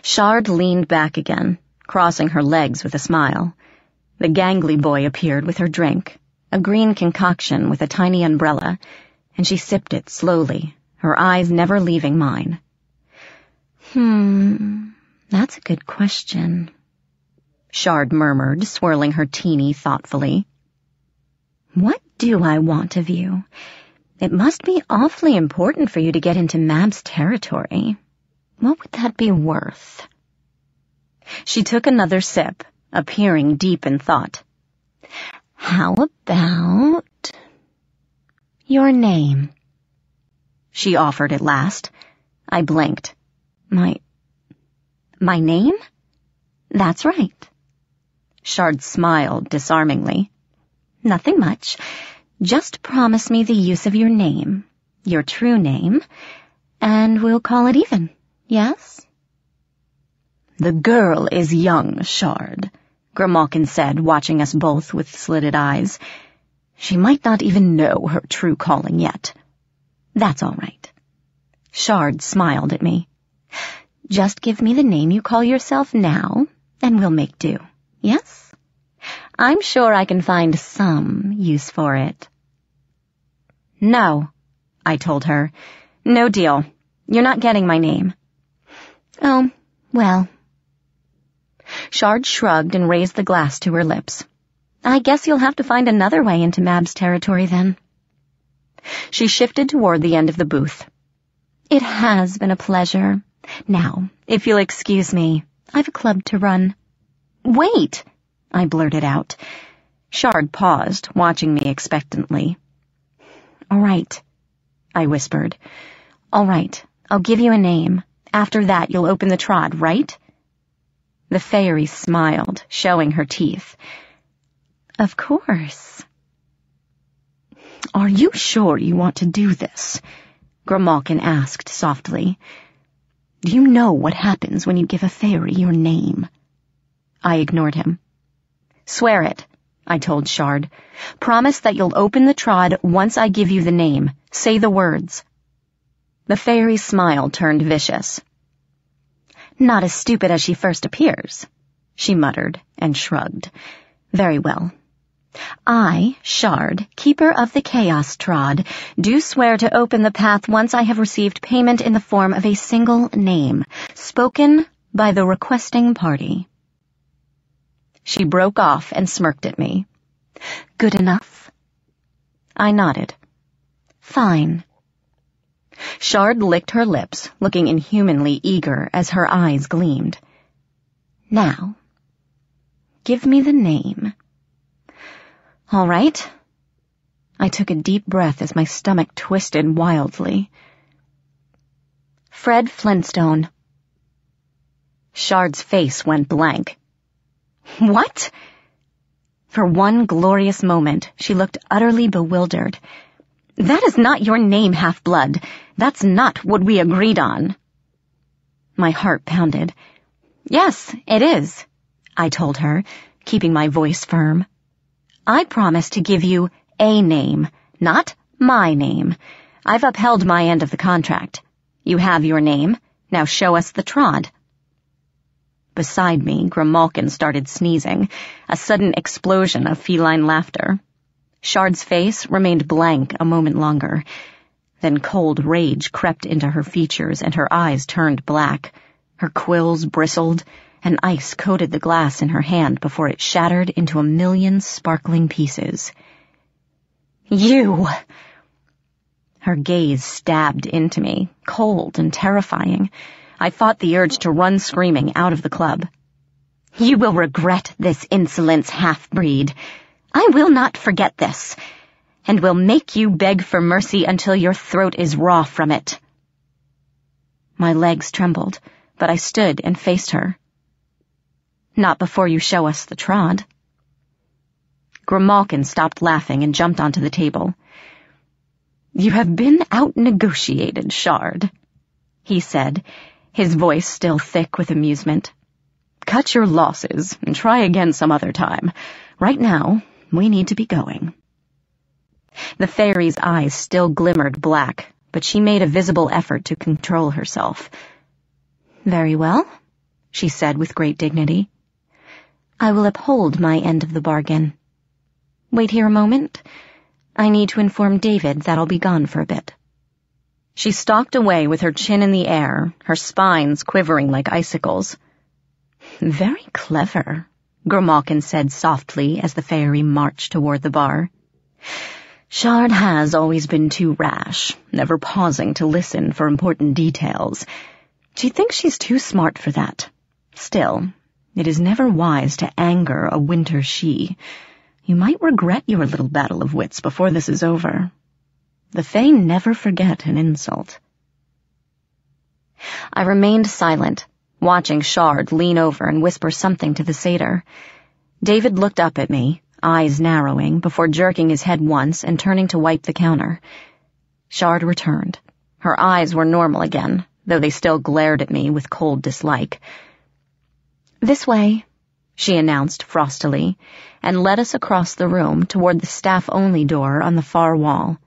Shard leaned back again, crossing her legs with a smile. The gangly boy appeared with her drink, a green concoction with a tiny umbrella, and she sipped it slowly, her eyes never leaving mine. Hmm, that's a good question, Shard murmured, swirling her teeny thoughtfully. What do I want of you? It must be awfully important for you to get into Mab's territory. What would that be worth? She took another sip, appearing deep in thought. How about your name? She offered at last. I blinked. My... my name? That's right. Shard smiled disarmingly. Nothing much. Just promise me the use of your name, your true name, and we'll call it even, yes? The girl is young, Shard, Grimalkin said, watching us both with slitted eyes. She might not even know her true calling yet. That's all right. Shard smiled at me. Just give me the name you call yourself now, and we'll make do, yes? I'm sure I can find some use for it. No, I told her. No deal. You're not getting my name. Oh, well. Shard shrugged and raised the glass to her lips. I guess you'll have to find another way into Mab's territory then. She shifted toward the end of the booth. It has been a pleasure. Now, if you'll excuse me, I've a club to run. Wait! I blurted out. Shard paused, watching me expectantly. All right, I whispered. All right, I'll give you a name. After that, you'll open the trod, right? The fairy smiled, showing her teeth. Of course. Are you sure you want to do this? Grimalkin asked softly. Do you know what happens when you give a fairy your name? I ignored him. Swear it, I told Shard. Promise that you'll open the trod once I give you the name. Say the words. The fairy's smile turned vicious. Not as stupid as she first appears, she muttered and shrugged. Very well. I, Shard, keeper of the Chaos Trod, do swear to open the path once I have received payment in the form of a single name, spoken by the requesting party. She broke off and smirked at me. Good enough? I nodded. Fine. Shard licked her lips, looking inhumanly eager as her eyes gleamed. Now, give me the name. All right. I took a deep breath as my stomach twisted wildly. Fred Flintstone. Shard's face went blank. What? For one glorious moment, she looked utterly bewildered. That is not your name, Half-Blood. That's not what we agreed on. My heart pounded. Yes, it is, I told her, keeping my voice firm. I promise to give you a name, not my name. I've upheld my end of the contract. You have your name. Now show us the trod. Beside me, Grimalkin started sneezing, a sudden explosion of feline laughter. Shard's face remained blank a moment longer. Then cold rage crept into her features and her eyes turned black. Her quills bristled, and ice coated the glass in her hand before it shattered into a million sparkling pieces. You! Her gaze stabbed into me, cold and terrifying. I fought the urge to run screaming out of the club. You will regret this insolence, half-breed. I will not forget this, and will make you beg for mercy until your throat is raw from it. My legs trembled, but I stood and faced her. Not before you show us the trod. Grimalkin stopped laughing and jumped onto the table. You have been out-negotiated, Shard, he said, his voice still thick with amusement. Cut your losses and try again some other time. Right now, we need to be going. The fairy's eyes still glimmered black, but she made a visible effort to control herself. Very well, she said with great dignity. I will uphold my end of the bargain. Wait here a moment. I need to inform David that I'll be gone for a bit. She stalked away with her chin in the air, her spines quivering like icicles. Very clever, Grimalkin said softly as the fairy marched toward the bar. Shard has always been too rash, never pausing to listen for important details. She thinks she's too smart for that. Still, it is never wise to anger a winter sidhe. You might regret your little battle of wits before this is over. The Fae never forget an insult. I remained silent, watching Shard lean over and whisper something to the satyr. David looked up at me, eyes narrowing, before jerking his head once and turning to wipe the counter. Shard returned. Her eyes were normal again, though they still glared at me with cold dislike. This way, she announced frostily, and led us across the room toward the staff-only door on the far wall.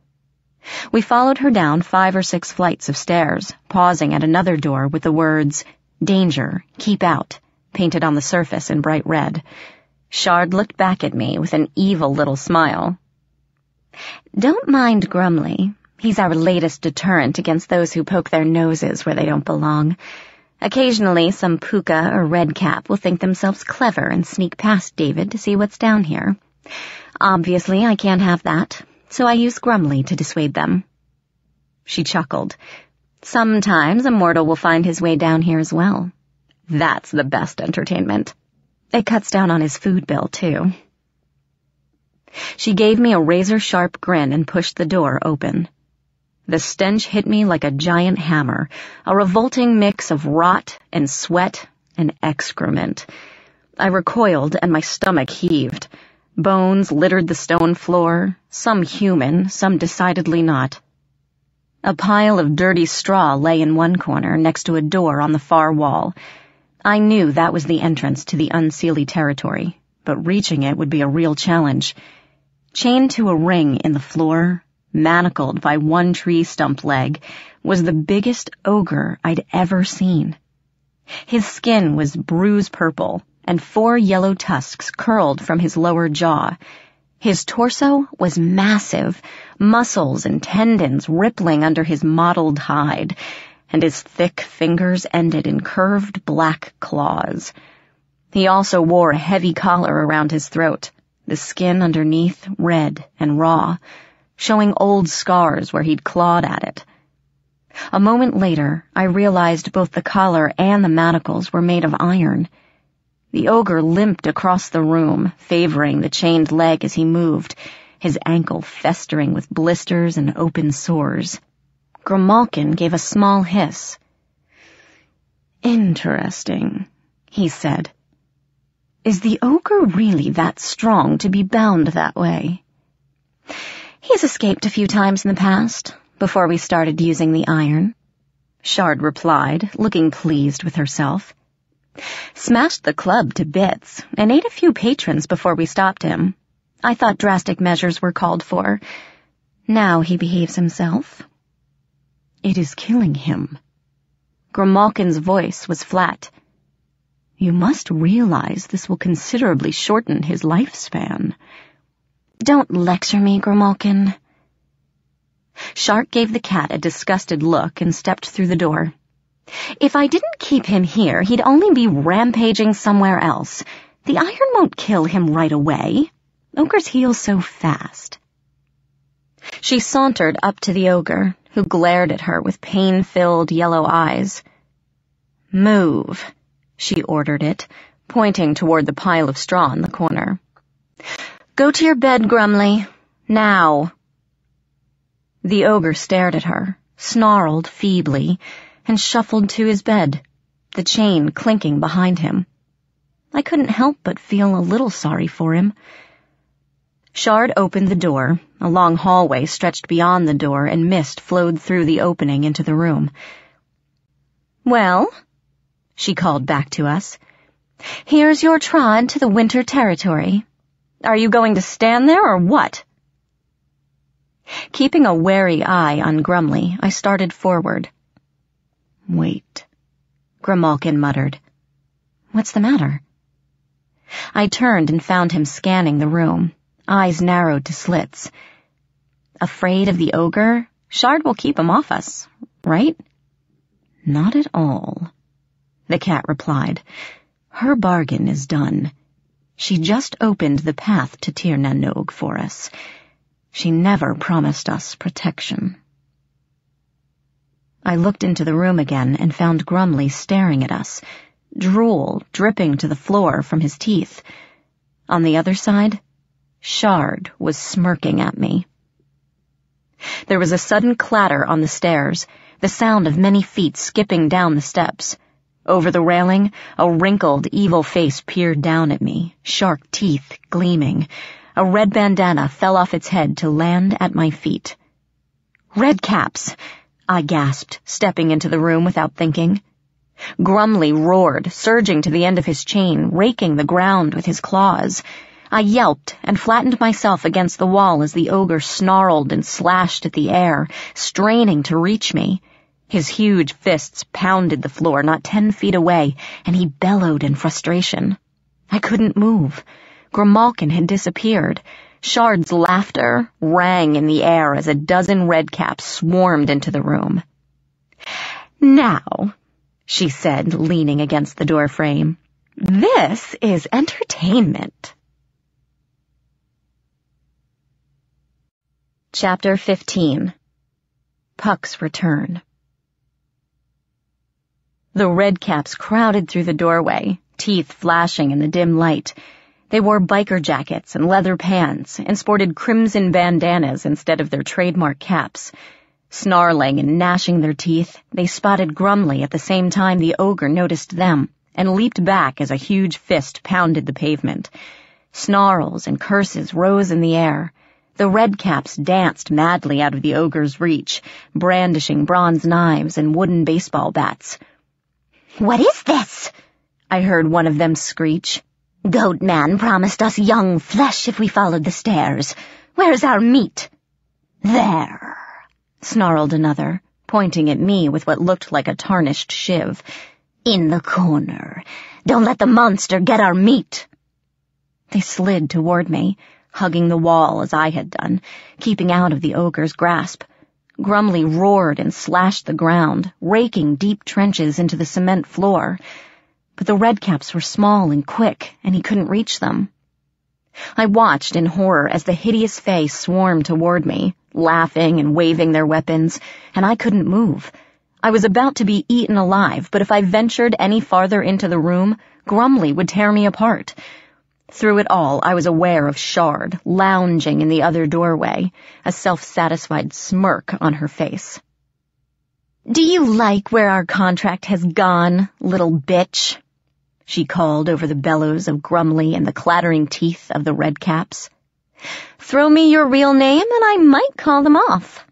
We followed her down five or six flights of stairs, pausing at another door with the words, Danger, keep out, painted on the surface in bright red. Shard looked back at me with an evil little smile. Don't mind Grumley. He's our latest deterrent against those who poke their noses where they don't belong. Occasionally, some phouka or redcap will think themselves clever and sneak past David to see what's down here. Obviously, I can't have that, so I use Grumly to dissuade them. She chuckled. Sometimes a mortal will find his way down here as well. That's the best entertainment. It cuts down on his food bill, too. She gave me a razor-sharp grin and pushed the door open. The stench hit me like a giant hammer, a revolting mix of rot and sweat and excrement. I recoiled and my stomach heaved. Bones littered the stone floor, some human, some decidedly not. A pile of dirty straw lay in one corner next to a door on the far wall. I knew that was the entrance to the unseelie territory, but reaching it would be a real challenge. Chained to a ring in the floor, manacled by one tree stump leg, was the biggest ogre I'd ever seen. His skin was bruise purple, and four yellow tusks curled from his lower jaw. His torso was massive, muscles and tendons rippling under his mottled hide, and his thick fingers ended in curved black claws. He also wore a heavy collar around his throat, the skin underneath red and raw, showing old scars where he'd clawed at it. A moment later, I realized both the collar and the manacles were made of iron. The ogre limped across the room, favoring the chained leg as he moved, his ankle festering with blisters and open sores. Grimalkin gave a small hiss. Interesting, he said. Is the ogre really that strong to be bound that way? He's escaped a few times in the past, before we started using the iron, Shard replied, looking pleased with herself. Smashed the club to bits and ate a few patrons before we stopped him. I thought drastic measures were called for. Now he behaves himself. It is killing him. Grimalkin's voice was flat. You must realize this will considerably shorten his lifespan. Don't lecture me, Grimalkin. Shard gave the cat a disgusted look and stepped through the door. If I didn't keep him here, he'd only be rampaging somewhere else. The iron won't kill him right away. Ogres heal so fast. She sauntered up to the ogre, who glared at her with pain-filled yellow eyes. Move, she ordered it, pointing toward the pile of straw in the corner. Go to your bed, Grumly. Now. The ogre stared at her, snarled feebly, and shuffled to his bed, the chain clinking behind him. I couldn't help but feel a little sorry for him. Shard opened the door. A long hallway stretched beyond the door, and mist flowed through the opening into the room. Well, she called back to us, here's your trod to the winter territory. Are you going to stand there or what? Keeping a wary eye on Grumley, I started forward. Wait, Grimalkin muttered. What's the matter? I turned and found him scanning the room, eyes narrowed to slits. Afraid of the ogre? Shard will keep him off us, right? Not at all, the cat replied. Her bargain is done. She just opened the path to Tir na Nog for us. She never promised us protection. I looked into the room again and found Grumley staring at us, drool dripping to the floor from his teeth. On the other side, Shard was smirking at me. There was a sudden clatter on the stairs, the sound of many feet skipping down the steps. Over the railing, a wrinkled, evil face peered down at me, shark teeth gleaming. A red bandana fell off its head to land at my feet. Redcaps! I gasped, stepping into the room without thinking. Grumly roared, surging to the end of his chain, raking the ground with his claws. I yelped and flattened myself against the wall as the ogre snarled and slashed at the air, straining to reach me. His huge fists pounded the floor not ten feet away, and he bellowed in frustration. I couldn't move. Grimalkin had disappeared. Shard's laughter rang in the air as a dozen redcaps swarmed into the room. Now, she said, leaning against the doorframe, this is entertainment. Chapter 15 Puck's Return the redcaps crowded through the doorway, teeth flashing in the dim light. They wore biker jackets and leather pants and sported crimson bandanas instead of their trademark caps. Snarling and gnashing their teeth, they spotted Grumly at the same time the ogre noticed them and leaped back as a huge fist pounded the pavement. Snarls and curses rose in the air. The redcaps danced madly out of the ogre's reach, brandishing bronze knives and wooden baseball bats. What is this? I heard one of them screech. Goatman promised us young flesh if we followed the stairs. Where's our meat? There, snarled another, pointing at me with what looked like a tarnished shiv. In the corner. Don't let the monster get our meat. They slid toward me, hugging the wall as I had done, keeping out of the ogre's grasp. Grumly roared and slashed the ground, raking deep trenches into the cement floor. But the redcaps were small and quick, and he couldn't reach them. I watched in horror as the hideous face swarmed toward me, laughing and waving their weapons, and I couldn't move. I was about to be eaten alive, but if I ventured any farther into the room, Grumly would tear me apart. Through it all, I was aware of Shard, lounging in the other doorway, a self-satisfied smirk on her face. Do you like where our contract has gone, little bitch? She called over the bellows of Grumly and the clattering teeth of the redcaps. Throw me your real name and I might call them off.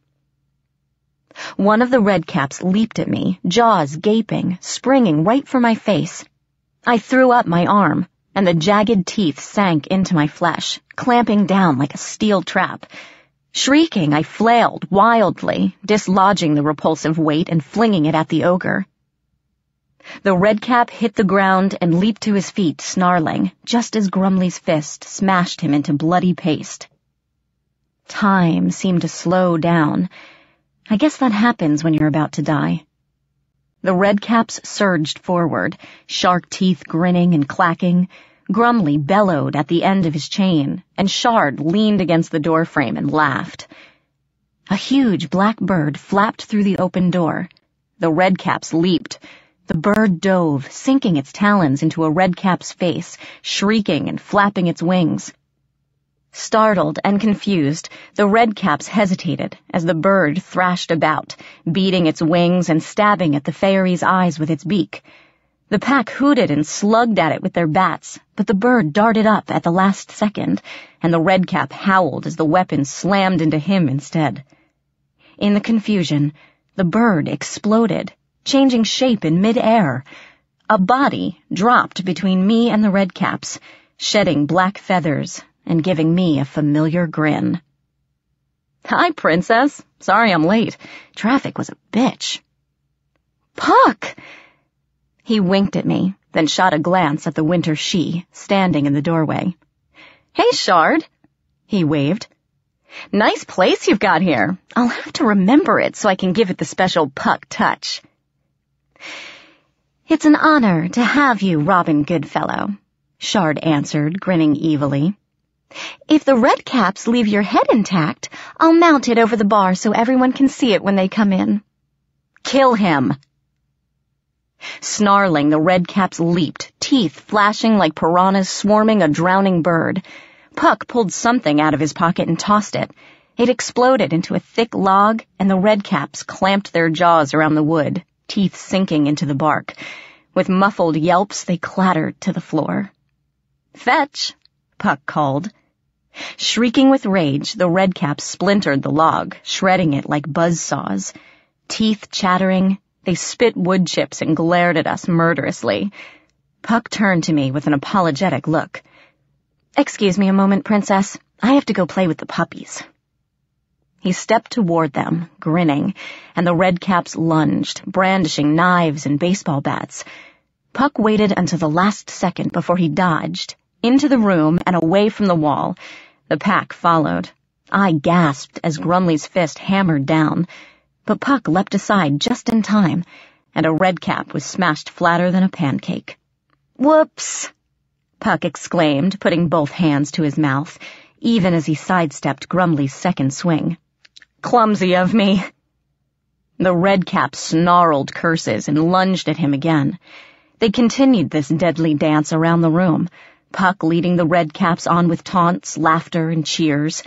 One of the redcaps leaped at me, jaws gaping, springing right for my face. I threw up my arm, and the jagged teeth sank into my flesh, clamping down like a steel trap. Shrieking, I flailed wildly, dislodging the repulsive weight and flinging it at the ogre. The redcap hit the ground and leaped to his feet, snarling, just as Grumley's fist smashed him into bloody paste. Time seemed to slow down. I guess that happens when you're about to die. The redcaps surged forward, shark teeth grinning and clacking. Grumly bellowed at the end of his chain, and Shard leaned against the doorframe and laughed. A huge black bird flapped through the open door. The redcaps leaped. The bird dove, sinking its talons into a redcap's face, shrieking and flapping its wings. Startled and confused, the redcaps hesitated as the bird thrashed about, beating its wings and stabbing at the fairy's eyes with its beak. The pack hooted and slugged at it with their bats, but the bird darted up at the last second, and the redcap howled as the weapon slammed into him instead. In the confusion, the bird exploded, changing shape in mid-air. A body dropped between me and the redcaps, shedding black feathers and giving me a familiar grin. Hi, Princess. Sorry I'm late. Traffic was a bitch. Puck! He winked at me, then shot a glance at the winter sidhe standing in the doorway. Hey, Shard! He waved. Nice place you've got here. I'll have to remember it so I can give it the special puck touch. It's an honor to have you, Robin Goodfellow, Shard answered, grinning evilly. If the redcaps leave your head intact, I'll mount it over the bar so everyone can see it when they come in. Kill him, Snarling, the redcaps leaped, teeth flashing like piranhas swarming a drowning bird. Puck pulled something out of his pocket and tossed it. It exploded into a thick log, and the redcaps clamped their jaws around the wood, teeth sinking into the bark. With muffled yelps, they clattered to the floor. Fetch, Puck called. Shrieking with rage, the redcaps splintered the log, shredding it like buzz saws. Teeth chattering, they spit wood chips and glared at us murderously. Puck turned to me with an apologetic look. Excuse me a moment, Princess. I have to go play with the puppies. He stepped toward them, grinning, and the redcaps lunged, brandishing knives and baseball bats. Puck waited until the last second before he dodged, into the room and away from the wall. The pack followed. I gasped as Grumley's fist hammered down but Puck leapt aside just in time, and a redcap was smashed flatter than a pancake. Whoops! Puck exclaimed, putting both hands to his mouth, even as he sidestepped Grumley's second swing. Clumsy of me! The redcap snarled curses and lunged at him again. They continued this deadly dance around the room, Puck leading the redcaps on with taunts, laughter, and cheers.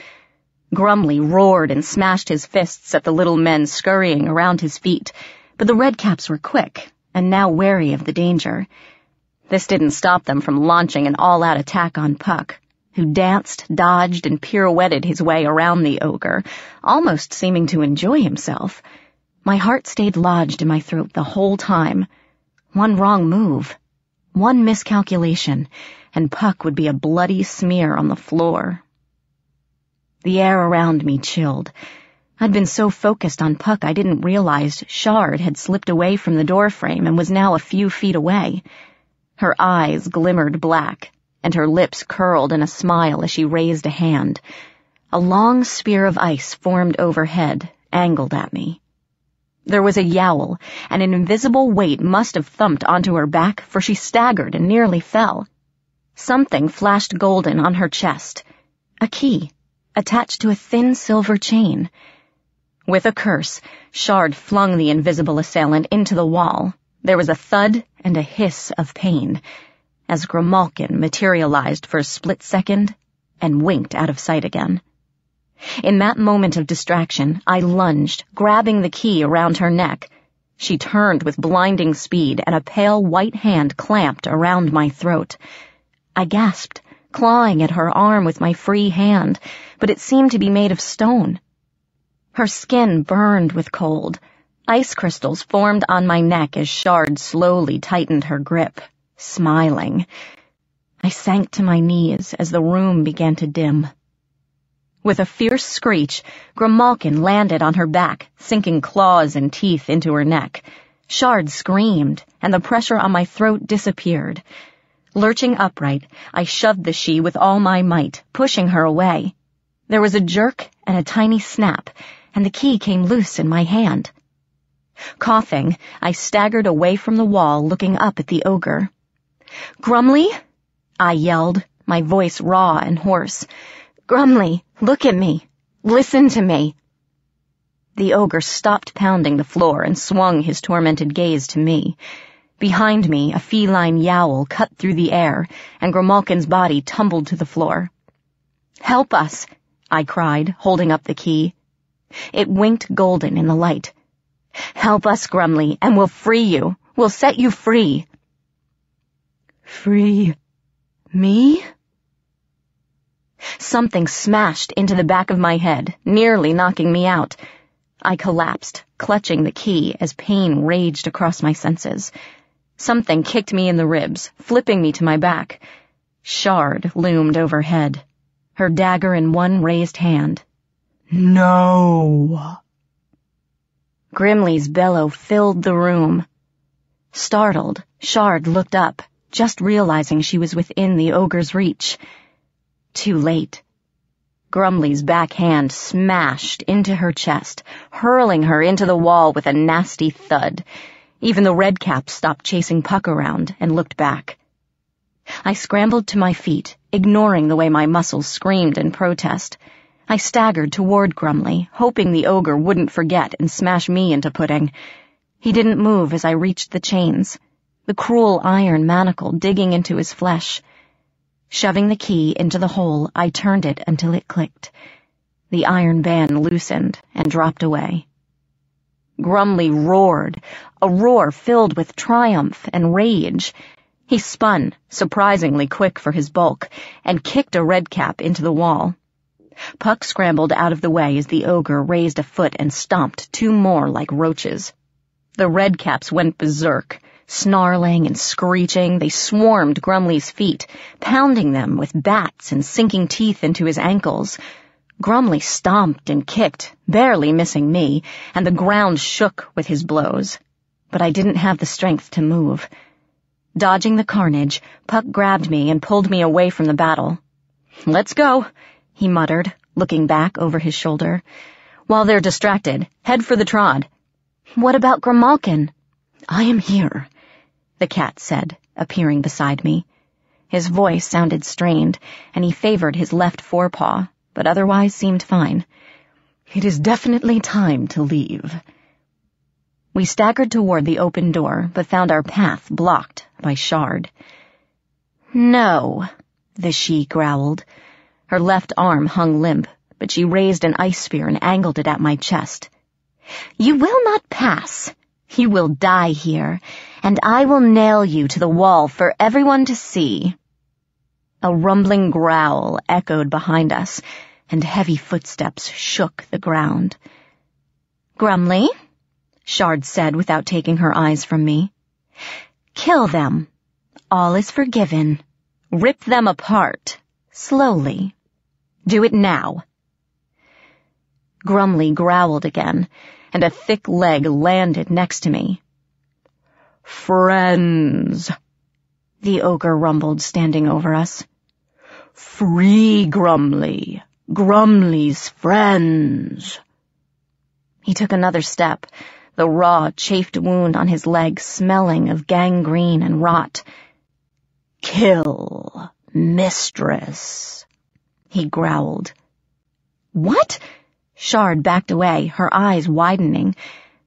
Grumley roared and smashed his fists at the little men scurrying around his feet, but the redcaps were quick and now wary of the danger. This didn't stop them from launching an all-out attack on Puck, who danced, dodged, and pirouetted his way around the ogre, almost seeming to enjoy himself. My heart stayed lodged in my throat the whole time. One wrong move, one miscalculation, and Puck would be a bloody smear on the floor. The air around me chilled. I'd been so focused on Puck I didn't realize Shard had slipped away from the doorframe and was now a few feet away. Her eyes glimmered black, and her lips curled in a smile as she raised a hand. A long spear of ice formed overhead, angled at me. There was a yowl, and an invisible weight must have thumped onto her back, for she staggered and nearly fell. Something flashed golden on her chest. A key attached to a thin silver chain. With a curse, Shard flung the invisible assailant into the wall. There was a thud and a hiss of pain as Grimalkin materialized for a split second and winked out of sight again. In that moment of distraction, I lunged, grabbing the key around her neck. She turned with blinding speed, and a pale white hand clamped around my throat. I gasped, clawing at her arm with my free hand, but it seemed to be made of stone. Her skin burned with cold. Ice crystals formed on my neck as Shard slowly tightened her grip, smiling. I sank to my knees as the room began to dim. With a fierce screech, Grimalkin landed on her back, sinking claws and teeth into her neck. Shard screamed, and the pressure on my throat disappeared. Lurching upright, I shoved the sidhe with all my might, pushing her away. There was a jerk and a tiny snap, and the key came loose in my hand. Coughing, I staggered away from the wall, looking up at the ogre. Grumley? I yelled, my voice raw and hoarse. Grumley, look at me. Listen to me. The ogre stopped pounding the floor and swung his tormented gaze to me. Behind me, a feline yowl cut through the air, and Grimalkin's body tumbled to the floor. Help us, I cried, holding up the key. It winked golden in the light. Help us, Grumly, and we'll free you. We'll set you free. Free me? Something smashed into the back of my head, nearly knocking me out. I collapsed, clutching the key as pain raged across my senses. Something kicked me in the ribs, flipping me to my back. Shard loomed overhead, her dagger in one raised hand. No! Grumly's bellow filled the room. Startled, Shard looked up, just realizing she was within the ogre's reach. Too late. Grumly's backhand smashed into her chest, hurling her into the wall with a nasty thud. Even the redcaps stopped chasing Puck around and looked back. I scrambled to my feet, ignoring the way my muscles screamed in protest. I staggered toward Grumly, hoping the ogre wouldn't forget and smash me into pudding. He didn't move as I reached the chains, the cruel iron manacle digging into his flesh. Shoving the key into the hole, I turned it until it clicked. The iron band loosened and dropped away. Grumly roared, a roar filled with triumph and rage. He spun, surprisingly quick for his bulk, and kicked a redcap into the wall. Puck scrambled out of the way as the ogre raised a foot and stomped two more like roaches. The redcaps went berserk. Snarling and screeching, they swarmed Grumly's feet, pounding them with bats and sinking teeth into his ankles. Grumley stomped and kicked, barely missing me, and the ground shook with his blows. But I didn't have the strength to move. Dodging the carnage, Puck grabbed me and pulled me away from the battle. Let's go, he muttered, looking back over his shoulder. While they're distracted, head for the trod. What about Grimalkin? I am here, the cat said, appearing beside me. His voice sounded strained, and he favored his left forepaw, but otherwise seemed fine. It is definitely time to leave. We staggered toward the open door, but found our path blocked by Shard. No, the sidhe growled. Her left arm hung limp, but she raised an ice spear and angled it at my chest. You will not pass. You will die here, and I will nail you to the wall for everyone to see. A rumbling growl echoed behind us, and heavy footsteps shook the ground. Grumly, Shard said without taking her eyes from me. Kill them. All is forgiven. Rip them apart. Slowly. Do it now. Grumly growled again, and a thick leg landed next to me. Friends, the ogre rumbled, standing over us. Free Grumly, Grumly's friends. He took another step, the raw, chafed wound on his leg smelling of gangrene and rot. Kill, mistress, he growled. What? Shard backed away, her eyes widening.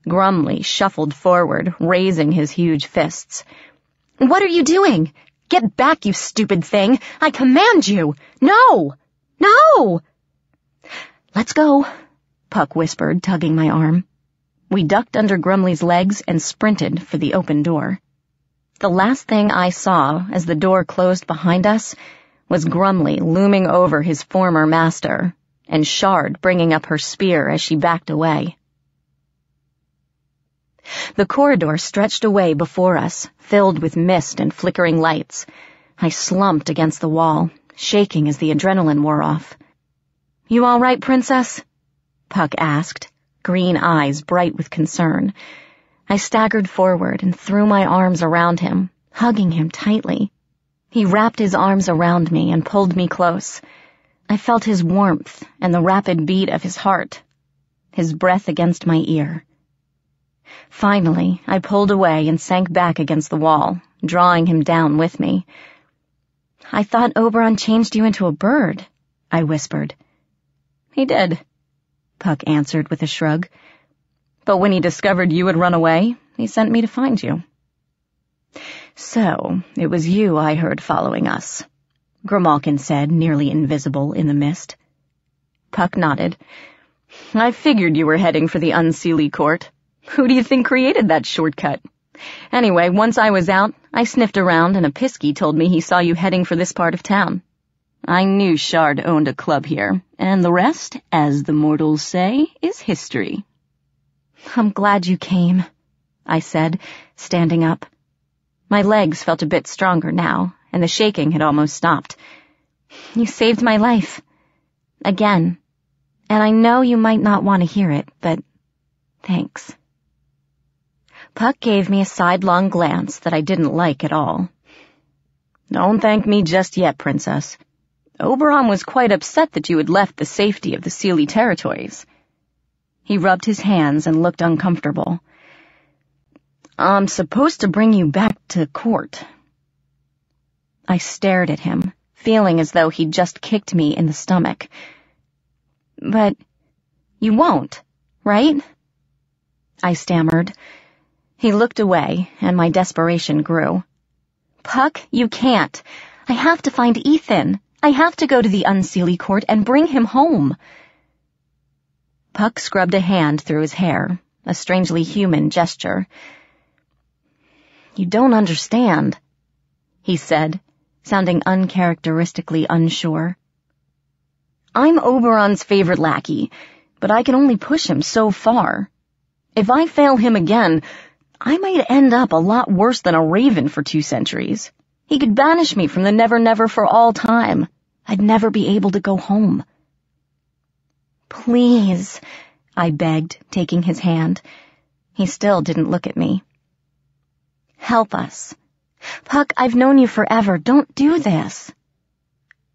Grumly shuffled forward, raising his huge fists. What are you doing? Get back, you stupid thing! I command you! No! No! Let's go, Puck whispered, tugging my arm. We ducked under Grumly's legs and sprinted for the open door. The last thing I saw as the door closed behind us was Grumley looming over his former master, and Shard bringing up her spear as she backed away. The corridor stretched away before us, filled with mist and flickering lights. I slumped against the wall, shaking as the adrenaline wore off. You all right, Princess? Puck asked, green eyes bright with concern. I staggered forward and threw my arms around him, hugging him tightly. He wrapped his arms around me and pulled me close. I felt his warmth and the rapid beat of his heart, his breath against my ear. Finally, I pulled away and sank back against the wall, drawing him down with me. I thought Oberon changed you into a bird, I whispered. He did, Puck answered with a shrug. But when he discovered you had run away, he sent me to find you. So, it was you I heard following us, Grimalkin said, nearly invisible in the mist. Puck nodded. I figured you were heading for the Unseelie Court. Who do you think created that shortcut? Anyway, once I was out, I sniffed around and a Pisky told me he saw you heading for this part of town. I knew Shard owned a club here, and the rest, as the mortals say, is history. I'm glad you came, I said, standing up. My legs felt a bit stronger now, and the shaking had almost stopped. You saved my life. Again. And I know you might not want to hear it, but thanks. Puck gave me a sidelong glance that I didn't like at all. Don't thank me just yet, Princess. Oberon was quite upset that you had left the safety of the Seelie territories. He rubbed his hands and looked uncomfortable. I'm supposed to bring you back to court. I stared at him, feeling as though he'd just kicked me in the stomach. But you won't, right? I stammered. He looked away, and my desperation grew. Puck, you can't. I have to find Ethan. I have to go to the Unseelie court and bring him home. Puck scrubbed a hand through his hair, a strangely human gesture. You don't understand, he said, sounding uncharacteristically unsure. I'm Oberon's favorite lackey, but I can only push him so far. If I fail him again, I might end up a lot worse than a raven for two centuries. He could banish me from the Never Never for all time. I'd never be able to go home. Please, I begged, taking his hand. He still didn't look at me. Help us. Puck, I've known you forever. Don't do this.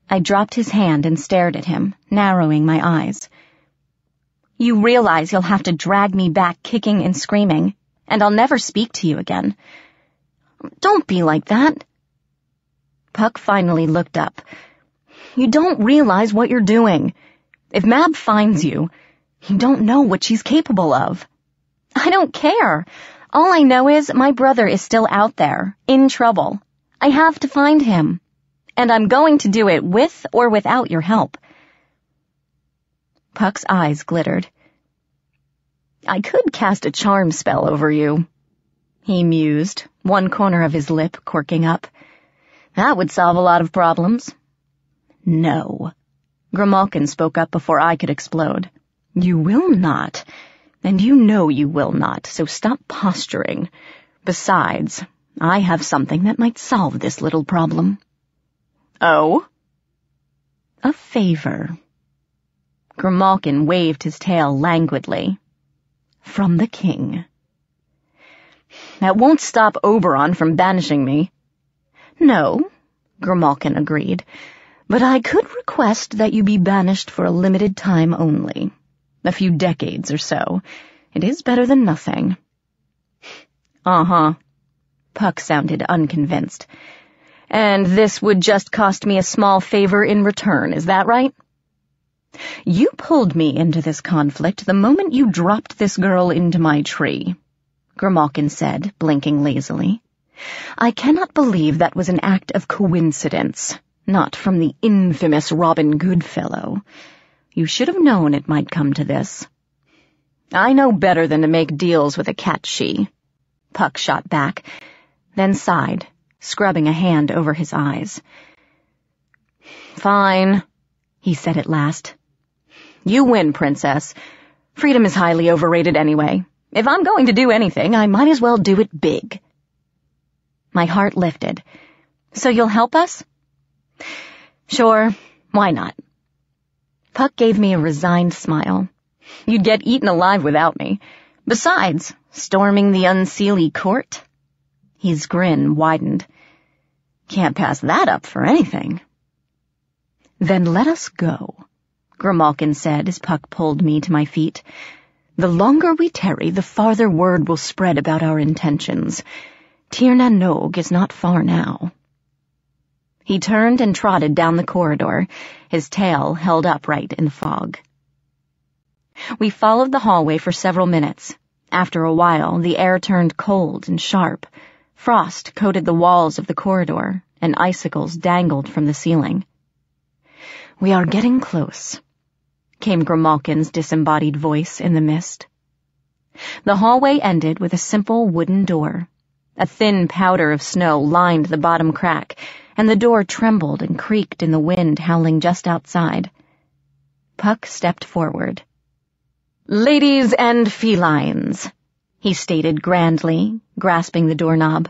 I dropped his hand and stared at him, narrowing my eyes. You realize you'll have to drag me back kicking and screaming, and I'll never speak to you again. Don't be like that. Puck finally looked up. You don't realize what you're doing. If Mab finds you, you don't know what she's capable of. I don't care. All I know is my brother is still out there, in trouble. I have to find him. And I'm going to do it with or without your help. Puck's eyes glittered. I could cast a charm spell over you, he mused, one corner of his lip quirking up. That would solve a lot of problems. No. Grimalkin spoke up before I could explode. You will not. And you know you will not, so stop posturing. Besides, I have something that might solve this little problem. Oh? A favor. Grimalkin waved his tail languidly. From the king. That won't stop Oberon from banishing me. No, Grimalkin agreed, but I could request that you be banished for a limited time only. A few decades or so. It is better than nothing. Uh-huh. Puck sounded unconvinced. And this would just cost me a small favor in return, is that right? You pulled me into this conflict the moment you dropped this girl into my tree, Grimalkin said, blinking lazily. I cannot believe that was an act of coincidence, not from the infamous Robin Goodfellow. You should have known it might come to this. I know better than to make deals with a cait sith. Puck shot back, then sighed, scrubbing a hand over his eyes. Fine, he said at last. You win, princess. Freedom is highly overrated anyway. If I'm going to do anything, I might as well do it big. My heart lifted. So you'll help us? Sure, why not? Puck gave me a resigned smile. You'd get eaten alive without me. Besides, storming the Unseelie court? His grin widened. Can't pass that up for anything. Then let us go, Grimalkin said as Puck pulled me to my feet. The longer we tarry, the farther word will spread about our intentions. Tir na Nog is not far now. He turned and trotted down the corridor, his tail held upright in the fog. We followed the hallway for several minutes. After a while, the air turned cold and sharp. Frost coated the walls of the corridor, and icicles dangled from the ceiling. We are getting close, came Grimalkin's disembodied voice in the mist. The hallway ended with a simple wooden door. A thin powder of snow lined the bottom crack, and the door trembled and creaked in the wind howling just outside. Puck stepped forward. Ladies and felines, he stated grandly, grasping the doorknob.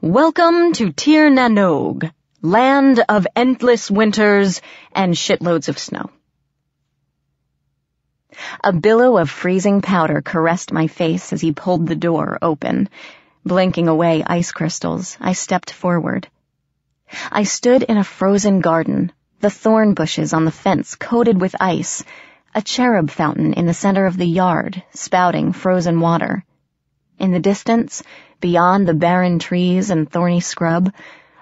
Welcome to Tir na Nog, land of endless winters and shitloads of snow. A billow of freezing powder caressed my face as he pulled the door open. Blinking away ice crystals, I stepped forward. I stood in a frozen garden, the thorn bushes on the fence coated with ice, a cherub fountain in the center of the yard, spouting frozen water. In the distance, beyond the barren trees and thorny scrub,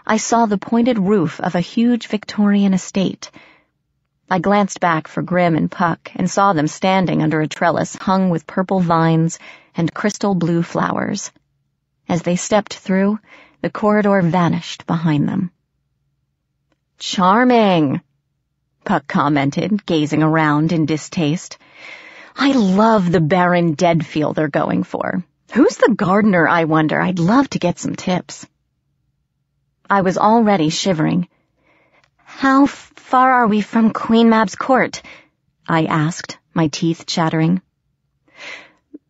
I saw the pointed roof of a huge Victorian estate. I glanced back for Grim and Puck and saw them standing under a trellis hung with purple vines and crystal blue flowers. As they stepped through, the corridor vanished behind them. Charming, Puck commented, gazing around in distaste. I love the barren dead feel they're going for. Who's the gardener, I wonder? I'd love to get some tips. I was already shivering. How far are we from Queen Mab's court? I asked, my teeth chattering.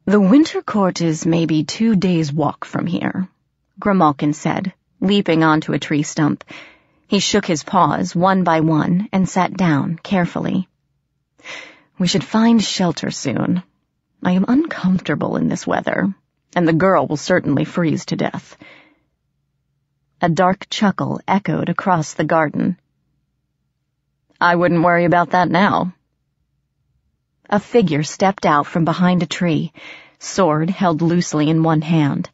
The winter court is maybe two days' walk from here, Grimalkin said, leaping onto a tree stump. He shook his paws one by one and sat down carefully. We should find shelter soon. I am uncomfortable in this weather and the girl will certainly freeze to death. A dark chuckle echoed across the garden. I wouldn't worry about that now. A figure stepped out from behind a tree, sword held loosely in one hand.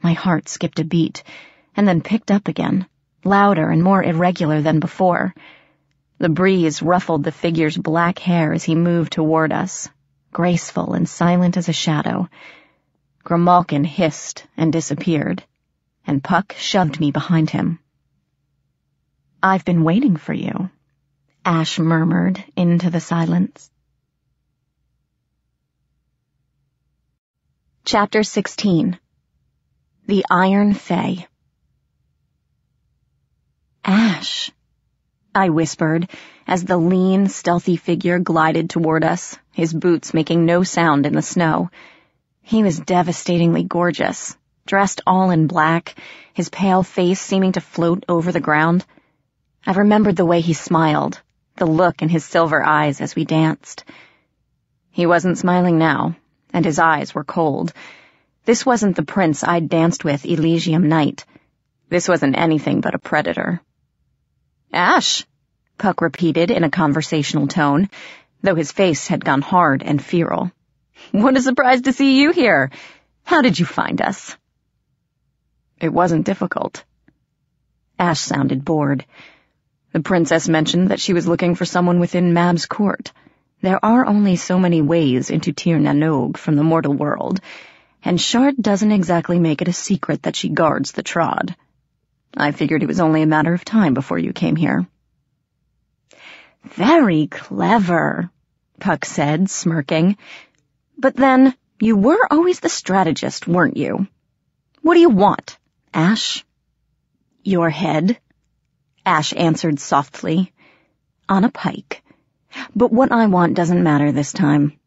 My heart skipped a beat, and then picked up again, louder and more irregular than before. The breeze ruffled the figure's black hair as he moved toward us, graceful and silent as a shadow. Grimalkin hissed and disappeared, and Puck shoved me behind him. I've been waiting for you, Ash murmured into the silence. Chapter 16 The Iron Fae Ash, I whispered as the lean, stealthy figure glided toward us, his boots making no sound in the snow. He was devastatingly gorgeous, dressed all in black, his pale face seeming to float over the ground. I remembered the way he smiled, the look in his silver eyes as we danced. He wasn't smiling now, and his eyes were cold. This wasn't the prince I'd danced with Elysium night. This wasn't anything but a predator. Ash, Puck repeated in a conversational tone, though his face had gone hard and feral. What a surprise to see you here. How did you find us? It wasn't difficult. Ash sounded bored. The princess mentioned that she was looking for someone within Mab's court. There are only so many ways into Tir na Nog from the mortal world, and Shard doesn't exactly make it a secret that she guards the trod. I figured it was only a matter of time before you came here. Very clever, Puck said, smirking. But then, you were always the strategist, weren't you? What do you want, Ash? Your head, Ash answered softly. On a pike. But what I want doesn't matter this time.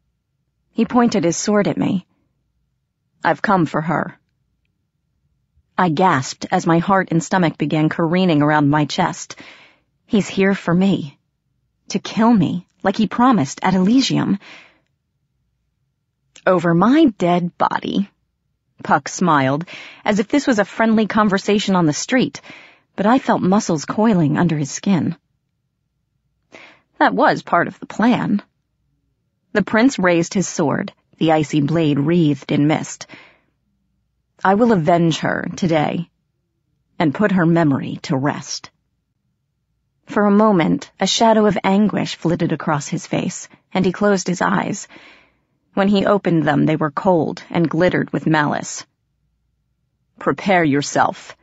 He pointed his sword at me. I've come for her. I gasped as my heart and stomach began careening around my chest. He's here for me. To kill me, like he promised at Elysium. Over my dead body. Puck smiled, as if this was a friendly conversation on the street, but I felt muscles coiling under his skin. That was part of the plan. The prince raised his sword, the icy blade wreathed in mist. I will avenge her today, and put her memory to rest. For a moment, a shadow of anguish flitted across his face, and he closed his eyes. When he opened them, they were cold and glittered with malice. Prepare yourself.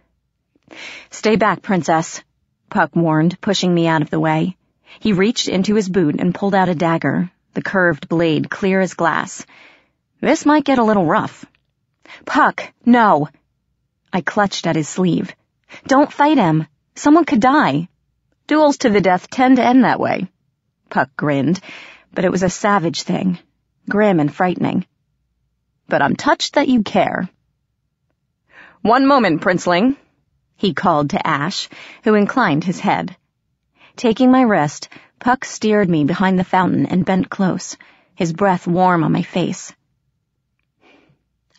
Stay back, Princess, Puck warned, pushing me out of the way. He reached into his boot and pulled out a dagger, the curved blade clear as glass. This might get a little rough. Puck, no! I clutched at his sleeve. Don't fight him. Someone could die. Duels to the death tend to end that way. Puck grinned, but it was a savage thing, grim and frightening. But I'm touched that you care. One moment, Princeling, he called to Ash, who inclined his head. Taking my wrist, Puck steered me behind the fountain and bent close, his breath warm on my face.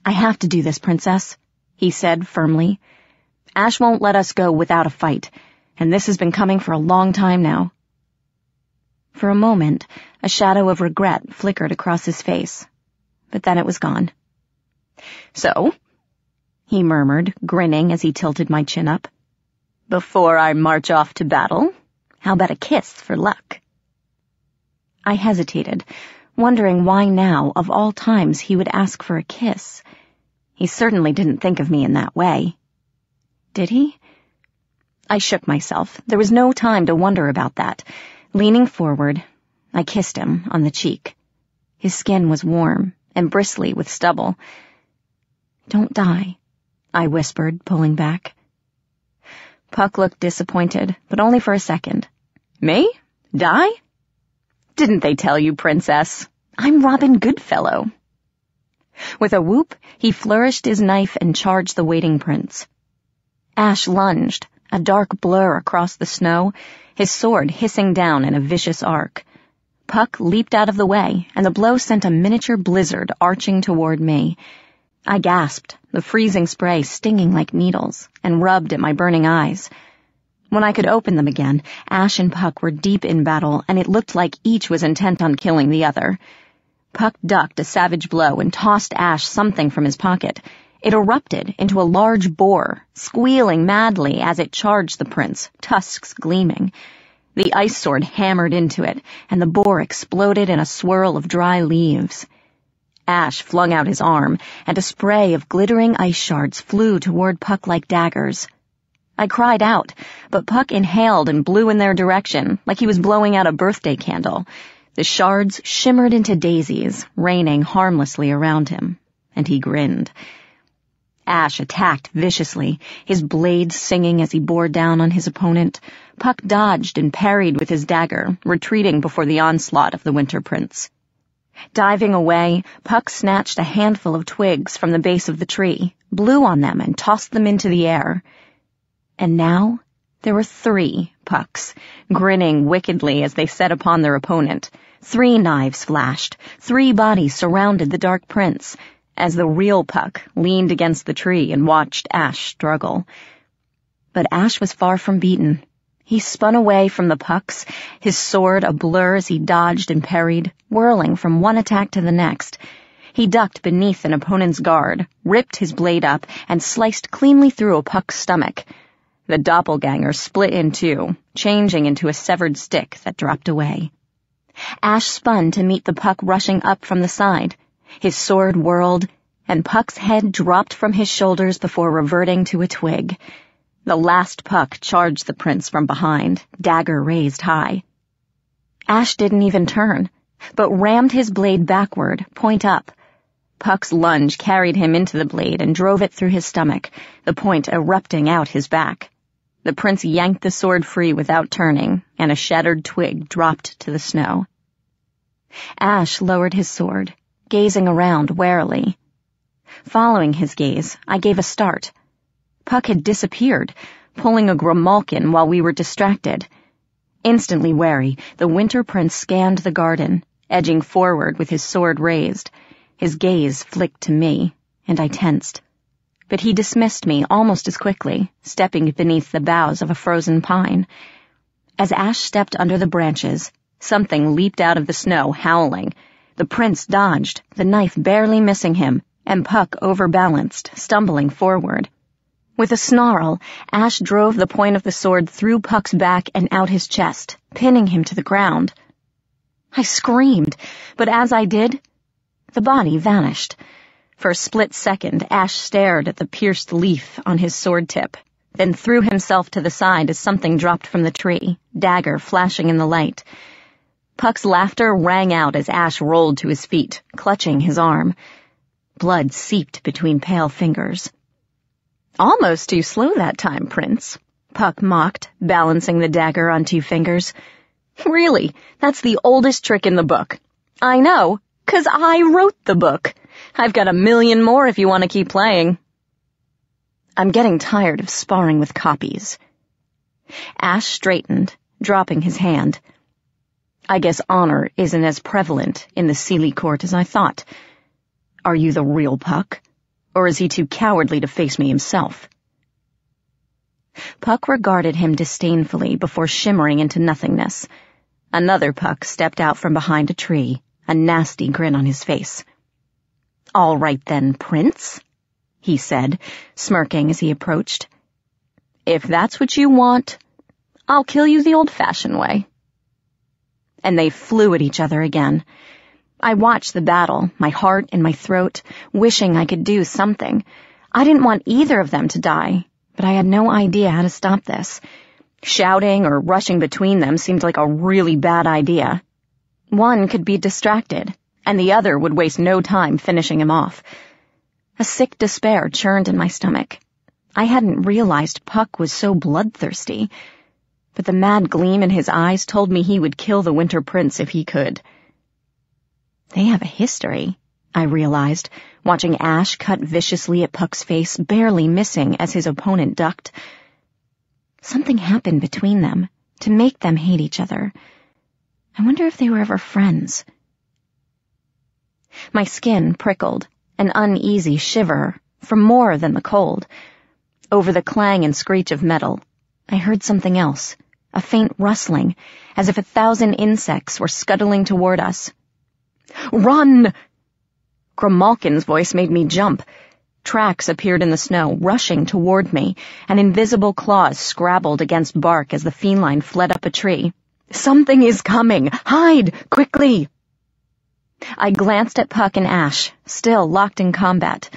I have to do this, Princess, he said firmly. Ash won't let us go without a fight, and this has been coming for a long time now. For a moment, a shadow of regret flickered across his face, but then it was gone. So, he murmured, grinning as he tilted my chin up, before I march off to battle, how about a kiss for luck? I hesitated, wondering why now, of all times, he would ask for a kiss. He certainly didn't think of me in that way. Did he? I shook myself. There was no time to wonder about that. Leaning forward, I kissed him on the cheek. His skin was warm and bristly with stubble. Don't die, I whispered, pulling back. Puck looked disappointed, but only for a second. Me? Die? Didn't they tell you, Princess? I'm Robin Goodfellow. With a whoop, he flourished his knife and charged the waiting prince. Ash lunged, a dark blur across the snow, his sword hissing down in a vicious arc. Puck leaped out of the way, and the blow sent a miniature blizzard arching toward me. I gasped, the freezing spray stinging like needles, and rubbed at my burning eyes. When I could open them again, Ash and Puck were deep in battle, and it looked like each was intent on killing the other. Puck ducked a savage blow and tossed Ash something from his pocket. It erupted into a large boar, squealing madly as it charged the prince, tusks gleaming. The ice sword hammered into it, and the boar exploded in a swirl of dry leaves. Ash flung out his arm, and a spray of glittering ice shards flew toward Puck like daggers. I cried out, but Puck inhaled and blew in their direction, like he was blowing out a birthday candle. The shards shimmered into daisies, raining harmlessly around him, and he grinned. Ash attacked viciously, his blade singing as he bore down on his opponent. Puck dodged and parried with his dagger, retreating before the onslaught of the Winter Prince. Diving away, Puck snatched a handful of twigs from the base of the tree, blew on them, and tossed them into the air. And now there were three Pucks, grinning wickedly as they set upon their opponent. Three knives flashed, three bodies surrounded the Dark Prince, as the real Puck leaned against the tree and watched Ash struggle. But Ash was far from beaten. He spun away from the Pucks, his sword a blur as he dodged and parried, whirling from one attack to the next. He ducked beneath an opponent's guard, ripped his blade up, and sliced cleanly through a Puck's stomach. The doppelganger split in two, changing into a severed stick that dropped away. Ash spun to meet the Puck rushing up from the side. His sword whirled, and Puck's head dropped from his shoulders before reverting to a twig. The last Puck charged the prince from behind, dagger raised high. Ash didn't even turn, but rammed his blade backward, point up. Puck's lunge carried him into the blade and drove it through his stomach, the point erupting out his back. The prince yanked the sword free without turning, and a shattered twig dropped to the snow. Ash lowered his sword, gazing around warily. Following his gaze, I gave a start. Puck had disappeared, pulling a grimalkin while we were distracted. Instantly wary, the Winter Prince scanned the garden, edging forward with his sword raised. His gaze flicked to me, and I tensed. But he dismissed me almost as quickly, stepping beneath the boughs of a frozen pine. As Ash stepped under the branches, something leaped out of the snow, howling. The prince dodged, the knife barely missing him, and Puck overbalanced, stumbling forward. With a snarl, Ash drove the point of the sword through Puck's back and out his chest, pinning him to the ground. I screamed, but as I did, the body vanished. For a split second, Ash stared at the pierced leaf on his sword tip, then threw himself to the side as something dropped from the tree, dagger flashing in the light. Puck's laughter rang out as Ash rolled to his feet, clutching his arm. Blood seeped between pale fingers. Almost too slow that time, Prince, Puck mocked, balancing the dagger on two fingers. Really, that's the oldest trick in the book. I know, 'cause I wrote the book. I've got a million more if you want to keep playing. I'm getting tired of sparring with copies. Ash straightened, dropping his hand. I guess honor isn't as prevalent in the Seelie court as I thought. Are you the real Puck? Or is he too cowardly to face me himself? Puck regarded him disdainfully before shimmering into nothingness. Another Puck stepped out from behind a tree, a nasty grin on his face. All right then, Prince, he said, smirking as he approached. If that's what you want, I'll kill you the old-fashioned way. And they flew at each other again. I watched the battle, my heart in my throat, wishing I could do something. I didn't want either of them to die, but I had no idea how to stop this. Shouting or rushing between them seemed like a really bad idea. One could be distracted, and the other would waste no time finishing him off. A sick despair churned in my stomach. I hadn't realized Puck was so bloodthirsty, but the mad gleam in his eyes told me he would kill the Winter Prince if he could. They have a history, I realized, watching Ash cut viciously at Puck's face, barely missing as his opponent ducked. Something happened between them to make them hate each other. I wonder if they were ever friends. My skin prickled, an uneasy shiver, from more than the cold. Over the clang and screech of metal, I heard something else, a faint rustling, as if a thousand insects were scuttling toward us. Run! Grimalkin's voice made me jump. Tracks appeared in the snow, rushing toward me, and invisible claws scrabbled against bark as the feline fled up a tree. Something is coming! Hide! Quickly! I glanced at Puck and Ash, still locked in combat.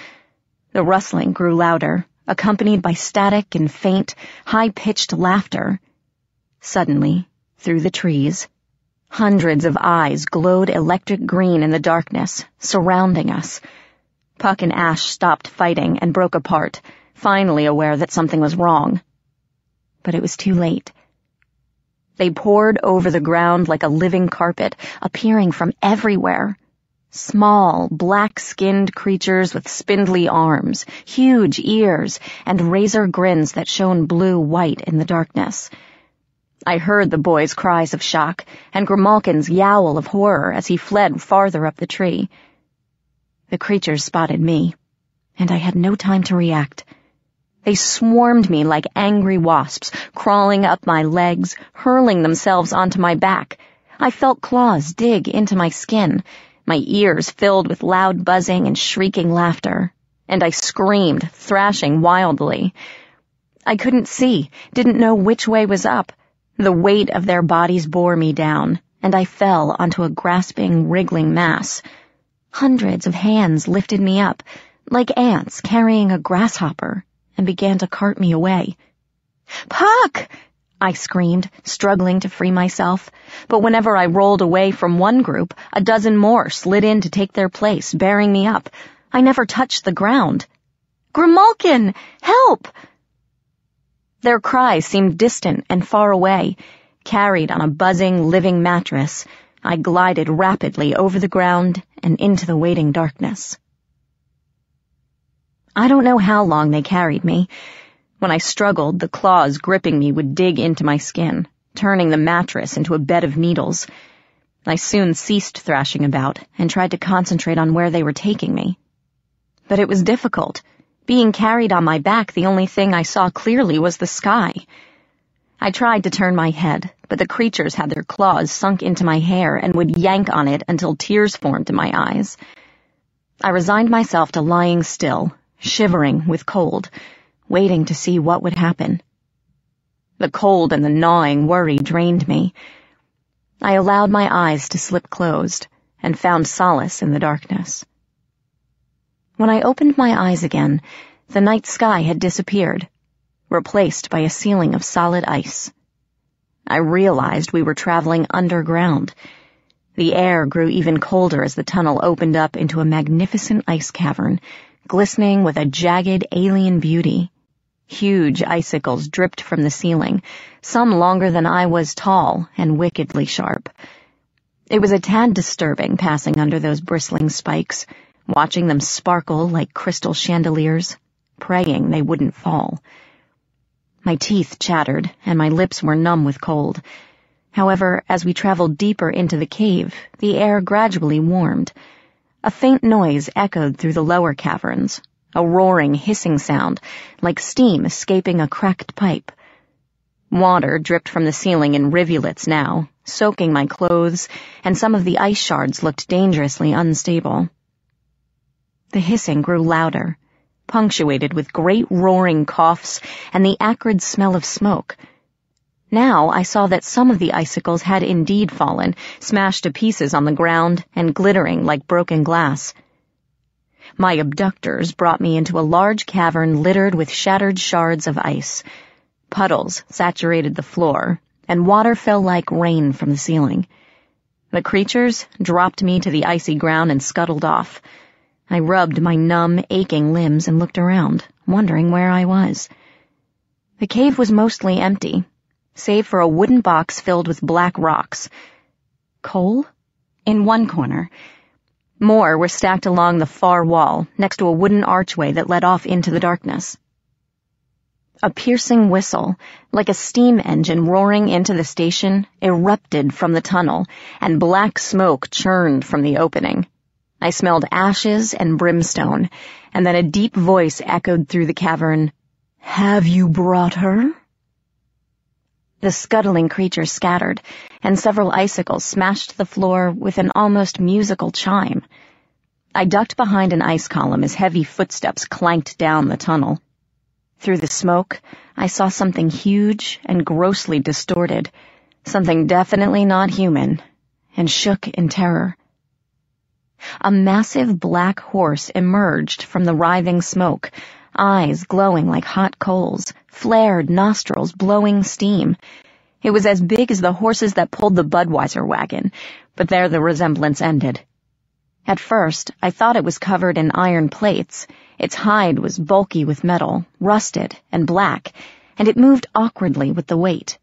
The rustling grew louder, accompanied by static and faint, high-pitched laughter. Suddenly, through the trees, Hundreds of eyes glowed electric green in the darkness, surrounding us. Puck and Ash stopped fighting and broke apart, finally aware that something was wrong. But it was too late. They poured over the ground like a living carpet, appearing from everywhere. Small, black-skinned creatures with spindly arms, huge ears, and razor grins that shone blue-white in the darkness. I heard the boy's cries of shock and Grimalkin's yowl of horror as he fled farther up the tree. The creatures spotted me, and I had no time to react. They swarmed me like angry wasps, crawling up my legs, hurling themselves onto my back. I felt claws dig into my skin, my ears filled with loud buzzing and shrieking laughter, and I screamed, thrashing wildly. I couldn't see, didn't know which way was up. The weight of their bodies bore me down, and I fell onto a grasping, wriggling mass. Hundreds of hands lifted me up, like ants carrying a grasshopper, and began to cart me away. Puck! I screamed, struggling to free myself, but whenever I rolled away from one group, a dozen more slid in to take their place, bearing me up. I never touched the ground. Grimalkin! Help! Their cries seemed distant and far away. Carried on a buzzing, living mattress, I glided rapidly over the ground and into the waiting darkness. I don't know how long they carried me. When I struggled, the claws gripping me would dig into my skin, turning the mattress into a bed of needles. I soon ceased thrashing about and tried to concentrate on where they were taking me. But it was difficult. Being carried on my back, the only thing I saw clearly was the sky. I tried to turn my head, but the creatures had their claws sunk into my hair and would yank on it until tears formed in my eyes. I resigned myself to lying still, shivering with cold, waiting to see what would happen. The cold and the gnawing worry drained me. I allowed my eyes to slip closed and found solace in the darkness. When I opened my eyes again, the night sky had disappeared, replaced by a ceiling of solid ice. I realized we were traveling underground. The air grew even colder as the tunnel opened up into a magnificent ice cavern, glistening with a jagged alien beauty. Huge icicles dripped from the ceiling, some longer than I was tall and wickedly sharp. It was a tad disturbing passing under those bristling spikes, watching them sparkle like crystal chandeliers, praying they wouldn't fall. My teeth chattered, and my lips were numb with cold. However, as we traveled deeper into the cave, the air gradually warmed. A faint noise echoed through the lower caverns, a roaring, hissing sound, like steam escaping a cracked pipe. Water dripped from the ceiling in rivulets now, soaking my clothes, and some of the ice shards looked dangerously unstable. The hissing grew louder, punctuated with great roaring coughs and the acrid smell of smoke. Now I saw that some of the icicles had indeed fallen, smashed to pieces on the ground and glittering like broken glass. My abductors brought me into a large cavern littered with shattered shards of ice. Puddles saturated the floor, and water fell like rain from the ceiling. The creatures dropped me to the icy ground and scuttled off. I rubbed my numb, aching limbs and looked around, wondering where I was. The cave was mostly empty, save for a wooden box filled with black rocks. Coal? In one corner. More were stacked along the far wall, next to a wooden archway that led off into the darkness. A piercing whistle, like a steam engine roaring into the station, erupted from the tunnel, and black smoke churned from the opening. I smelled ashes and brimstone, and then a deep voice echoed through the cavern. Have you brought her? The scuttling creature scattered, and several icicles smashed the floor with an almost musical chime. I ducked behind an ice column as heavy footsteps clanked down the tunnel. Through the smoke, I saw something huge and grossly distorted, something definitely not human, and shook in terror. A massive black horse emerged from the writhing smoke, eyes glowing like hot coals, flared nostrils blowing steam. It was as big as the horses that pulled the Budweiser wagon, but there the resemblance ended. At first, I thought it was covered in iron plates. Its hide was bulky with metal, rusted and black, and it moved awkwardly with the weight.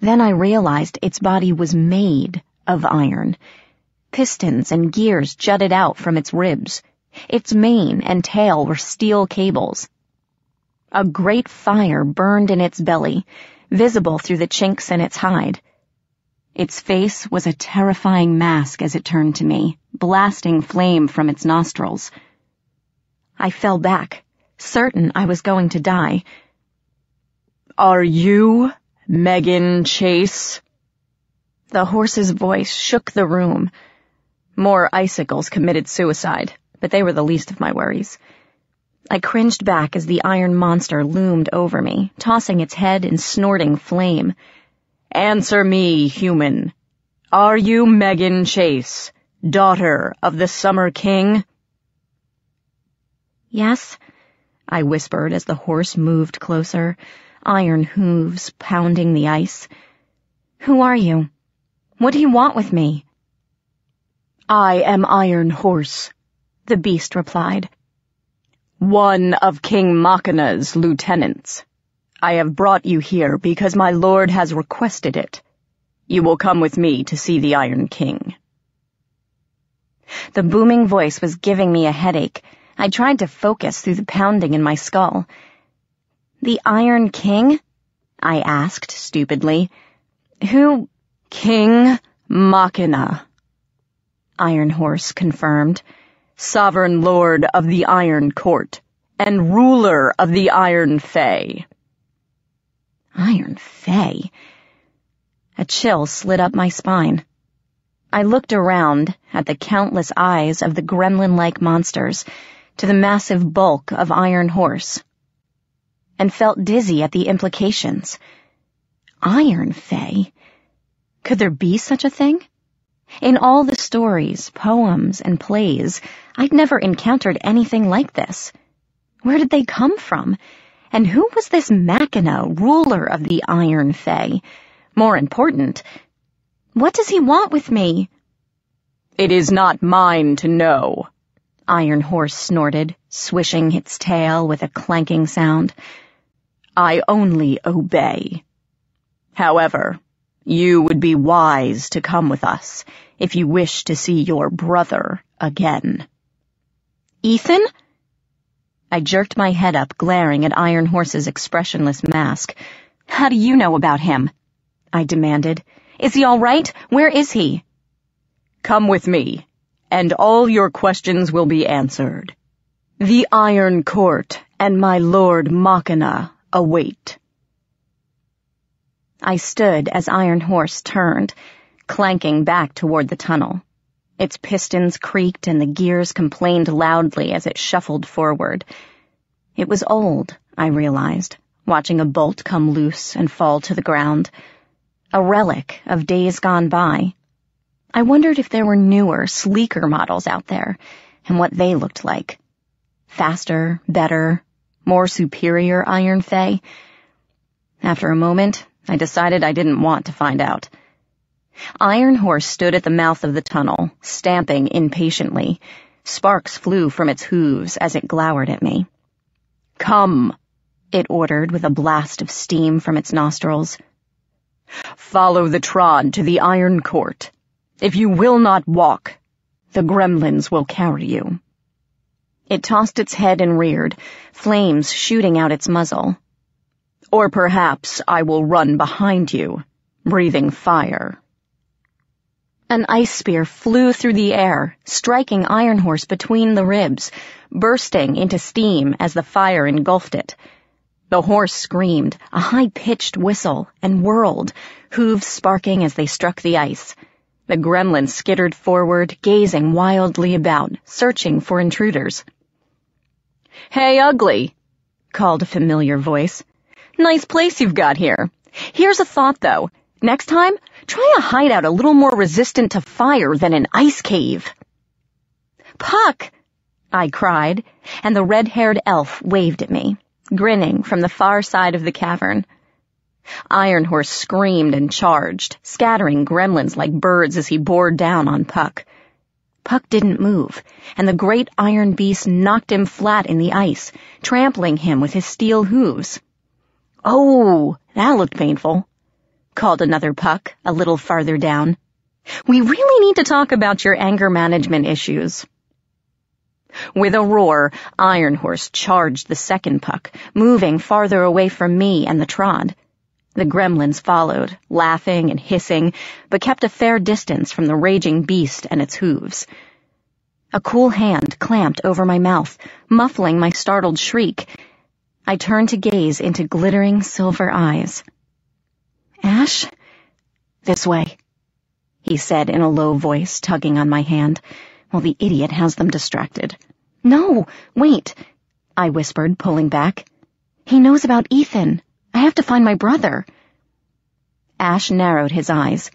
Then I realized its body was made of iron. Pistons and gears jutted out from its ribs. Its mane and tail were steel cables. A great fire burned in its belly, visible through the chinks in its hide. Its face was a terrifying mask as it turned to me, blasting flame from its nostrils. I fell back, certain I was going to die. Are you Meghan Chase? The horse's voice shook the room. More icicles committed suicide, but they were the least of my worries. I cringed back as the iron monster loomed over me, tossing its head and snorting flame. Answer me, human. Are you Meghan Chase, daughter of the Summer King? Yes, I whispered as the horse moved closer, iron hooves pounding the ice. Who are you? What do you want with me? I am Iron Horse, the beast replied. One of King Machina's lieutenants. I have brought you here because my lord has requested it. You will come with me to see the Iron King. The booming voice was giving me a headache. I tried to focus through the pounding in my skull. The Iron King? I asked stupidly. Who? King Machina. Iron Horse confirmed. Sovereign Lord of the Iron Court, and ruler of the Iron Fae. Iron Fae? A chill slid up my spine. I looked around at the countless eyes of the gremlin-like monsters, to the massive bulk of Iron Horse, and felt dizzy at the implications. Iron Fae? Could there be such a thing? In all the stories, poems, and plays, I'd never encountered anything like this. Where did they come from? And who was this Machina, ruler of the Iron Fae? More important, what does he want with me? It is not mine to know, Iron Horse snorted, swishing its tail with a clanking sound. I only obey. However, you would be wise to come with us if you wish to see your brother again. Ethan? I jerked my head up, glaring at Iron Horse's expressionless mask. How do you know about him? I demanded. Is he all right? Where is he? Come with me, and all your questions will be answered. The Iron Court and my Lord Machina await. I stood as Iron Horse turned, clanking back toward the tunnel. Its pistons creaked and the gears complained loudly as it shuffled forward. It was old, I realized, watching a bolt come loose and fall to the ground. A relic of days gone by. I wondered if there were newer, sleeker models out there, and what they looked like. Faster, better, more superior Iron Fae. After a moment, I decided I didn't want to find out. Iron Horse stood at the mouth of the tunnel, stamping impatiently. Sparks flew from its hooves as it glowered at me. Come, it ordered with a blast of steam from its nostrils. Follow the Trod to the Iron Court. If you will not walk, the gremlins will carry you. It tossed its head and reared, flames shooting out its muzzle. Or perhaps I will run behind you, breathing fire. An ice spear flew through the air, striking Iron Horse between the ribs, bursting into steam as the fire engulfed it. The horse screamed, a high-pitched whistle, and whirled, hooves sparking as they struck the ice. The gremlin skittered forward, gazing wildly about, searching for intruders. Hey, Ugly, called a familiar voice. Nice place you've got here. Here's a thought, though. Next time, try a hideout a little more resistant to fire than an ice cave. Puck! I cried, and the red-haired elf waved at me, grinning from the far side of the cavern. Iron Horse screamed and charged, scattering gremlins like birds as he bore down on Puck. Puck didn't move, and the great iron beast knocked him flat in the ice, trampling him with his steel hooves. Oh, that looked painful, called another puck a little farther down. We really need to talk about your anger management issues. With a roar, Iron Horse charged the second puck, moving farther away from me and the trod. The gremlins followed, laughing and hissing, but kept a fair distance from the raging beast and its hooves. A cool hand clamped over my mouth, muffling my startled shriek, I turned to gaze into glittering silver eyes. Ash? This way, he said in a low voice, tugging on my hand, while the idiot has them distracted. No, wait, I whispered, pulling back. He knows about Ethan. I have to find my brother. Ash narrowed his eyes.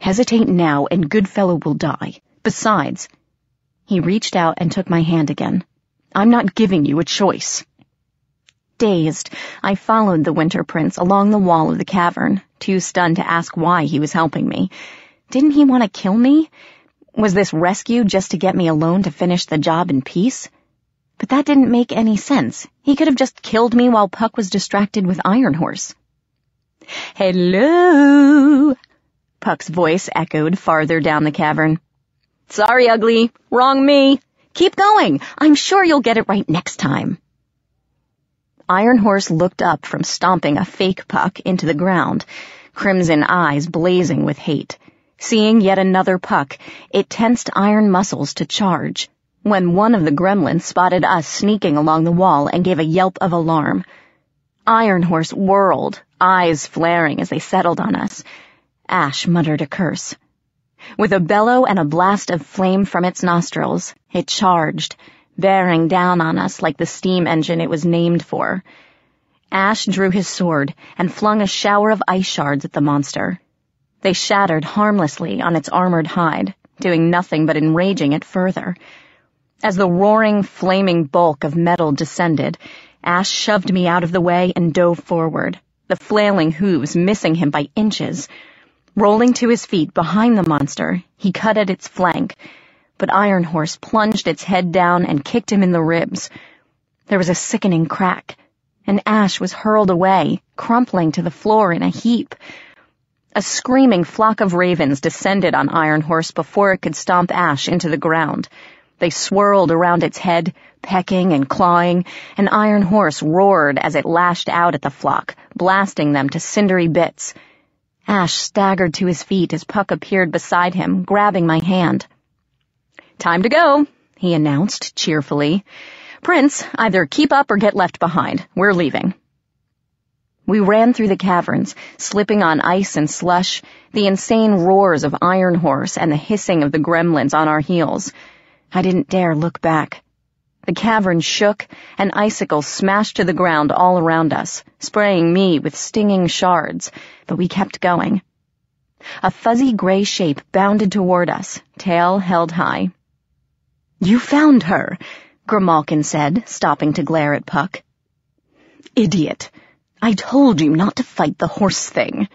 Hesitate now and Goodfellow will die. Besides, he reached out and took my hand again. I'm not giving you a choice. Dazed, I followed the Winter Prince along the wall of the cavern, too stunned to ask why he was helping me. Didn't he want to kill me? Was this rescue just to get me alone to finish the job in peace? But that didn't make any sense. He could have just killed me while Puck was distracted with Iron Horse. Hello! Puck's voice echoed farther down the cavern. Sorry, Ugly. Wrong me. Keep going. I'm sure you'll get it right next time. Iron Horse looked up from stomping a fake puck into the ground, crimson eyes blazing with hate. Seeing yet another puck, it tensed iron muscles to charge, when one of the gremlins spotted us sneaking along the wall and gave a yelp of alarm. Iron Horse whirled, eyes flaring as they settled on us. Ash muttered a curse. With a bellow and a blast of flame from its nostrils, it charged, bearing down on us like the steam engine it was named for. Ash drew his sword and flung a shower of ice shards at the monster. They shattered harmlessly on its armored hide, doing nothing but enraging it further. As the roaring, flaming bulk of metal descended, Ash shoved me out of the way and dove forward, the flailing hooves missing him by inches. Rolling to his feet behind the monster, he cut at its flank, but Iron Horse plunged its head down and kicked him in the ribs. There was a sickening crack, and Ash was hurled away, crumpling to the floor in a heap. A screaming flock of ravens descended on Iron Horse before it could stomp Ash into the ground. They swirled around its head, pecking and clawing, and Iron Horse roared as it lashed out at the flock, blasting them to cindery bits. Ash staggered to his feet as Puck appeared beside him, grabbing my hand. Time to go, he announced cheerfully. Prince, either keep up or get left behind. We're leaving. We ran through the caverns, slipping on ice and slush, the insane roars of Iron Horse and the hissing of the gremlins on our heels. I didn't dare look back. The cavern shook, and icicles smashed to the ground all around us, spraying me with stinging shards, but we kept going. A fuzzy gray shape bounded toward us, tail held high. You found her, Grimalkin said, stopping to glare at Puck. Idiot. I told you not to fight the horse thing.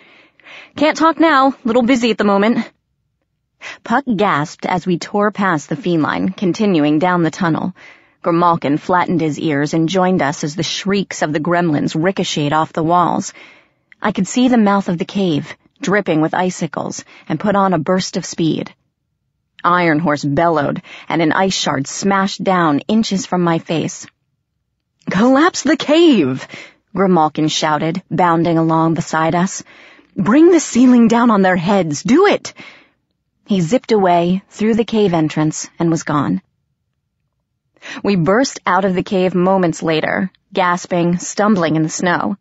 Can't talk now, little busy at the moment. Puck gasped as we tore past the feline, continuing down the tunnel. Grimalkin flattened his ears and joined us as the shrieks of the gremlins ricocheted off the walls. I could see the mouth of the cave, dripping with icicles, and put on a burst of speed. Iron Horse bellowed, and an ice shard smashed down inches from my face. Collapse the cave! Grimalkin shouted, bounding along beside us. Bring the ceiling down on their heads. Do it! He zipped away, through the cave entrance, and was gone. We burst out of the cave moments later, gasping, stumbling in the snow.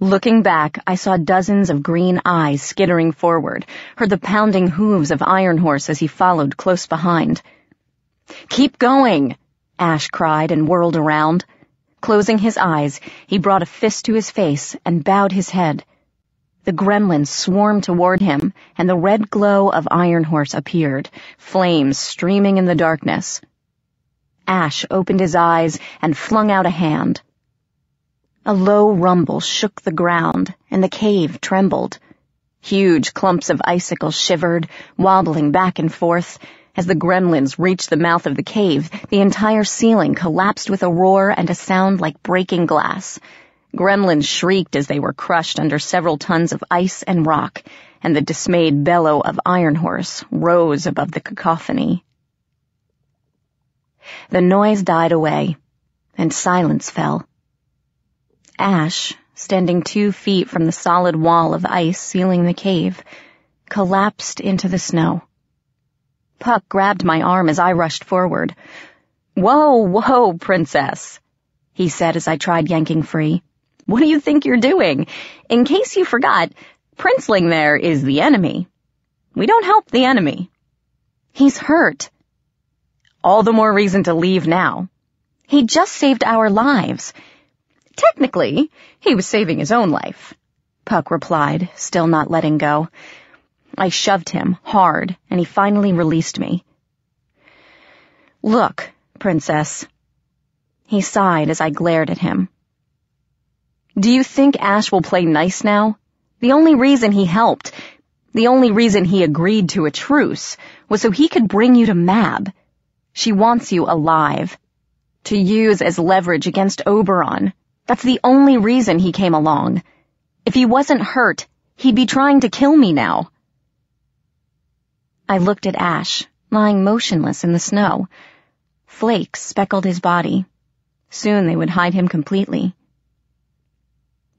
Looking back, I saw dozens of green eyes skittering forward, heard the pounding hooves of Iron Horse as he followed close behind. Keep going! Ash cried and whirled around. Closing his eyes, he brought a fist to his face and bowed his head. The gremlins swarmed toward him, and the red glow of Iron Horse appeared, flames streaming in the darkness. Ash opened his eyes and flung out a hand. A low rumble shook the ground, and the cave trembled. Huge clumps of icicles shivered, wobbling back and forth, as the gremlins reached the mouth of the cave, the entire ceiling collapsed with a roar and a sound like breaking glass. Gremlins shrieked as they were crushed under several tons of ice and rock, and the dismayed bellow of Iron Horse rose above the cacophony. The noise died away, and silence fell. Ash, standing two feet from the solid wall of ice sealing the cave, collapsed into the snow. Puck grabbed my arm as I rushed forward. Whoa, whoa, princess, he said as I tried yanking free. What do you think you're doing? In case you forgot, Princeling there is the enemy. We don't help the enemy. He's hurt. All the more reason to leave now. He just saved our lives. Technically, he was saving his own life, Puck replied, still not letting go. I shoved him, hard, and he finally released me. Look, princess. He sighed as I glared at him. Do you think Ash will play nice now? The only reason he helped, the only reason he agreed to a truce, was so he could bring you to Mab. She wants you alive. To use as leverage against Oberon. That's the only reason he came along. If he wasn't hurt, he'd be trying to kill me now. I looked at Ash, lying motionless in the snow. Flakes speckled his body. Soon they would hide him completely.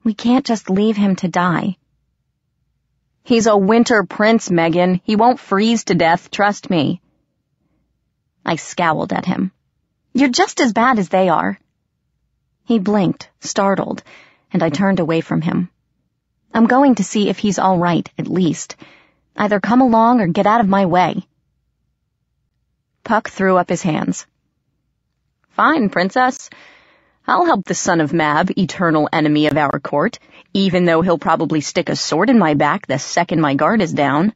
We can't just leave him to die. He's a winter prince, Meghan. He won't freeze to death, trust me. I scowled at him. You're just as bad as they are. He blinked, startled, and I turned away from him. I'm going to see if he's all right, at least. Either come along or get out of my way. Puck threw up his hands. Fine, princess. I'll help the son of Mab, eternal enemy of our court, even though he'll probably stick a sword in my back the second my guard is down.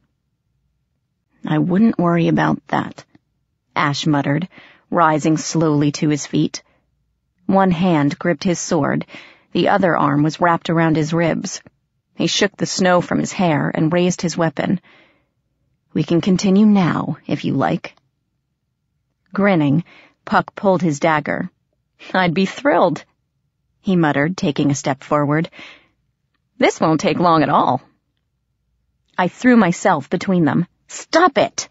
I wouldn't worry about that, Ash muttered, rising slowly to his feet. One hand gripped his sword, the other arm was wrapped around his ribs. He shook the snow from his hair and raised his weapon. We can continue now, if you like. Grinning, Puck pulled his dagger. I'd be thrilled, he muttered, taking a step forward. This won't take long at all. I threw myself between them. Stop it!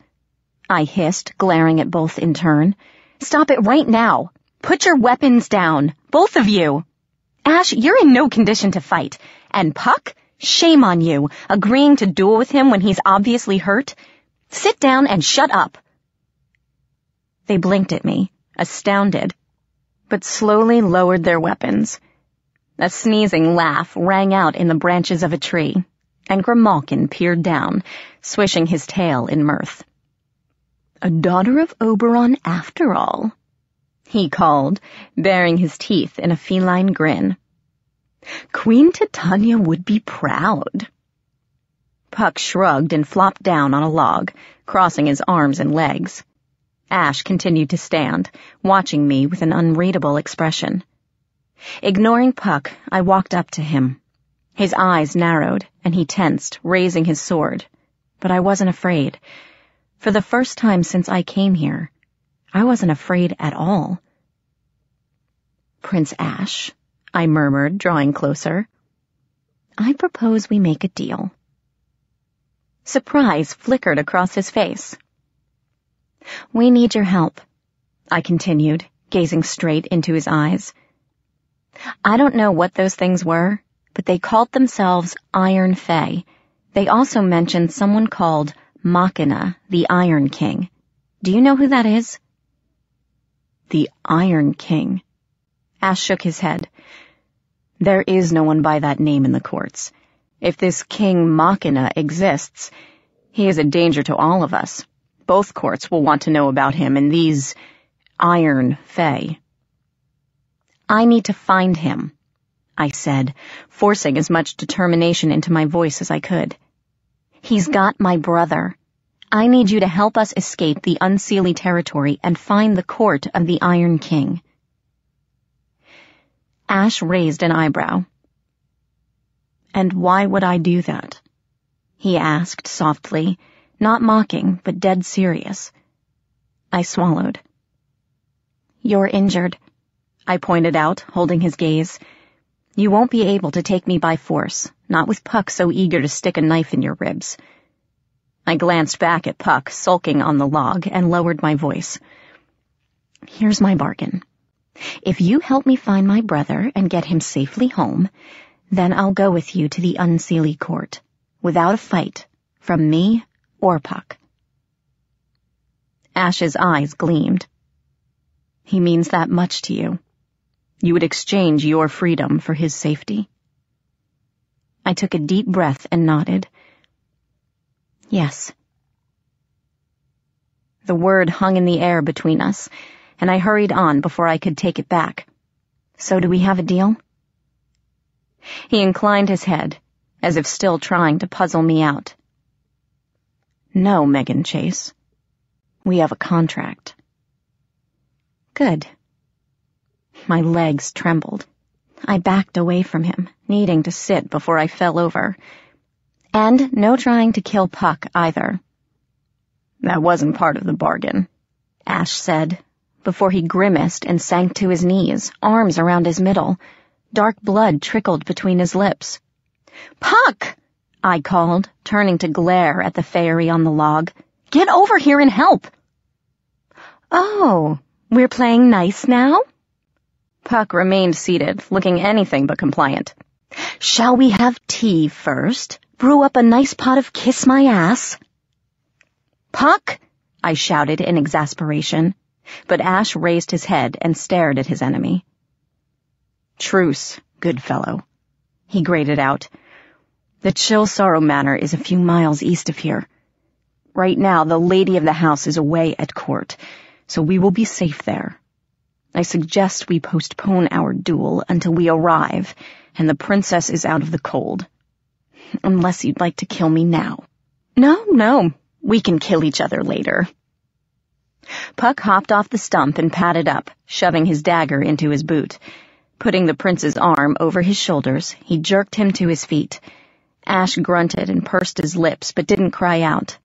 I hissed, glaring at both in turn. Stop it right now! Put your weapons down, both of you! Ash, you're in no condition to fight. And Puck? Shame on you, agreeing to duel with him when he's obviously hurt. Sit down and shut up. They blinked at me, astounded, but slowly lowered their weapons. A sneezing laugh rang out in the branches of a tree, and Grimalkin peered down, swishing his tail in mirth. A daughter of Oberon after all, he called, baring his teeth in a feline grin. Queen Titania would be proud. Puck shrugged and flopped down on a log, crossing his arms and legs. Ash continued to stand, watching me with an unreadable expression. Ignoring Puck, I walked up to him. His eyes narrowed, and he tensed, raising his sword. But I wasn't afraid. For the first time since I came here, I wasn't afraid at all. Prince Ash, I murmured, drawing closer. I propose we make a deal. Surprise flickered across his face. We need your help, I continued, gazing straight into his eyes. I don't know what those things were, but they called themselves Iron Fae. They also mentioned someone called Machina, the Iron King. Do you know who that is? The Iron King. Ash shook his head. There is no one by that name in the courts. If this King Machina exists, he is a danger to all of us. Both courts will want to know about him and these Iron Fae. I need to find him, I said, forcing as much determination into my voice as I could. He's got my brother. I need you to help us escape the Unseelie territory and find the court of the Iron King. Ash raised an eyebrow. And why would I do that? He asked softly, not mocking, but dead serious. I swallowed. You're injured, I pointed out, holding his gaze. You won't be able to take me by force, not with Puck so eager to stick a knife in your ribs. I glanced back at Puck, sulking on the log, and lowered my voice. Here's my bargain. If you help me find my brother and get him safely home, then I'll go with you to the Unseelie court, without a fight, from me or Puck. Ash's eyes gleamed. He means that much to you. You would exchange your freedom for his safety. I took a deep breath and nodded. Yes. The word hung in the air between us, and I hurried on before I could take it back. So do we have a deal? He inclined his head, as if still trying to puzzle me out. No, Meghan Chase. We have a contract. Good. My legs trembled. I backed away from him, needing to sit before I fell over. And no trying to kill Puck either. That wasn't part of the bargain, Ash said, before he grimaced and sank to his knees, arms around his middle. Dark blood trickled between his lips. Puck! I called, turning to glare at the fairy on the log. Get over here and help! Oh, we're playing nice now? Puck remained seated, looking anything but compliant. Shall we have tea first? Brew up a nice pot of kiss my ass? Puck! I shouted in exasperation, but Ash raised his head and stared at his enemy. Truce, Goodfellow, he grated out, the Chill Sorrow Manor is a few miles east of here. Right now, the lady of the house is away at court, so we will be safe there. I suggest we postpone our duel until we arrive and the princess is out of the cold. Unless you'd like to kill me now. No, no, we can kill each other later. Puck hopped off the stump and padded up, shoving his dagger into his boot. Putting the prince's arm over his shoulders, he jerked him to his feet. Ash grunted and pursed his lips, but didn't cry out.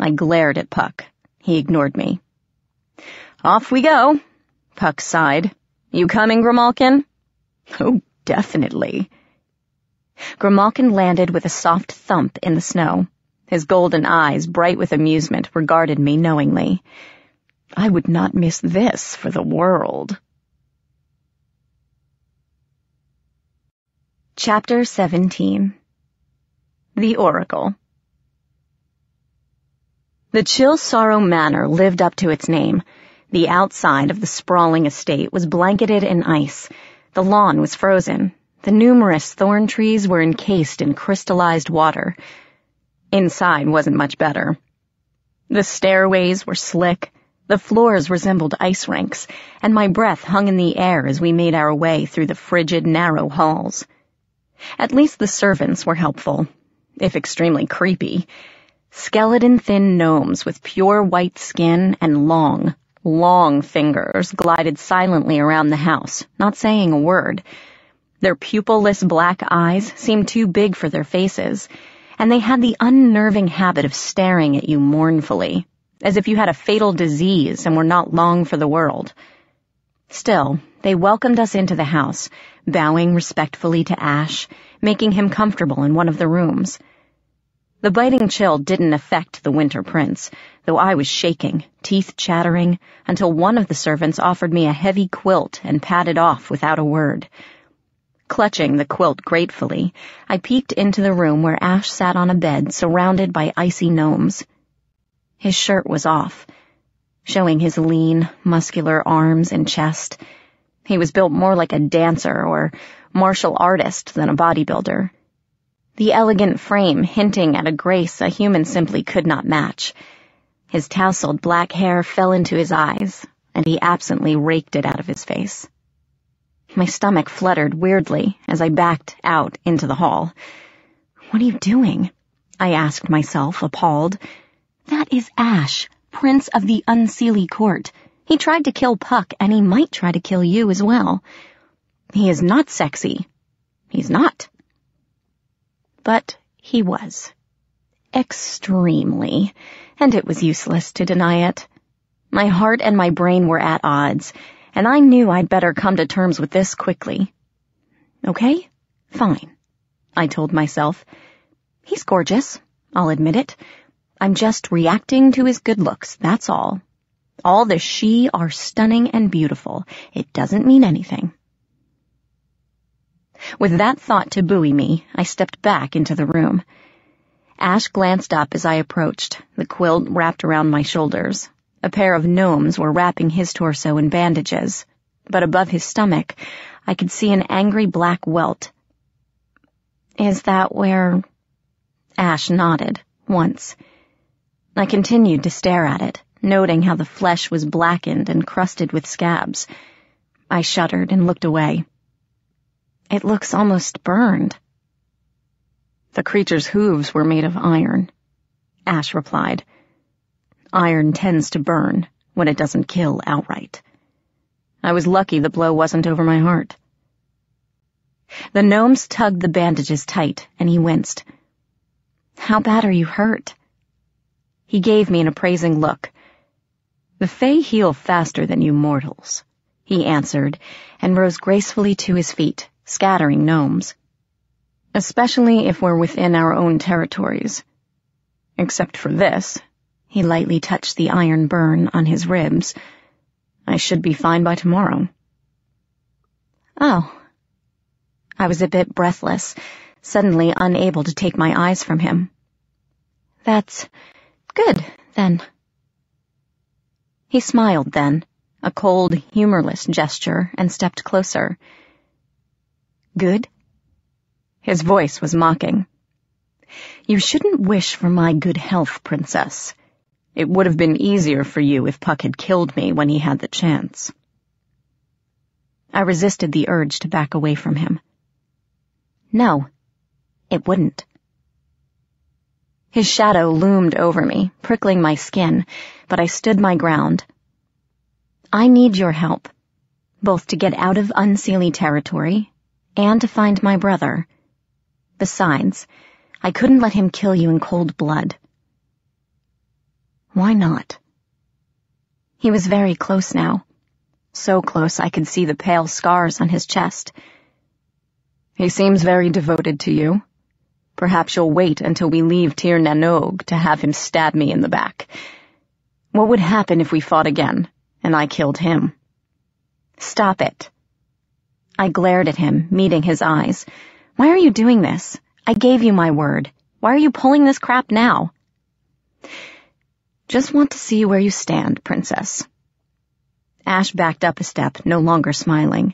I glared at Puck. He ignored me. Off we go, Puck sighed. You coming, Grimalkin? Oh, definitely. Grimalkin landed with a soft thump in the snow. His golden eyes, bright with amusement, regarded me knowingly. I would not miss this for the world. Chapter 17 The Oracle The Chill Sorrow Manor lived up to its name. The outside of the sprawling estate was blanketed in ice. The lawn was frozen. The numerous thorn trees were encased in crystallized water. Inside wasn't much better. The stairways were slick, the floors resembled ice rinks, and my breath hung in the air as we made our way through the frigid, narrow halls. At least the servants were helpful, if extremely creepy. Skeleton-thin gnomes with pure white skin and long, long fingers glided silently around the house, not saying a word. Their pupilless black eyes seemed too big for their faces, and they had the unnerving habit of staring at you mournfully as if you had a fatal disease and were not long for the world. Still, they welcomed us into the house, bowing respectfully to Ash, making him comfortable in one of the rooms. The biting chill didn't affect the Winter Prince, though I was shaking, teeth chattering, until one of the servants offered me a heavy quilt and padded off without a word. Clutching the quilt gratefully, I peeked into the room where Ash sat on a bed surrounded by icy gnomes. His shirt was off, showing his lean, muscular arms and chest. He was built more like a dancer or martial artist than a bodybuilder. The elegant frame hinting at a grace a human simply could not match. His tousled black hair fell into his eyes, and he absently raked it out of his face. My stomach fluttered weirdly as I backed out into the hall. What are you doing? I asked myself, appalled. That is Ash, Prince of the Unseelie Court. He tried to kill Puck, and he might try to kill you as well. He is not sexy. He's not. But he was. Extremely. And it was useless to deny it. My heart and my brain were at odds, and I knew I'd better come to terms with this quickly. Okay? Fine. I told myself. He's gorgeous. I'll admit it. I'm just reacting to his good looks, that's all. All the sidhe are stunning and beautiful. It doesn't mean anything. With that thought to buoy me, I stepped back into the room. Ash glanced up as I approached, the quilt wrapped around my shoulders. A pair of gnomes were wrapping his torso in bandages, but above his stomach, I could see an angry black welt. Is that where... Ash nodded, once. I continued to stare at it, noting how the flesh was blackened and crusted with scabs. I shuddered and looked away. It looks almost burned. The creature's hooves were made of iron, Ash replied. Iron tends to burn when it doesn't kill outright. I was lucky the blow wasn't over my heart. The gnomes tugged the bandages tight, and he winced. How bad are you hurt? He gave me an appraising look. The Fae heal faster than you mortals, he answered, and rose gracefully to his feet, scattering gnomes. Especially if we're within our own territories. Except for this, he lightly touched the iron burn on his ribs. I should be fine by tomorrow. Oh. I was a bit breathless, suddenly unable to take my eyes from him. That's Good, then. He smiled then, a cold, humorless gesture, and stepped closer. Good? His voice was mocking. You shouldn't wish for my good health, Princess. It would have been easier for you if Puck had killed me when he had the chance. I resisted the urge to back away from him. No, it wouldn't. His shadow loomed over me, prickling my skin, but I stood my ground. I need your help, both to get out of Unseelie territory and to find my brother. Besides, I couldn't let him kill you in cold blood. Why not? He was very close now. So close I could see the pale scars on his chest. He seems very devoted to you. Perhaps you'll wait until we leave Tir na Nog to have him stab me in the back. What would happen if we fought again, and I killed him? Stop it. I glared at him, meeting his eyes. Why are you doing this? I gave you my word. Why are you pulling this crap now? Just want to see where you stand, princess. Ash backed up a step, no longer smiling.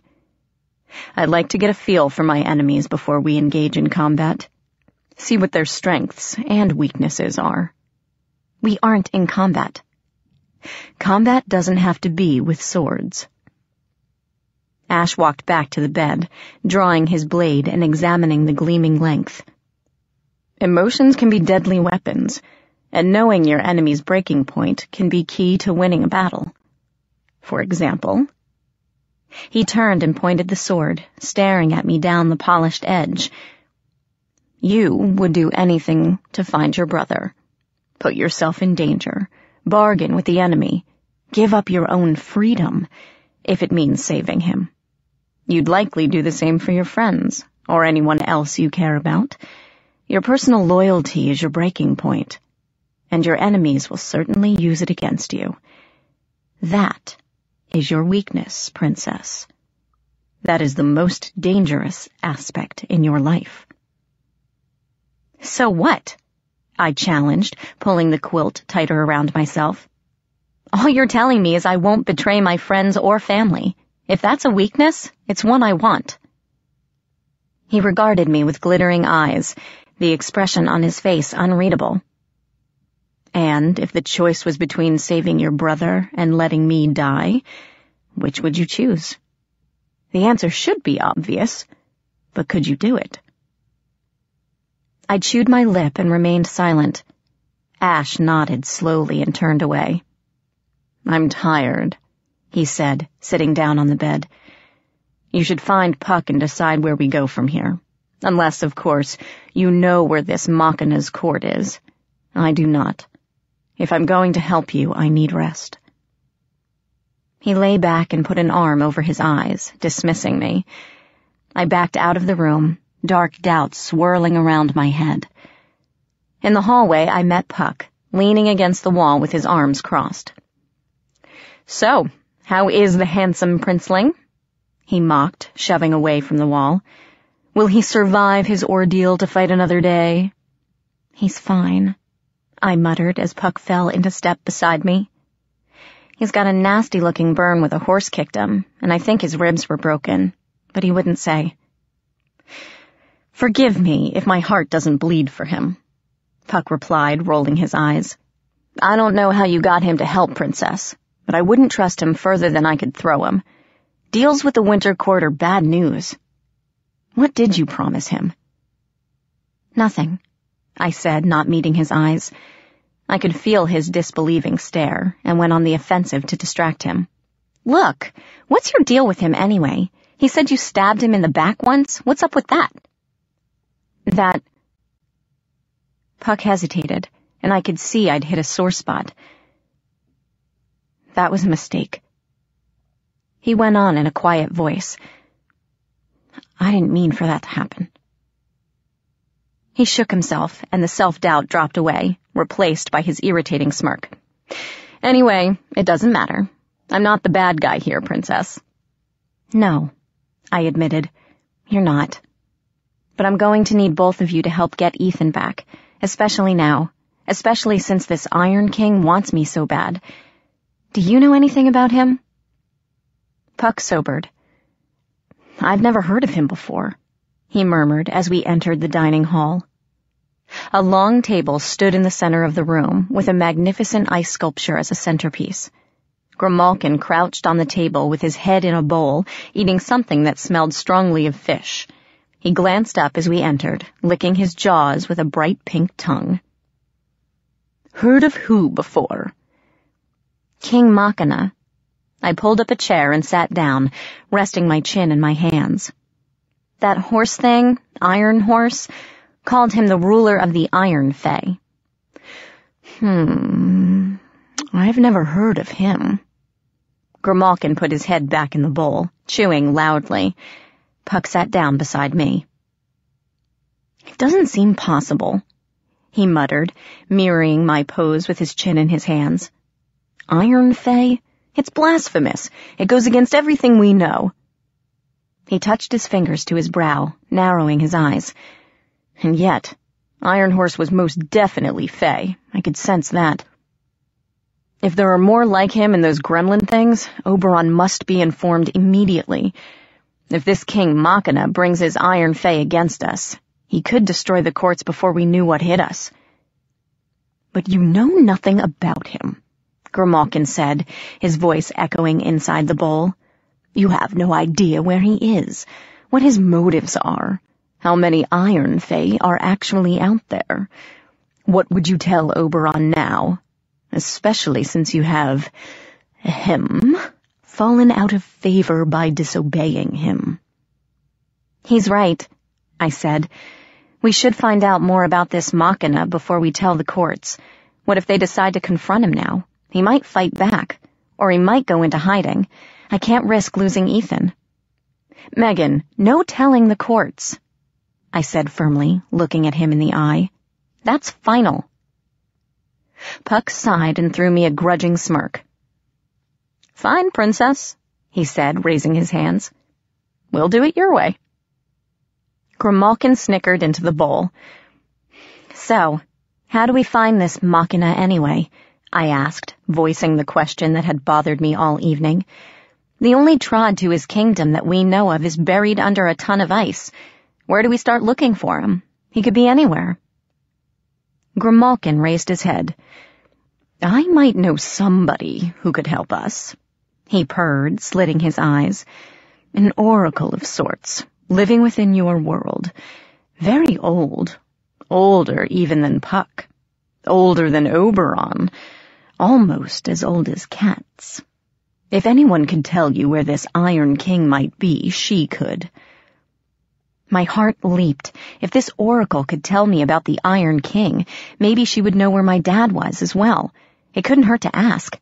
I'd like to get a feel for my enemies before we engage in combat. See what their strengths and weaknesses are. We aren't in combat. Combat doesn't have to be with swords. Ash walked back to the bed, drawing his blade and examining the gleaming length. Emotions can be deadly weapons, and knowing your enemy's breaking point can be key to winning a battle. For example, he turned and pointed the sword, staring at me down the polished edge, you would do anything to find your brother. Put yourself in danger. Bargain with the enemy. Give up your own freedom, if it means saving him. You'd likely do the same for your friends, or anyone else you care about. Your personal loyalty is your breaking point, and your enemies will certainly use it against you. That is your weakness, princess. That is the most dangerous aspect in your life. So what? I challenged, pulling the quilt tighter around myself. All you're telling me is I won't betray my friends or family. If that's a weakness, it's one I want. He regarded me with glittering eyes, the expression on his face unreadable. And if the choice was between saving your brother and letting me die, which would you choose? The answer should be obvious, but could you do it? I chewed my lip and remained silent. Ash nodded slowly and turned away. I'm tired, he said, sitting down on the bed. You should find Puck and decide where we go from here. Unless, of course, you know where this Machina's court is. I do not. If I'm going to help you, I need rest. He lay back and put an arm over his eyes, dismissing me. I backed out of the room, dark doubts swirling around my head. In the hallway, I met Puck, leaning against the wall with his arms crossed. So, how is the handsome princeling? He mocked, shoving away from the wall. Will he survive his ordeal to fight another day? He's fine, I muttered as Puck fell into step beside me. He's got a nasty looking burn with a horse kicked him, and I think his ribs were broken, but he wouldn't say. Forgive me if my heart doesn't bleed for him, Puck replied, rolling his eyes. I don't know how you got him to help, Princess, but I wouldn't trust him further than I could throw him. Deals with the Winter Court are bad news. What did you promise him? Nothing, I said, not meeting his eyes. I could feel his disbelieving stare and went on the offensive to distract him. Look, what's your deal with him anyway? He said you stabbed him in the back once. What's up with that? That... Puck hesitated, and I could see I'd hit a sore spot. That was a mistake. He went on in a quiet voice. I didn't mean for that to happen. He shook himself, and the self-doubt dropped away, replaced by his irritating smirk. Anyway, it doesn't matter. I'm not the bad guy here, Princess. No, I admitted. You're not but I'm going to need both of you to help get Ethan back, especially now, especially since this Iron King wants me so bad. Do you know anything about him? Puck sobered. I've never heard of him before, he murmured as we entered the dining hall. A long table stood in the center of the room with a magnificent ice sculpture as a centerpiece. Grimalkin crouched on the table with his head in a bowl, eating something that smelled strongly of fish. He glanced up as we entered, licking his jaws with a bright pink tongue. Heard of who before? King Machina. I pulled up a chair and sat down, resting my chin in my hands. That horse thing, Iron Horse, called him the ruler of the Iron Fae. Hmm, I've never heard of him. Grimalkin put his head back in the bowl, chewing loudly. Puck sat down beside me. It doesn't seem possible, he muttered, mirroring my pose with his chin in his hands. Iron Fae? It's blasphemous. It goes against everything we know. He touched his fingers to his brow, narrowing his eyes. And yet, Iron Horse was most definitely Fae. I could sense that. If there are more like him in those gremlin things, Oberon must be informed immediately. If this King Machina brings his Iron Fae against us, he could destroy the courts before we knew what hit us. But you know nothing about him, Grimalkin said, his voice echoing inside the bowl. You have no idea where he is, what his motives are, how many Iron Fae are actually out there. What would you tell Oberon now? especially since you have, him, fallen out of favor by disobeying him. He's right, I said. We should find out more about this Machina before we tell the courts. What if they decide to confront him now? He might fight back, or he might go into hiding. I can't risk losing Ethan. Meghan, no telling the courts, I said firmly, looking at him in the eye. That's final. Puck sighed and threw me a grudging smirk. Fine, princess, he said, raising his hands. We'll do it your way. Grimalkin snickered into the bowl. So, how do we find this Machina anyway? I asked, voicing the question that had bothered me all evening. The only trod to his kingdom that we know of is buried under a ton of ice. Where do we start looking for him? He could be anywhere. Grimalkin raised his head. I might know somebody who could help us. He purred, slitting his eyes. An oracle of sorts, living within your world. Very old. Older even than Puck. Older than Oberon. Almost as old as cats. If anyone could tell you where this Iron King might be, she could. My heart leaped. If this oracle could tell me about the Iron King, maybe she would know where my dad was as well. It couldn't hurt to ask.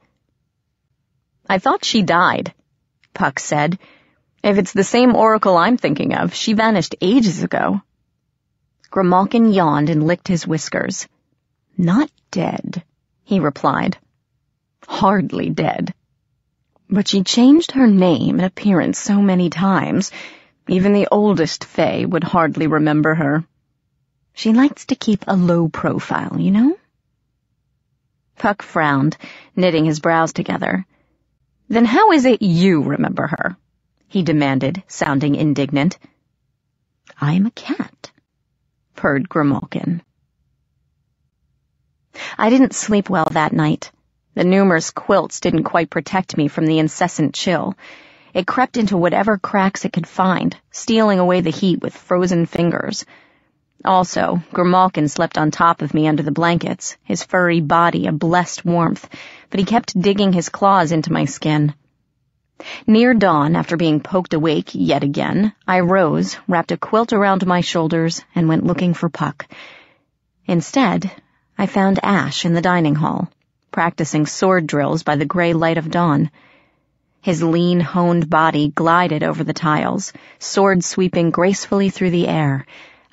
I thought she died, Puck said. If it's the same oracle I'm thinking of, she vanished ages ago. Grimalkin yawned and licked his whiskers. Not dead, he replied. Hardly dead. But she changed her name and appearance so many times, even the oldest Fae would hardly remember her. She likes to keep a low profile, you know? Puck frowned, knitting his brows together. Then how is it you remember her? he demanded, sounding indignant. I'm a cat, purred Grimalkin. I didn't sleep well that night. The numerous quilts didn't quite protect me from the incessant chill. It crept into whatever cracks it could find, stealing away the heat with frozen fingers. Also, Grimalkin slept on top of me under the blankets, his furry body a blessed warmth, but he kept digging his claws into my skin. Near dawn, after being poked awake yet again, I rose, wrapped a quilt around my shoulders, and went looking for Puck. Instead, I found Ash in the dining hall, practicing sword drills by the gray light of dawn. His lean, honed body glided over the tiles, sword sweeping gracefully through the air,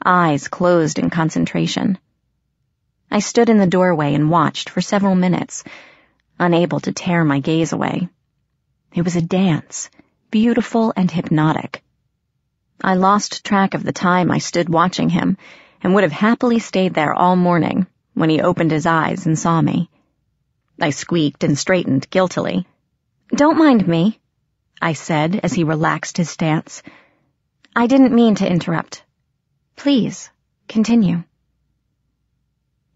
eyes closed in concentration. I stood in the doorway and watched for several minutes, unable to tear my gaze away. It was a dance, beautiful and hypnotic. I lost track of the time I stood watching him and would have happily stayed there all morning when he opened his eyes and saw me. I squeaked and straightened guiltily. Don't mind me, I said as he relaxed his stance. I didn't mean to interrupt. Please, continue.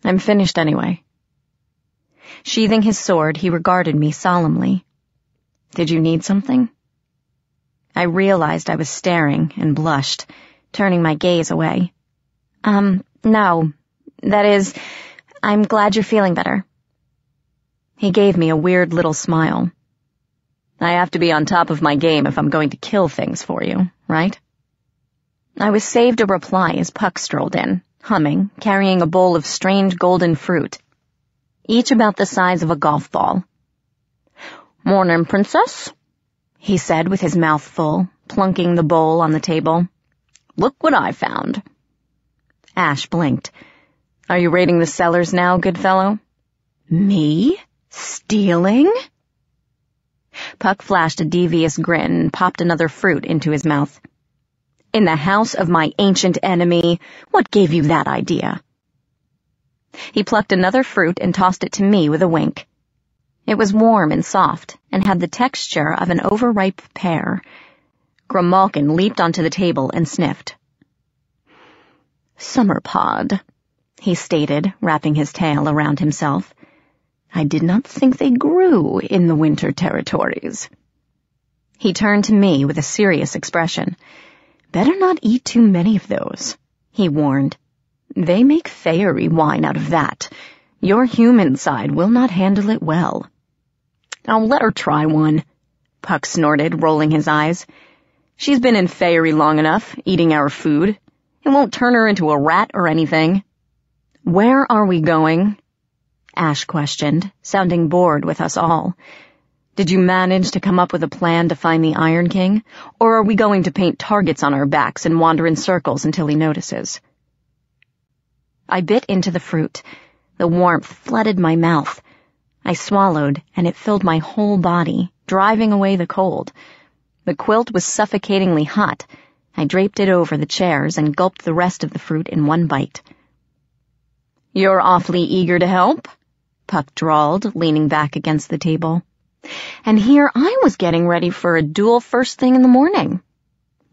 I'm finished anyway. Sheathing his sword, he regarded me solemnly. Did you need something? I realized I was staring and blushed, turning my gaze away. Um, no. That is, I'm glad you're feeling better. He gave me a weird little smile. I have to be on top of my game if I'm going to kill things for you, right? I was saved a reply as Puck strolled in, humming, carrying a bowl of strange golden fruit, each about the size of a golf ball. Morning, princess, he said with his mouth full, plunking the bowl on the table. Look what I found. Ash blinked. Are you raiding the cellars now, Goodfellow? Me? Stealing? Puck flashed a devious grin and popped another fruit into his mouth. In the house of my ancient enemy, what gave you that idea? He plucked another fruit and tossed it to me with a wink. It was warm and soft and had the texture of an overripe pear. Grimalkin leaped onto the table and sniffed. Summer pod, he stated, wrapping his tail around himself. I did not think they grew in the winter territories. He turned to me with a serious expression. Better not eat too many of those, he warned. They make fairy wine out of that. Your human side will not handle it well. I'll let her try one, Puck snorted, rolling his eyes. She's been in fairy long enough, eating our food. It won't turn her into a rat or anything. Where are we going? Ash questioned, sounding bored with us all. Did you manage to come up with a plan to find the Iron King, or are we going to paint targets on our backs and wander in circles until he notices? I bit into the fruit. The warmth flooded my mouth. I swallowed, and it filled my whole body, driving away the cold. The quilt was suffocatingly hot. I draped it over the chairs and gulped the rest of the fruit in one bite. You're awfully eager to help? Puck drawled, leaning back against the table. And here I was getting ready for a duel first thing in the morning.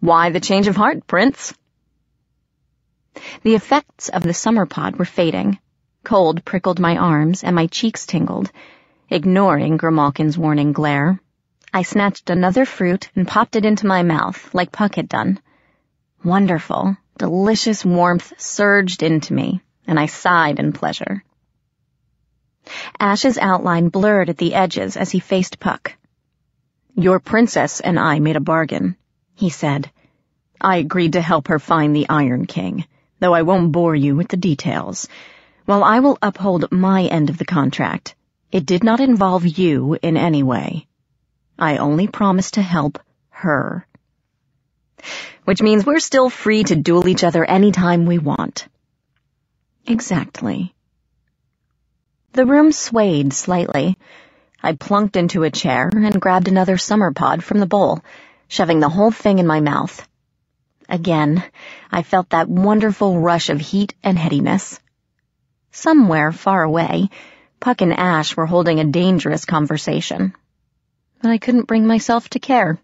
Why the change of heart, Prince? The effects of the summer pod were fading. Cold prickled my arms and my cheeks tingled. Ignoring Grimalkin's warning glare, I snatched another fruit and popped it into my mouth like Puck had done. Wonderful, delicious warmth surged into me, and I sighed in pleasure. Ash's outline blurred at the edges as he faced Puck. Your princess and I made a bargain, he said. I agreed to help her find the Iron King, though I won't bore you with the details. While I will uphold my end of the contract, it did not involve you in any way. I only promised to help her. Which means we're still free to duel each other any time we want. Exactly. The room swayed slightly. I plunked into a chair and grabbed another summer pod from the bowl, shoving the whole thing in my mouth. Again, I felt that wonderful rush of heat and headiness. Somewhere far away, Puck and Ash were holding a dangerous conversation. But I couldn't bring myself to care.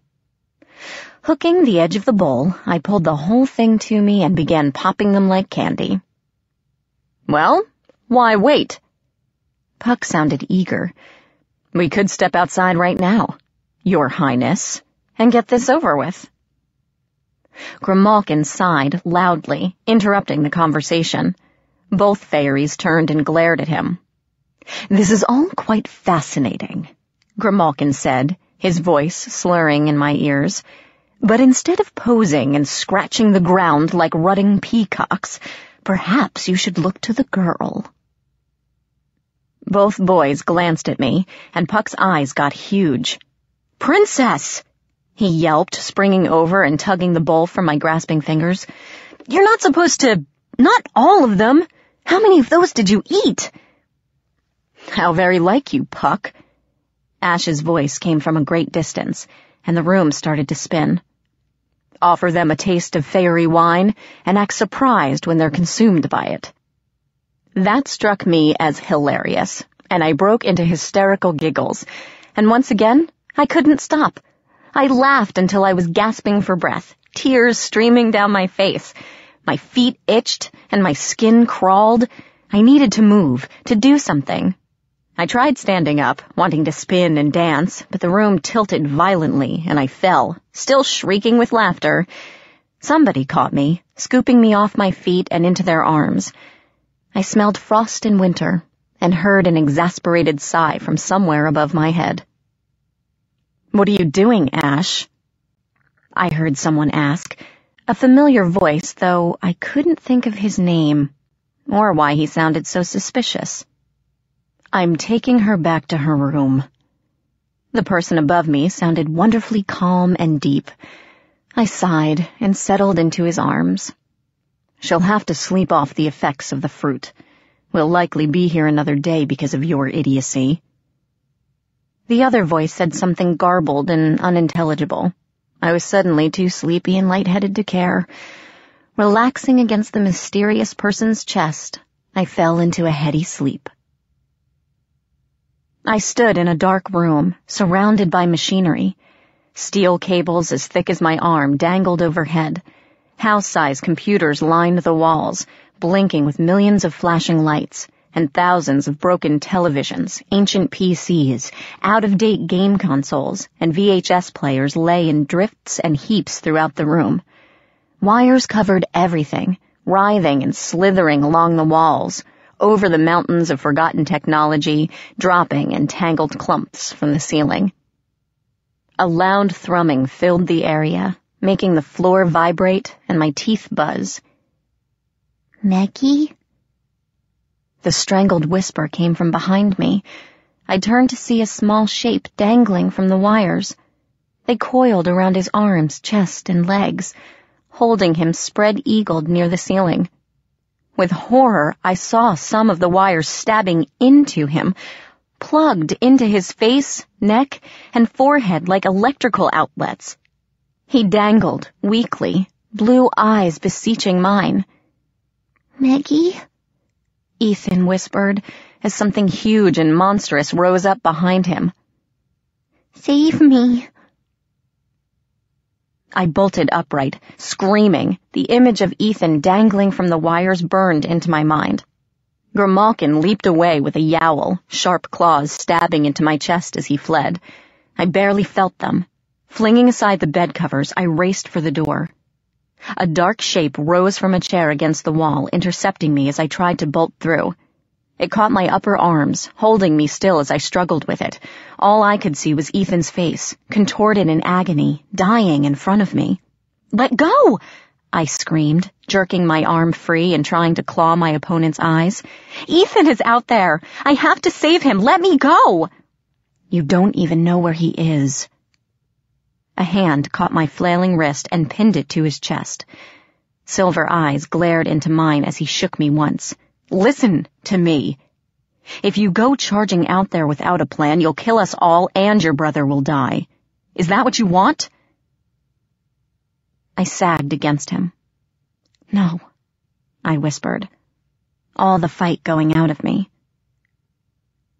Hooking the edge of the bowl, I pulled the whole thing to me and began popping them like candy. Well, why wait? Puck sounded eager. We could step outside right now, Your Highness, and get this over with. Grimalkin sighed loudly, interrupting the conversation. Both fairies turned and glared at him. This is all quite fascinating, Grimalkin said, his voice slurring in my ears. But instead of posing and scratching the ground like rutting peacocks, perhaps you should look to the girl. Both boys glanced at me, and Puck's eyes got huge. Princess! he yelped, springing over and tugging the bowl from my grasping fingers. You're not supposed to... Not all of them! How many of those did you eat? How very like you, Puck. Ash's voice came from a great distance, and the room started to spin. Offer them a taste of fairy wine, and act surprised when they're consumed by it. That struck me as hilarious, and I broke into hysterical giggles, and once again, I couldn't stop. I laughed until I was gasping for breath, tears streaming down my face. My feet itched, and my skin crawled. I needed to move, to do something. I tried standing up, wanting to spin and dance, but the room tilted violently and I fell, still shrieking with laughter. Somebody caught me, scooping me off my feet and into their arms. I smelled frost and winter and heard an exasperated sigh from somewhere above my head. What are you doing, Ash? I heard someone ask, a familiar voice, though I couldn't think of his name or why he sounded so suspicious. I'm taking her back to her room. The person above me sounded wonderfully calm and deep. I sighed and settled into his arms. She'll have to sleep off the effects of the fruit. We'll likely be here another day because of your idiocy. The other voice said something garbled and unintelligible. I was suddenly too sleepy and lightheaded to care. Relaxing against the mysterious person's chest, I fell into a heady sleep. I stood in a dark room, surrounded by machinery. Steel cables as thick as my arm dangled overhead. House-size computers lined the walls, blinking with millions of flashing lights, and thousands of broken televisions, ancient PCs, out-of-date game consoles, and VHS players lay in drifts and heaps throughout the room. Wires covered everything, writhing and slithering along the walls, over the mountains of forgotten technology, dropping in tangled clumps from the ceiling. A loud thrumming filled the area, making the floor vibrate and my teeth buzz. Meggie? The strangled whisper came from behind me. I turned to see a small shape dangling from the wires. They coiled around his arms, chest, and legs, holding him spread-eagled near the ceiling. With horror, I saw some of the wires stabbing into him, plugged into his face, neck, and forehead like electrical outlets. He dangled, weakly, blue eyes beseeching mine. Meggie? Ethan whispered, as something huge and monstrous rose up behind him. Save me. I bolted upright, screaming. The image of Ethan dangling from the wires burned into my mind. Grimalkin leaped away with a yowl, sharp claws stabbing into my chest as he fled. I barely felt them. Flinging aside the bed covers, I raced for the door. A dark shape rose from a chair against the wall, intercepting me as I tried to bolt through. It caught my upper arms, holding me still as I struggled with it. All I could see was Ethan's face, contorted in agony, dying in front of me. Let go! I screamed, jerking my arm free and trying to claw my opponent's eyes. Ethan is out there! I have to save him! Let me go! You don't even know where he is. A hand caught my flailing wrist and pinned it to his chest. Silver eyes glared into mine as he shook me once. Listen to me. If you go charging out there without a plan, you'll kill us all and your brother will die. Is that what you want? I sagged against him. No, I whispered, all the fight going out of me.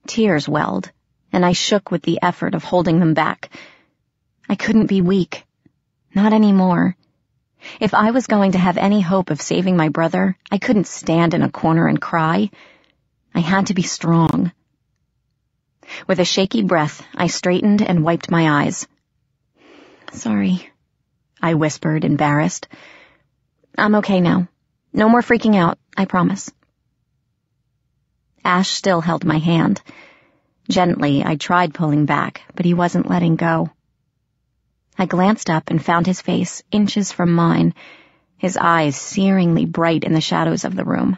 Tears welled, and I shook with the effort of holding them back. I couldn't be weak. Not anymore. If I was going to have any hope of saving my brother, I couldn't stand in a corner and cry. I had to be strong. With a shaky breath, I straightened and wiped my eyes. Sorry, I whispered, embarrassed. I'm okay now. No more freaking out, I promise. Ash still held my hand. Gently, I tried pulling back, but he wasn't letting go. I glanced up and found his face inches from mine, his eyes searingly bright in the shadows of the room.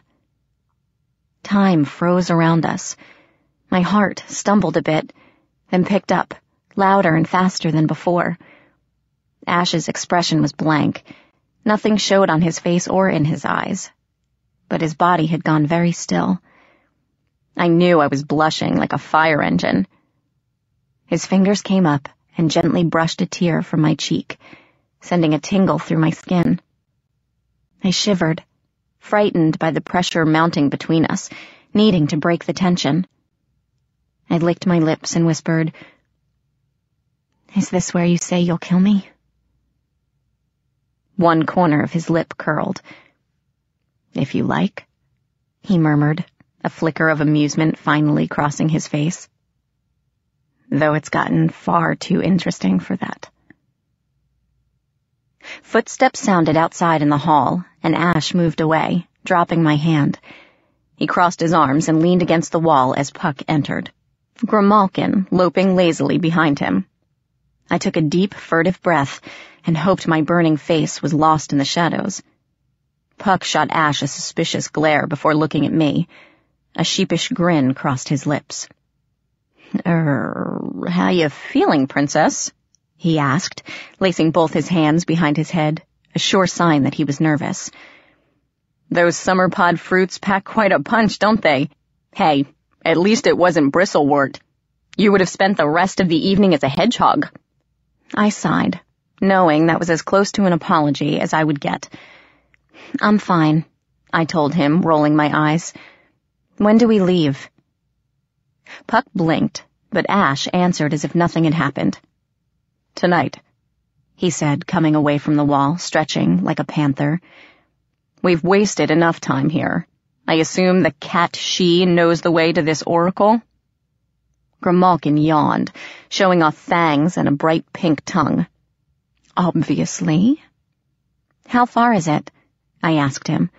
Time froze around us. My heart stumbled a bit, then picked up, louder and faster than before. Ash's expression was blank. Nothing showed on his face or in his eyes. But his body had gone very still. I knew I was blushing like a fire engine. His fingers came up and gently brushed a tear from my cheek, sending a tingle through my skin. I shivered, frightened by the pressure mounting between us, needing to break the tension. I licked my lips and whispered, Is this where you say you'll kill me? One corner of his lip curled. If you like, he murmured, a flicker of amusement finally crossing his face. Though it's gotten far too interesting for that. Footsteps sounded outside in the hall, and Ash moved away, dropping my hand. He crossed his arms and leaned against the wall as Puck entered. Grimalkin loping lazily behind him. I took a deep, furtive breath and hoped my burning face was lost in the shadows. Puck shot Ash a suspicious glare before looking at me. A sheepish grin crossed his lips. Er, how you feeling, princess? he asked, lacing both his hands behind his head, a sure sign that he was nervous. Those summer pod fruits pack quite a punch, don't they? Hey, at least it wasn't bristlewort. You would have spent the rest of the evening as a hedgehog. I sighed, knowing that was as close to an apology as I would get. I'm fine, I told him, rolling my eyes. When do we leave? Puck blinked, but Ash answered as if nothing had happened. Tonight, he said, coming away from the wall, stretching like a panther. We've wasted enough time here. I assume the cat she knows the way to this oracle? Grimalkin yawned, showing off fangs and a bright pink tongue. Obviously. How far is it? I asked him.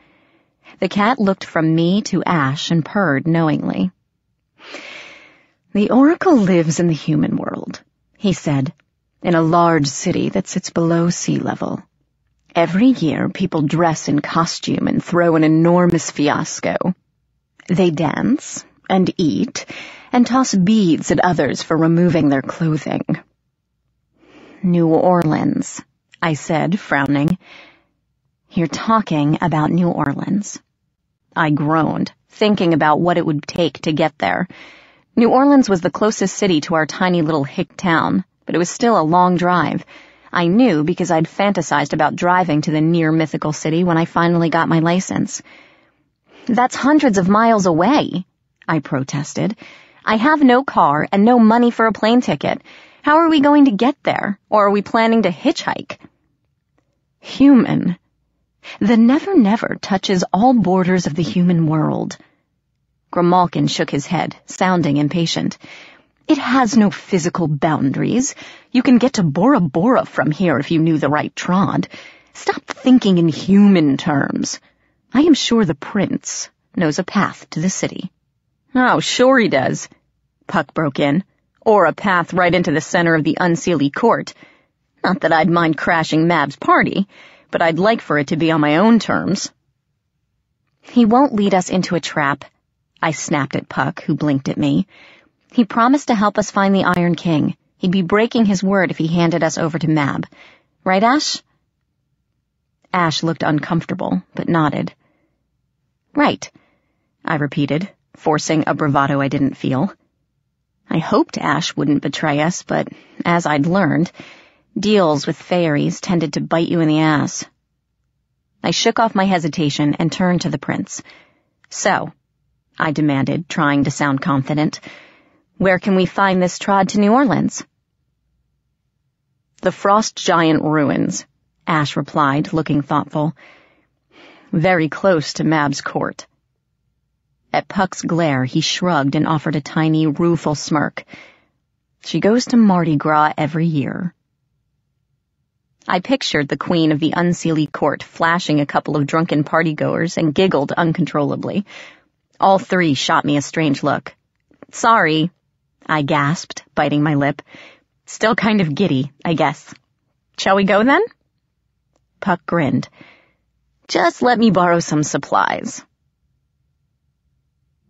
The cat looked from me to Ash and purred knowingly. The oracle lives in the human world, he said, in a large city that sits below sea level. Every year, people dress in costume and throw an enormous fiasco. They dance and eat and toss beads at others for removing their clothing. New Orleans, I said, frowning. You're talking about New Orleans. I groaned, thinking about what it would take to get there. New Orleans was the closest city to our tiny little hick town, but it was still a long drive. I knew because I'd fantasized about driving to the near mythical city when I finally got my license. That's hundreds of miles away, I protested. I have no car and no money for a plane ticket. How are we going to get there? Or are we planning to hitchhike? Human. The Nevernever touches all borders of the human world. Grimalkin shook his head, sounding impatient. It has no physical boundaries. You can get to Bora Bora from here if you knew the right trod. Stop thinking in human terms. I am sure the prince knows a path to the city. Oh, sure he does, Puck broke in. Or a path right into the center of the Unseelie court. Not that I'd mind crashing Mab's party, but I'd like for it to be on my own terms. He won't lead us into a trap, I snapped at Puck, who blinked at me. He promised to help us find the Iron King. He'd be breaking his word if he handed us over to Mab. Right, Ash? Ash looked uncomfortable, but nodded. Right, I repeated, forcing a bravado I didn't feel. I hoped Ash wouldn't betray us, but as I'd learned, deals with fairies tended to bite you in the ass. I shook off my hesitation and turned to the prince. So, I demanded, trying to sound confident, where can we find this trod to New Orleans? The Frost Giant Ruins, Ash replied, looking thoughtful. Very close to Mab's court. At Puck's glare, he shrugged and offered a tiny, rueful smirk. She goes to Mardi Gras every year. I pictured the queen of the Unseelie court flashing a couple of drunken partygoers and giggled uncontrollably. All three shot me a strange look. Sorry, I gasped, biting my lip. Still kind of giddy, I guess. Shall we go then? Puck grinned. Just let me borrow some supplies.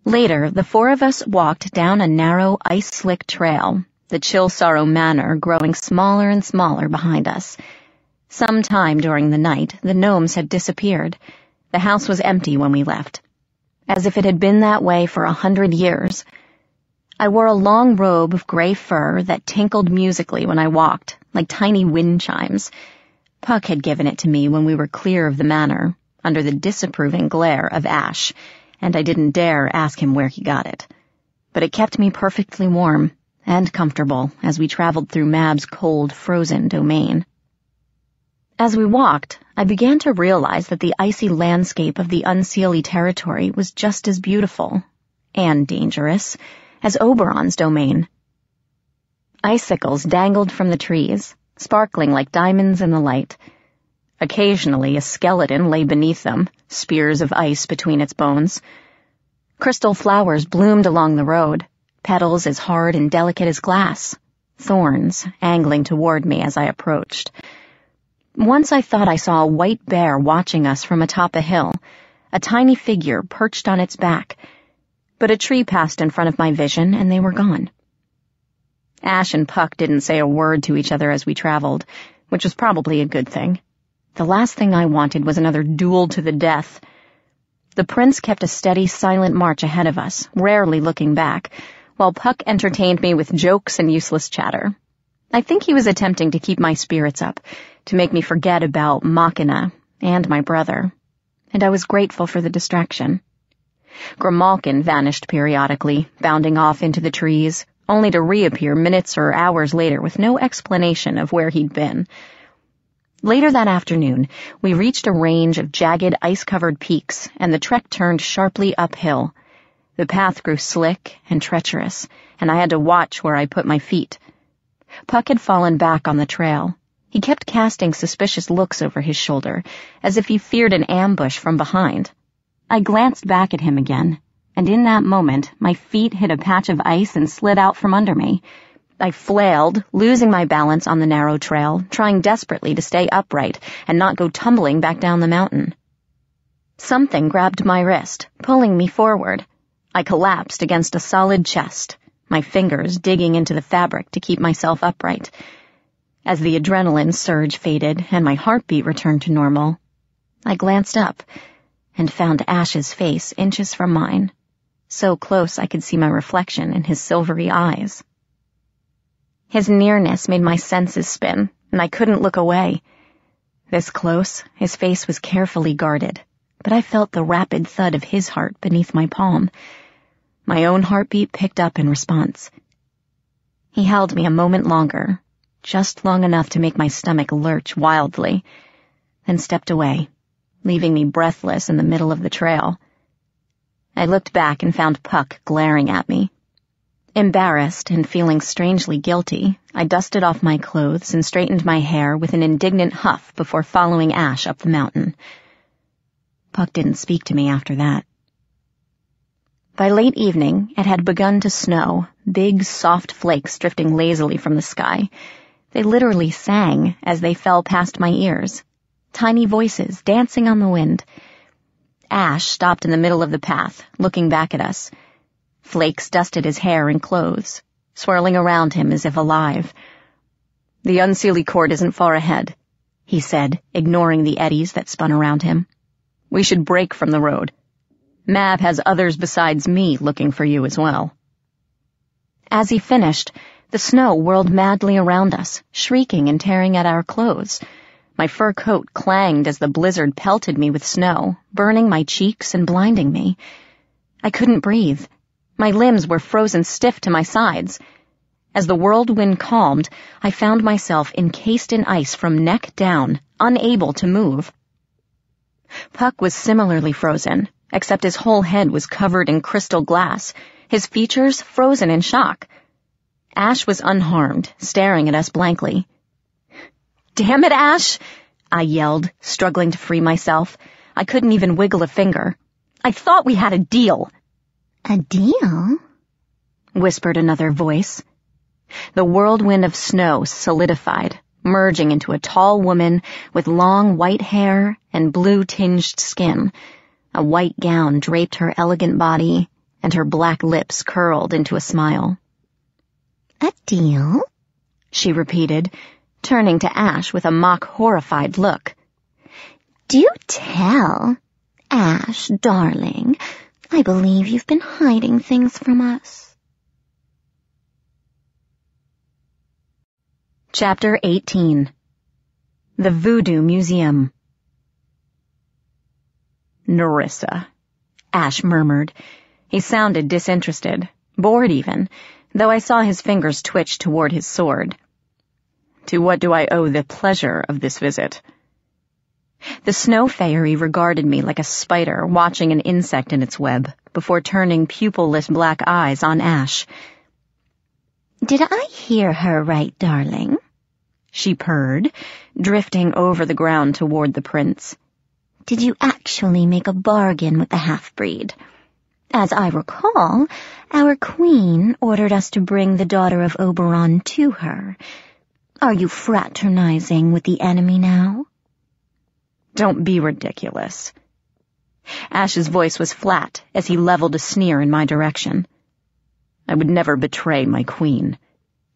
Later, the four of us walked down a narrow, ice-slick trail, the Chill Sorrow Manor growing smaller and smaller behind us. Some time during the night, the gnomes had disappeared. The house was empty when we left. As if it had been that way for a hundred years. I wore a long robe of gray fur that tinkled musically when I walked, like tiny wind chimes. Puck had given it to me when we were clear of the manor, under the disapproving glare of Ash, and I didn't dare ask him where he got it. But it kept me perfectly warm and comfortable as we traveled through Mab's cold, frozen domain. As we walked, I began to realize that the icy landscape of the Unseelie territory was just as beautiful, and dangerous, as Oberon's domain. Icicles dangled from the trees, sparkling like diamonds in the light. Occasionally, a skeleton lay beneath them, spears of ice between its bones. Crystal flowers bloomed along the road, petals as hard and delicate as glass, thorns angling toward me as I approached. Once I thought I saw a white bear watching us from atop a hill, a tiny figure perched on its back, but a tree passed in front of my vision and they were gone. Ash and Puck didn't say a word to each other as we traveled, which was probably a good thing. The last thing I wanted was another duel to the death. The prince kept a steady, silent march ahead of us, rarely looking back, while Puck entertained me with jokes and useless chatter. I think he was attempting to keep my spirits up, to make me forget about Machina and my brother, and I was grateful for the distraction. Grimalkin vanished periodically, bounding off into the trees, only to reappear minutes or hours later with no explanation of where he'd been. Later that afternoon, we reached a range of jagged, ice-covered peaks, and the trek turned sharply uphill. The path grew slick and treacherous, and I had to watch where I put my feet. Puck had fallen back on the trail. He kept casting suspicious looks over his shoulder, as if he feared an ambush from behind. I glanced back at him again, and in that moment, my feet hit a patch of ice and slid out from under me. I flailed, losing my balance on the narrow trail, trying desperately to stay upright and not go tumbling back down the mountain. Something grabbed my wrist, pulling me forward. I collapsed against a solid chest, my fingers digging into the fabric to keep myself upright. As the adrenaline surge faded and my heartbeat returned to normal, I glanced up and found Ash's face inches from mine so close I could see my reflection in his silvery eyes. His nearness made my senses spin, and I couldn't look away. This close, his face was carefully guarded, but I felt the rapid thud of his heart beneath my palm. My own heartbeat picked up in response. He held me a moment longer, just long enough to make my stomach lurch wildly, then stepped away, leaving me breathless in the middle of the trail. I looked back and found Puck glaring at me. Embarrassed and feeling strangely guilty, I dusted off my clothes and straightened my hair with an indignant huff before following Ash up the mountain. Puck didn't speak to me after that. By late evening, it had begun to snow, big, soft flakes drifting lazily from the sky. They literally sang as they fell past my ears. Tiny voices dancing on the wind. Ash stopped in the middle of the path, looking back at us. Flakes dusted his hair and clothes, swirling around him as if alive. The Unseelie Court isn't far ahead, he said, ignoring the eddies that spun around him. We should break from the road. Mab has others besides me looking for you as well. As he finished, the snow whirled madly around us, shrieking and tearing at our clothes. My fur coat clanged as the blizzard pelted me with snow, burning my cheeks and blinding me. I couldn't breathe. My limbs were frozen stiff to my sides. As the whirlwind calmed, I found myself encased in ice from neck down, unable to move. Puck was similarly frozen, except his whole head was covered in crystal glass, his features frozen in shock. Ash was unharmed, staring at us blankly. Damn it, Ash! I yelled, struggling to free myself. I couldn't even wiggle a finger. I thought we had a deal. A deal? whispered another voice. The whirlwind of snow solidified, merging into a tall woman with long white hair and blue-tinged skin. A white gown draped her elegant body, and her black lips curled into a smile. A deal? She repeated, turning to Ash with a mock horrified look. Do tell. Ash, darling, I believe you've been hiding things from us. Chapter 18 The Voodoo Museum Nerissa, Ash murmured. He sounded disinterested, bored even, though I saw his fingers twitch toward his sword. To what do I owe the pleasure of this visit? The snow fairy regarded me like a spider watching an insect in its web, before turning pupilless black eyes on Ash. Did I hear her right, darling? She purred, drifting over the ground toward the prince. Did you actually make a bargain with the half-breed? As I recall, our queen ordered us to bring the daughter of Oberon to her. Are you fraternizing with the enemy now? Don't be ridiculous. Ash's voice was flat as he leveled a sneer in my direction. I would never betray my queen.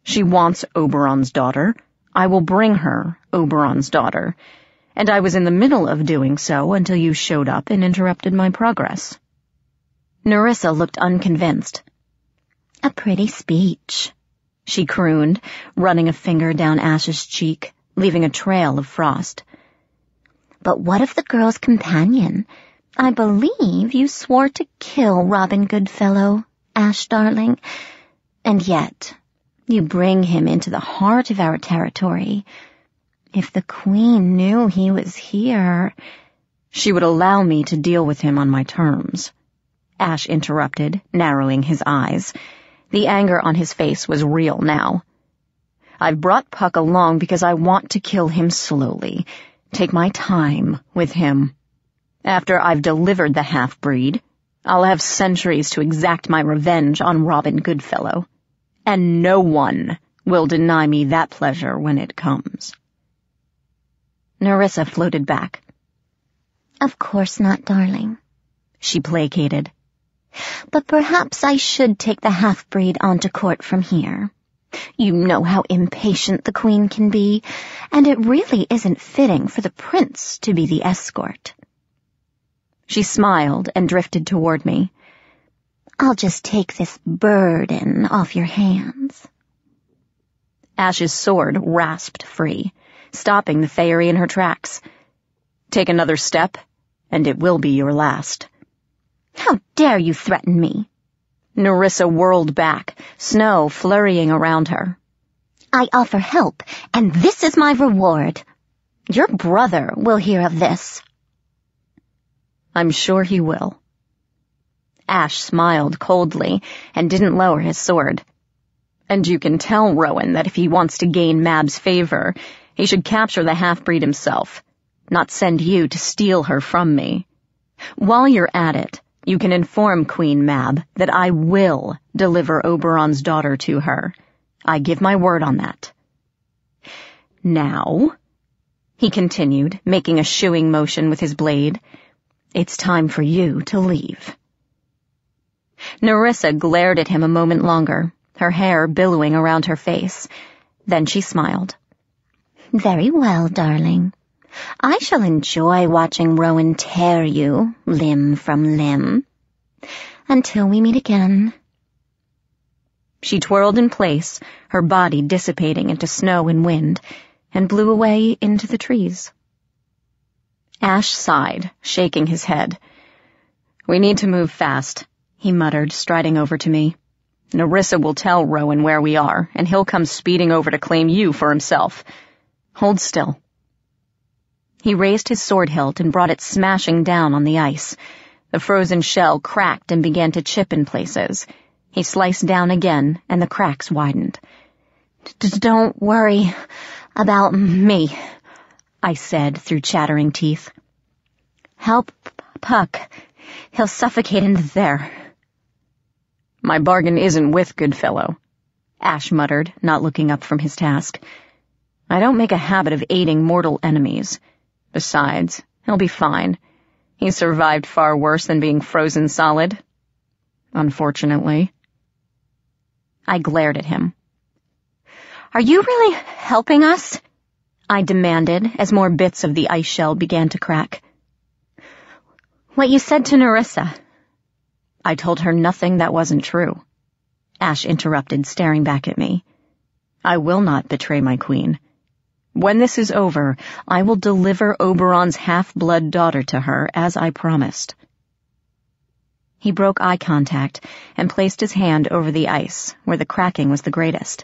She wants Oberon's daughter. I will bring her Oberon's daughter. And I was in the middle of doing so until you showed up and interrupted my progress. Nerissa looked unconvinced. A pretty speech, she crooned, running a finger down Ash's cheek, leaving a trail of frost. But what of the girl's companion? I believe you swore to kill Robin Goodfellow, Ash darling, and yet you bring him into the heart of our territory. If the Queen knew he was here... She would allow me to deal with him on my terms. Ash interrupted, narrowing his eyes. The anger on his face was real now. I've brought Puck along because I want to kill him slowly, take my time with him. After I've delivered the half-breed, I'll have centuries to exact my revenge on Robin Goodfellow. And no one will deny me that pleasure when it comes. Nerissa floated back. Of course not, darling, she placated. But perhaps I should take the half-breed onto court from here. You know how impatient the queen can be, and it really isn't fitting for the prince to be the escort. She smiled and drifted toward me. I'll just take this burden off your hands. Ash's sword rasped free, stopping the fairy in her tracks. Take another step, and it will be your last. How dare you threaten me? Nerissa whirled back, snow flurrying around her. I offer help, and this is my reward. Your brother will hear of this. I'm sure he will. Ash smiled coldly and didn't lower his sword. And you can tell Rowan that if he wants to gain Mab's favor, he should capture the half-breed himself, not send you to steal her from me. While you're at it, you can inform Queen Mab that I will deliver Oberon's daughter to her. I give my word on that. Now, he continued, making a shooing motion with his blade, it's time for you to leave. Nerissa glared at him a moment longer, her hair billowing around her face. Then she smiled. Very well, darling. I shall enjoy watching Rowan tear you limb from limb. Until we meet again. She twirled in place, her body dissipating into snow and wind, and blew away into the trees. Ash sighed, shaking his head. We need to move fast, he muttered, striding over to me. Nerissa will tell Rowan where we are, and he'll come speeding over to claim you for himself. Hold still. He raised his sword hilt and brought it smashing down on the ice. The frozen shell cracked and began to chip in places. He sliced down again, and the cracks widened. Don't worry about me, I said through chattering teeth. Help Puck. He'll suffocate in there. My bargain isn't with Goodfellow, Ash muttered, not looking up from his task. I don't make a habit of aiding mortal enemies. Besides, he'll be fine. He survived far worse than being frozen solid. Unfortunately. I glared at him. Are you really helping us? I demanded as more bits of the ice shell began to crack. What you said to Nerissa. I told her nothing that wasn't true. Ash interrupted, staring back at me. I will not betray my queen. When this is over, I will deliver Oberon's half-blood daughter to her, as I promised. He broke eye contact and placed his hand over the ice, where the cracking was the greatest.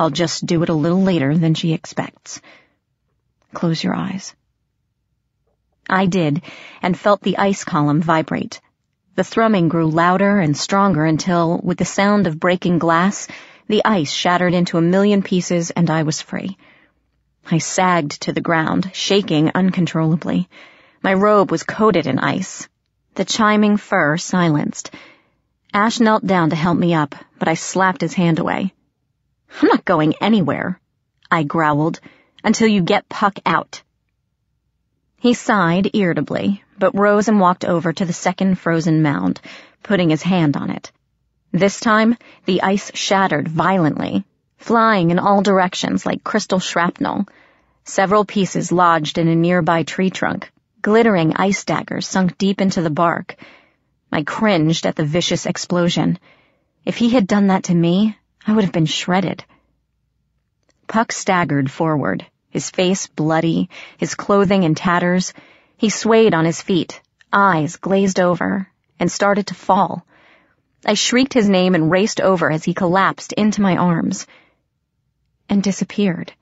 I'll just do it a little later than she expects. Close your eyes. I did, and felt the ice column vibrate. The thrumming grew louder and stronger until, with the sound of breaking glass, the ice shattered into a million pieces and I was free. I sagged to the ground, shaking uncontrollably. My robe was coated in ice. The chiming fur silenced. Ash knelt down to help me up, but I slapped his hand away. I'm not going anywhere, I growled, until you get Puck out. He sighed irritably, but rose and walked over to the second frozen mound, putting his hand on it. This time, the ice shattered violently, flying in all directions like crystal shrapnel. Several pieces lodged in a nearby tree trunk, glittering ice daggers sunk deep into the bark. I cringed at the vicious explosion. If he had done that to me, I would have been shredded. Puck staggered forward, his face bloody, his clothing in tatters. He swayed on his feet, eyes glazed over, and started to fall. I shrieked his name and raced over as he collapsed into my arms and disappeared.